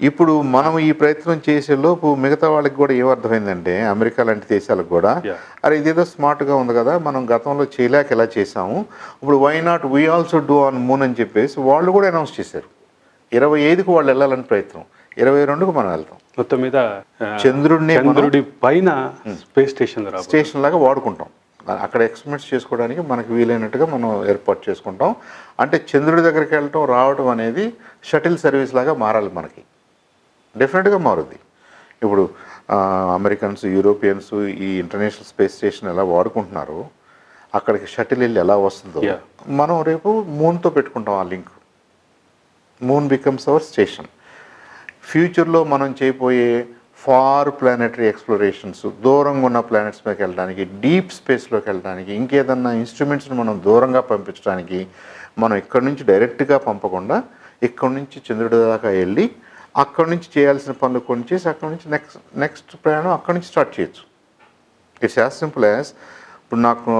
ఇప్పుడు మనం ఈ ప్రయత్నం చేసే లోపు మిగతా వాళ్ళకి కూడా ఏమర్థమైందంటే అమెరికా లాంటి దేశాలకు కూడా. అరే ఇదేదో స్మార్ట్గా ఉంది కదా మనం గతంలో చేయలేక ఎలా చేసాము ఇప్పుడు why not we also do on moon అని చెప్పేసి వాళ్ళు కూడా అనౌన్స్ చేశారు. ఇరవై ఐదుకు వాళ్ళు వెళ్ళాలని ప్రయత్నం. ఇరవై రెండుకు మనం వెళ్తాం. మొత్తం మీద చంద్రుడిని చంద్రుడి పైన స్పేస్ స్టేషన్ స్టేషన్ లాగా వాడుకుంటాం. అక్కడ ఎక్స్పెరిమెంట్స్ చేసుకోవడానికి మనకు వీలైనట్టుగా మనం ఏర్పాటు చేసుకుంటాం. అంటే చంద్రుడి దగ్గరికి వెళ్ళటం రావడం అనేది షటిల్ సర్వీస్ లాగా మారాలి మనకి. డెఫినెట్గా మారుద్ది. ఇప్పుడు అమెరికన్స్ యూరోపియన్స్ ఈ ఇంటర్నేషనల్ స్పేస్ స్టేషన్ ఎలా వాడుకుంటున్నారో అక్కడికి షటిల్ వెళ్ళి ఎలా వస్తుందో. మనం రేపు మూన్తో పెట్టుకుంటాం ఆ link moon becomes our station ఫ్యూచర్లో మనం చేయబోయే ఫార్ ప్లానెటరీ ఎక్స్ప్లోరేషన్స్ దూరంగా ఉన్న ప్లానెట్స్ మీదకి వెళ్ళడానికి డీప్ స్పేస్లోకి వెళ్ళడానికి ఇంకేదన్నా ఇన్స్ట్రుమెంట్స్ని మనం దూరంగా పంపించడానికి మనం ఇక్కడ నుంచి డైరెక్ట్గా పంపకుండా ఇక్కడ నుంచి చంద్రుడి దాకా వెళ్ళి అక్కడ నుంచి చేయాల్సిన పనులు కొన్ని చేసి అక్కడ నుంచి నెక్స్ట్ నెక్స్ట్ ప్రయాణం అక్కడ నుంచి స్టార్ట్ చేయొచ్చు. ఇట్స్ యాజ్ సింపుల్ యాజ్ ఇప్పుడు నాకు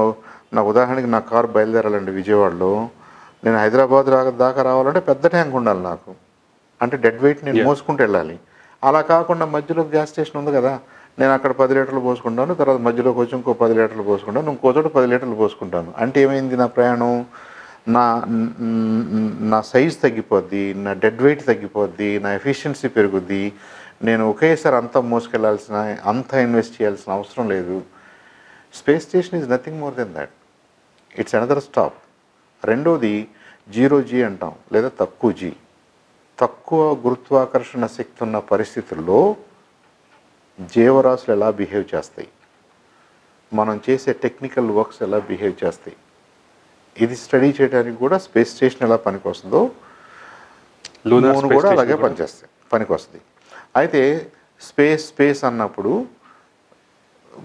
నాకు ఉదాహరణకి నా కారు బయలుదేరాలండి విజయవాడలో. నేను హైదరాబాద్ దాకా రావాలంటే పెద్ద ట్యాంక్ ఉండాలి నాకు. అంటే డెడ్ వెయిట్ నేను. మోసుకుంటూ వెళ్ళాలి. అలా కాకుండా మధ్యలో గ్యాస్ స్టేషన్ ఉంది కదా నేను అక్కడ పది లీటర్లు పోసుకుంటాను తర్వాత మధ్యలోకి వచ్చి ఇంకో పది లీటర్లు పోసుకుంటాను ఇంకో చోట పది లీటర్లు పోసుకుంటాను. అంటే ఏమైంది నా ప్రయాణం? నా న్- నా సైజ్ తగ్గిపోద్ది నా డెడ్ వెయిట్ తగ్గిపోద్ది నా ఎఫిషియన్సీ పెరుగుద్ది. నేను ఒకేసారి అంతా మోసుకెళ్ళాల్సిన అంత ఇన్వెస్ట్ చేయాల్సిన అవసరం లేదు. Space station is nothing more than that it's another stop రెండోది జీరో జీ అంటాం లేదా తక్కువ జీ. తక్కువ గురుత్వాకర్షణ శక్తి ఉన్న పరిస్థితుల్లో జీవరాశులు ఎలా బిహేవ్ చేస్తాయి? మనం చేసే టెక్నికల్ వర్క్స్ ఎలా బిహేవ్ చేస్తాయి? ఇది స్టడీ చేయడానికి కూడా స్పేస్ స్టేషన్ ఎలా పనికొస్తుందో స్పేస్ కూడా అలాగే పనిచేస్తాయి పనికి వస్తుంది అయితే స్పేస్ స్పేస్ అన్నప్పుడు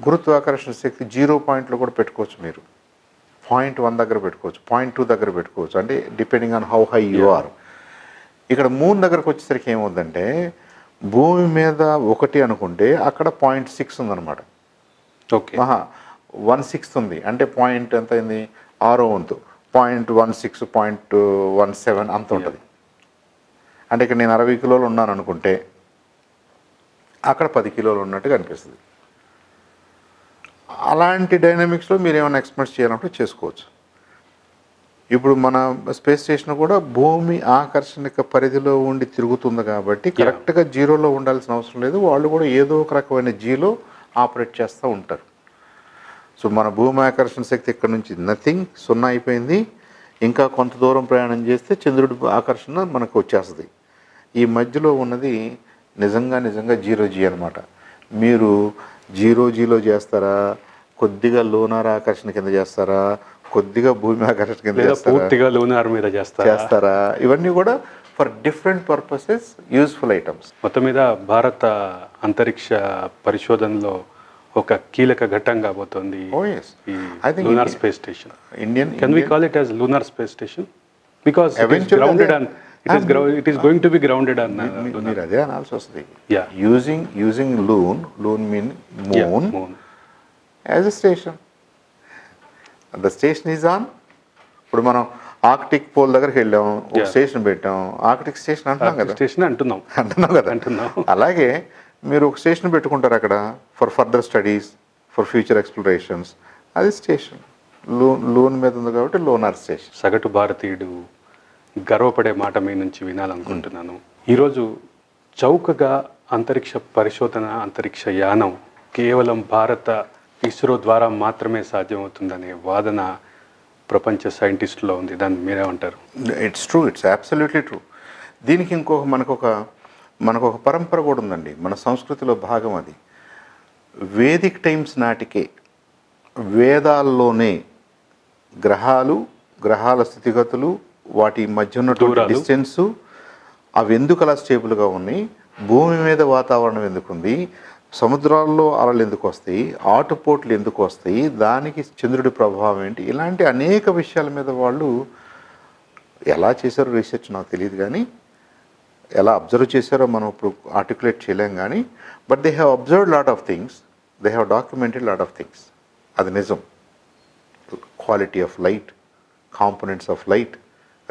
గురుత్వాకర్షణ శక్తి జీరో పాయింట్లో కూడా పెట్టుకోవచ్చు మీరు. పాయింట్ వన్ దగ్గర పెట్టుకోవచ్చు పాయింట్ టూ దగ్గర పెట్టుకోవచ్చు. అంటే depending on how high you are ఇక్కడ మూన్ దగ్గరకు వచ్చేసరికి ఏమవుతుందంటే భూమి మీద ఒకటి అనుకుంటే అక్కడ పాయింట్ సిక్స్ ఉందన్నమాట. ఓకే. వన్ సిక్స్త్ ఉంది. అంటే పాయింట్ ఎంత అయింది? ఆరో వంతు. Point one six point one seven అంత ఉంటుంది. అంటే ఇక్కడ నేను అరవై కిలోలు ఉన్నాను అనుకుంటే అక్కడ పది కిలోలు ఉన్నట్టుగా అనిపిస్తుంది అలాంటి డైనమిక్స్లో మీరు ఏమైనా ఎక్స్పెక్ట్ చేయాలంటే చేసుకోవచ్చు. ఇప్పుడు మన స్పేస్ స్టేషన్ కూడా భూమి ఆకర్షణిక పరిధిలో ఉండి తిరుగుతుంది కాబట్టి కరెక్ట్గా జీరోలో ఉండాల్సిన అవసరం లేదు. వాళ్ళు కూడా ఏదో ఒక రకమైన జీలో ఆపరేట్ చేస్తూ ఉంటారు. సో మన భూమి ఆకర్షణ శక్తి ఇక్కడ నుంచి నథింగ్ సున్నా అయిపోయింది. ఇంకా కొంత దూరం ప్రయాణం చేస్తే చంద్రుడి ఆకర్షణ మనకు వచ్చేస్తుంది. ఈ మధ్యలో ఉన్నది నిజంగా నిజంగా జీరో జీ అనమాట మీరు జీరో జీలో చేస్తారా? కొద్దిగా లోనార్ ఆకర్షణ కింద చేస్తారా? కొద్దిగా భూమి ఆకర్షణ కింద పూర్తిగా లూనార్ మీద చేస్తారా? చేస్తారా? ఇవన్నీ కూడా for different purposes useful items మొత్తం మీద భారత అంతరిక్ష పరిశోధనలో ఒక కీలక ఘట్టం కాబోతోంది lunar space station Indian can we call it as lunar space station because grounded on it is it is going to be grounded on మీరు అదే అనాల్సి వస్తుంది. Using using loon loon mean moon moon as a station the station is on ఇప్పుడు మనం Arctic pole దగ్గరికి వెళ్ళాం ఒక. Station పెట్టాం. ఆర్కిటిక్ స్టేషన్ అంటున్నాం కదా? స్టేషన్ అంటున్నాం. అంటున్నాం కదా? అంటున్నాం. అలాగే మీరు ఒక స్టేషన్ పెట్టుకుంటారు అక్కడ for further studies for future explorations అది స్టేషన్ లోన్ లోన్ మీద ఉంది కాబట్టి లోనార్ స్టేషన్ సగటు భారతీయుడు గర్వపడే మాట మీ నుంచి వినాలనుకుంటున్నాను. ఈరోజు చౌకగా అంతరిక్ష పరిశోధన అంతరిక్ష యానం కేవలం భారత ఇస్రో ద్వారా మాత్రమే సాధ్యమవుతుందనే వాదన ప్రపంచ సైంటిస్టులో ఉంది. దాన్ని మీరేమంటారు? It's true it's absolutely true దీనికి ఇంకొక మనకు ఒక మనకు ఒక పరంపర కూడా ఉందండి. మన సంస్కృతిలో భాగం అది. వేదిక్ టైమ్స్ నాటికే వేదాల్లోనే గ్రహాలు గ్రహాల స్థితిగతులు వాటి మధ్య ఉన్నటువంటి. డిస్టెన్సు అవి ఎందుకు అలా స్టేబుల్గా ఉన్నాయి? భూమి మీద వాతావరణం ఎందుకు ఉంది సముద్రాల్లో అలలు ఎందుకు వస్తాయి? ఆటుపోట్లు ఎందుకు వస్తాయి? దానికి చంద్రుడి ప్రభావం ఏంటి? ఇలాంటి అనేక విషయాల మీద వాళ్ళు ఎలా చేశారో రీసెర్చ్ నాకు తెలియదు కానీ ఎలా అబ్జర్వ్ చేశారో మనం ఇప్పుడు ఆర్టికులేట్ చేయలేం కానీ but they have observe lot of things they have documented lot of things అది నిజం. Quality of light components of light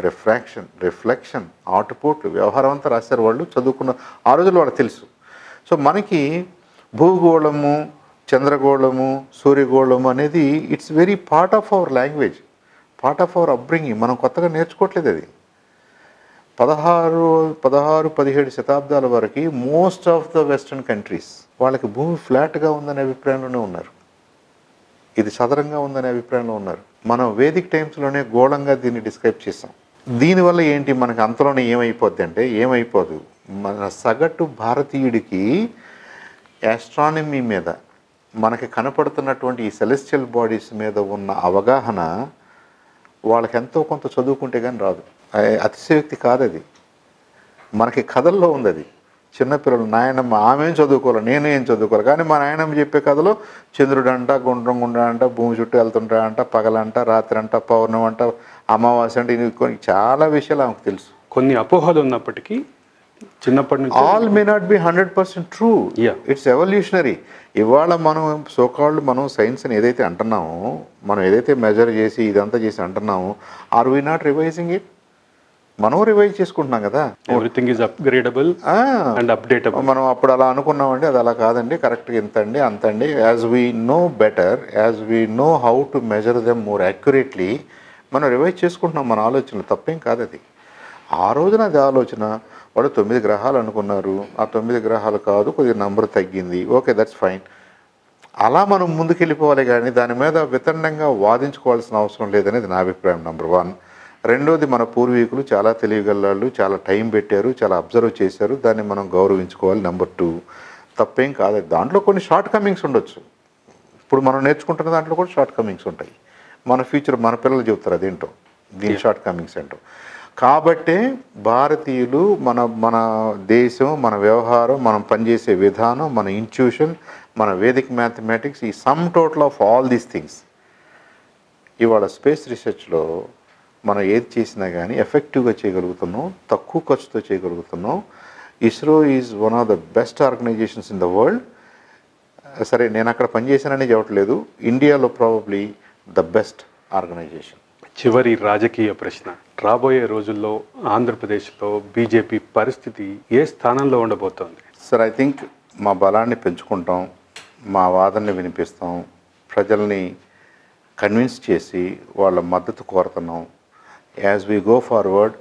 refraction reflection ఆటుపోట్లు వ్యవహారం అంతా రాశారు వాళ్ళు చదువుకున్న ఆ రోజుల్లో వాళ్ళకి తెలుసు. సో మనకి భూగోళము చంద్రగోళము సూర్యగోళము అనేది it's very part of our language part of our upbringing మనం కొత్తగా నేర్చుకోవట్లేదు అది. పదహారు పదహారు పదిహేడు శతాబ్దాల వరకు most of the western countries వాళ్ళకి భూమి ఫ్లాట్గా ఉందనే అభిప్రాయంలోనే ఉన్నారు. ఇది సదరంగా ఉందనే అభిప్రాయంలో ఉన్నారు. మనం వేదిక్ టైమ్స్లోనే గోళంగా దీన్ని డిస్క్రైబ్ చేసాం దీనివల్ల ఏంటి? మనకి అంతలోనే ఏమైపోద్ది అంటే ఏమైపోదు. మన సగటు భారతీయుడికి యాస్ట్రానమీ మీద మనకి కనపడుతున్నటువంటి ఈ సెలెస్టియల్ బాడీస్ మీద ఉన్న అవగాహన వాళ్ళకి ఎంతో కొంత చదువుకుంటే కానీ రాదు. అతిశయోక్తి కాదు అది మనకి కథల్లో ఉంది అది చిన్నపిల్లలు నాయనమ్మ ఆమె ఏం చదువుకోవాలి నేను ఏం చదువుకోవాలి కానీ మా నాయనమ్మ చెప్పే కథలో చంద్రుడు అంట గుండ్రం గుండ్ర అంట భూమి చుట్టూ వెళ్తుంటాడంట పగలంట రాత్రి అంట పౌర్ణం అంట అమావాస్య అంటే ఇవి కొన్ని చాలా విషయాలు ఆమెకు తెలుసు. కొన్ని అపోహలు ఉన్నప్పటికీ చిన్నప్పటి నుంచి all may not be hundred percent true. It's evolutionary ఇవాళ మనం సోకాళ్ళు మనం సైన్స్ అని ఏదైతే అంటున్నామో మనం ఏదైతే మెజర్ చేసి ఇదంతా చేసి అంటున్నామో are we not revising it మనం రివైజ్ చేసుకుంటున్నాం కదా. Everything is upgradable and updatable మనం అప్పుడు అలా అనుకున్నామండి అది అలా కాదండి కరెక్ట్గా ఇంత అండి అంత అండి as we know better as we know how to measure them more accurately మనం రివైజ్ చేసుకుంటున్నాం మన ఆలోచనలు తప్పేం కాదు అది. ఆ రోజున అది ఆలోచన వాడు తొమ్మిది గ్రహాలు అనుకున్నారు. ఆ తొమ్మిది గ్రహాలు కాదు కొద్దిగా నంబర్ తగ్గింది. ఓకే దట్స్ ఫైన్ అలా మనం ముందుకెళ్ళిపోవాలి కానీ దాని మీద వితండంగా వాదించుకోవాల్సిన అవసరం లేదనేది నా అభిప్రాయం నెంబర్ వన్ రెండోది మన పూర్వీకులు చాలా తెలియగలవాళ్ళు చాలా టైం పెట్టారు చాలా అబ్జర్వ్ చేశారు. దాన్ని మనం గౌరవించుకోవాలి నెంబర్ టూ తప్పేం కాదు. దాంట్లో కొన్ని షార్ట్ కమింగ్స్ ఉండొచ్చు. ఇప్పుడు మనం నేర్చుకుంటున్న దాంట్లో కూడా షార్ట్ కమింగ్స్ ఉంటాయి. మన ఫ్యూచర్ మన పిల్లలు చెబుతారు అదేంటో? దీని షార్ట్ కమింగ్స్ ఏంటో? కాబట్టే భారతీయులు మన మన దేశం మన వ్యవహారం మనం పనిచేసే విధానం మన ఇన్స్టిట్యూషన్ మన వేదిక్ మ్యాథమెటిక్స్ ఈ sum total of all these things ఇవాళ స్పేస్ రీసెర్చ్లో మనం ఏది చేసినా కానీ ఎఫెక్టివ్గా చేయగలుగుతున్నాం తక్కువ ఖర్చుతో చేయగలుగుతున్నాం. ISRO is one of the best organisations in the world సరే నేను అక్కడ పనిచేశానని చెప్పట్లేదు. ఇండియాలో ప్రాబబ్లీ ద బెస్ట్ ఆర్గనైజేషన్ చివరి రాజకీయ ప్రశ్న. రాబోయే రోజుల్లో ఆంధ్రప్రదేశ్లో బీజేపీ పరిస్థితి ఏ స్థానంలో ఉండబోతోంది? సార్ ఐ థింక్ మా బలాన్ని పెంచుకుంటాం మా వాదనని వినిపిస్తాం ప్రజల్ని కన్విన్స్ చేసి వాళ్ళ మద్దతు కోరుతున్నాం. యాజ్ వీ గో ఫార్వర్డ్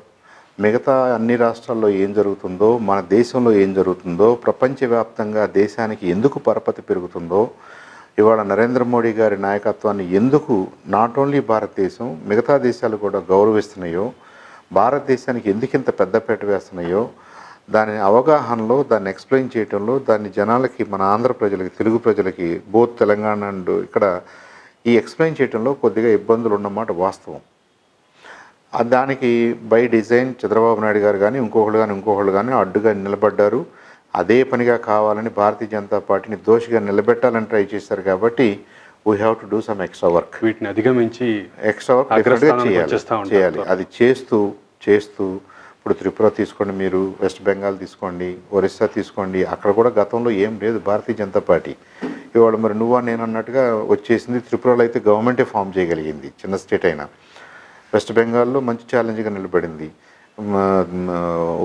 మిగతా అన్ని రాష్ట్రాల్లో ఏం జరుగుతుందో మన దేశంలో ఏం జరుగుతుందో ప్రపంచవ్యాప్తంగా దేశానికి ఎందుకు పరపతి పెరుగుతుందో ఇవాళ నరేంద్ర మోడీ గారి నాయకత్వాన్ని ఎందుకు నాట్ ఓన్లీ భారతదేశం మిగతా దేశాలు కూడా గౌరవిస్తున్నాయో భారతదేశానికి ఎందుకు ఇంత పెద్దపేట వేస్తున్నాయో దాని అవగాహనలో దాన్ని ఎక్స్ప్లెయిన్ చేయటంలో దాన్ని జనాలకి మన ఆంధ్ర ప్రజలకి తెలుగు ప్రజలకి బోత్ తెలంగాణ అండ్ ఇక్కడ ఈ ఎక్స్ప్లెయిన్ చేయటంలో కొద్దిగా ఇబ్బందులు ఉన్నమాట వాస్తవం. దానికి బై డిజైన్ చంద్రబాబు నాయుడు గారు కానీ ఇంకొకళ్ళు కానీ ఇంకొకళ్ళు కానీ అడ్డుగా నిలబడ్డారు. అదే పనిగా కావాలని భారతీయ జనతా పార్టీని దోషిగా నిలబెట్టాలని ట్రై చేశారు కాబట్టి we have to do some extra work వీటిని అధిగమించి ఎక్స్ట్రా వర్క్ డెఫినెట్గా చేయాలి. చేయాలి. అది చేస్తూ చేస్తూ ఇప్పుడు త్రిపుర తీసుకోండి మీరు వెస్ట్ బెంగాల్ తీసుకోండి ఒరిస్సా తీసుకోండి అక్కడ కూడా గతంలో ఏం లేదు భారతీయ జనతా పార్టీ. ఇవాళ మరి నువ్వా నేను అన్నట్టుగా వచ్చేసింది. త్రిపురలో అయితే గవర్నమెంటే ఫామ్ చేయగలిగింది చిన్న స్టేట్ అయినా. వెస్ట్ బెంగాల్లో మంచి ఛాలెంజ్గా నిలబడింది.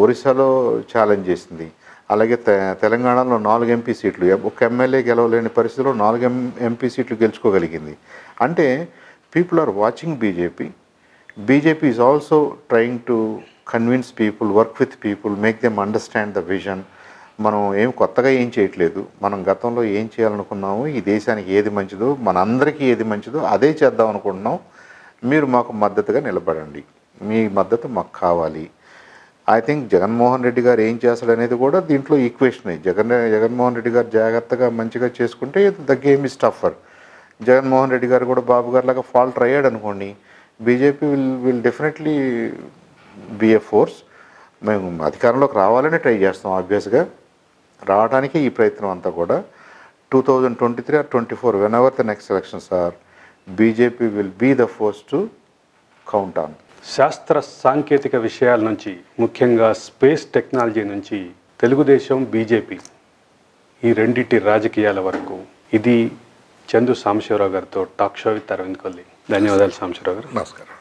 ఒరిస్సాలో ఛాలెంజ్ చేసింది. అలాగే తె తెలంగాణలో నాలుగు ఎంపీ సీట్లు. ఎం- ఒక ఎమ్మెల్యే గెలవలేని పరిస్థితిలో నాలుగు ఎం ఎంపీ సీట్లు గెలుచుకోగలిగింది. అంటే people are watching BJP BJP is also trying to convince people work with people make them understand the vision మనం ఏం కొత్తగా ఏం చేయట్లేదు. మనం గతంలో ఏం చేయాలనుకున్నామో ఈ దేశానికి ఏది మంచిదో మనందరికీ ఏది మంచిదో అదే చేద్దాం అనుకుంటున్నాం. మీరు మాకు మద్దతుగా నిలబడండి. మీ మద్దతు మాకు కావాలి. ఐ థింక్ జగన్మోహన్ రెడ్డి గారు ఏం చేస్తాడు అనేది కూడా దీంట్లో ఈక్వేషనే జగన్ జగన్మోహన్ రెడ్డి గారు జాగ్రత్తగా మంచిగా చేసుకుంటే the game is tougher Jaganmohan Reddy గారు కూడా బాబు గారు లాగా ఫాల్ట్ అయ్యాడు అనుకోండి BJP will will definitely be a force మేము అధికారంలోకి రావాలని ట్రై చేస్తాం ఆబ్వియస్గా రావడానికి ఈ ప్రయత్నం అంతా కూడా. Two thousand twenty three or twenty four whenever the next elections are BJP will be the force to count on శాస్త్ర సాంకేతిక విషయాల నుంచి ముఖ్యంగా స్పేస్ టెక్నాలజీ నుంచి తెలుగుదేశం బీజేపీ ఈ రెండింటి రాజకీయాల వరకు. ఇది చందు సాంబశివరావు గారితో talk show with Aravind Kolli. ధన్యవాదాలు సాంబశివరావు గారు. నమస్కారం.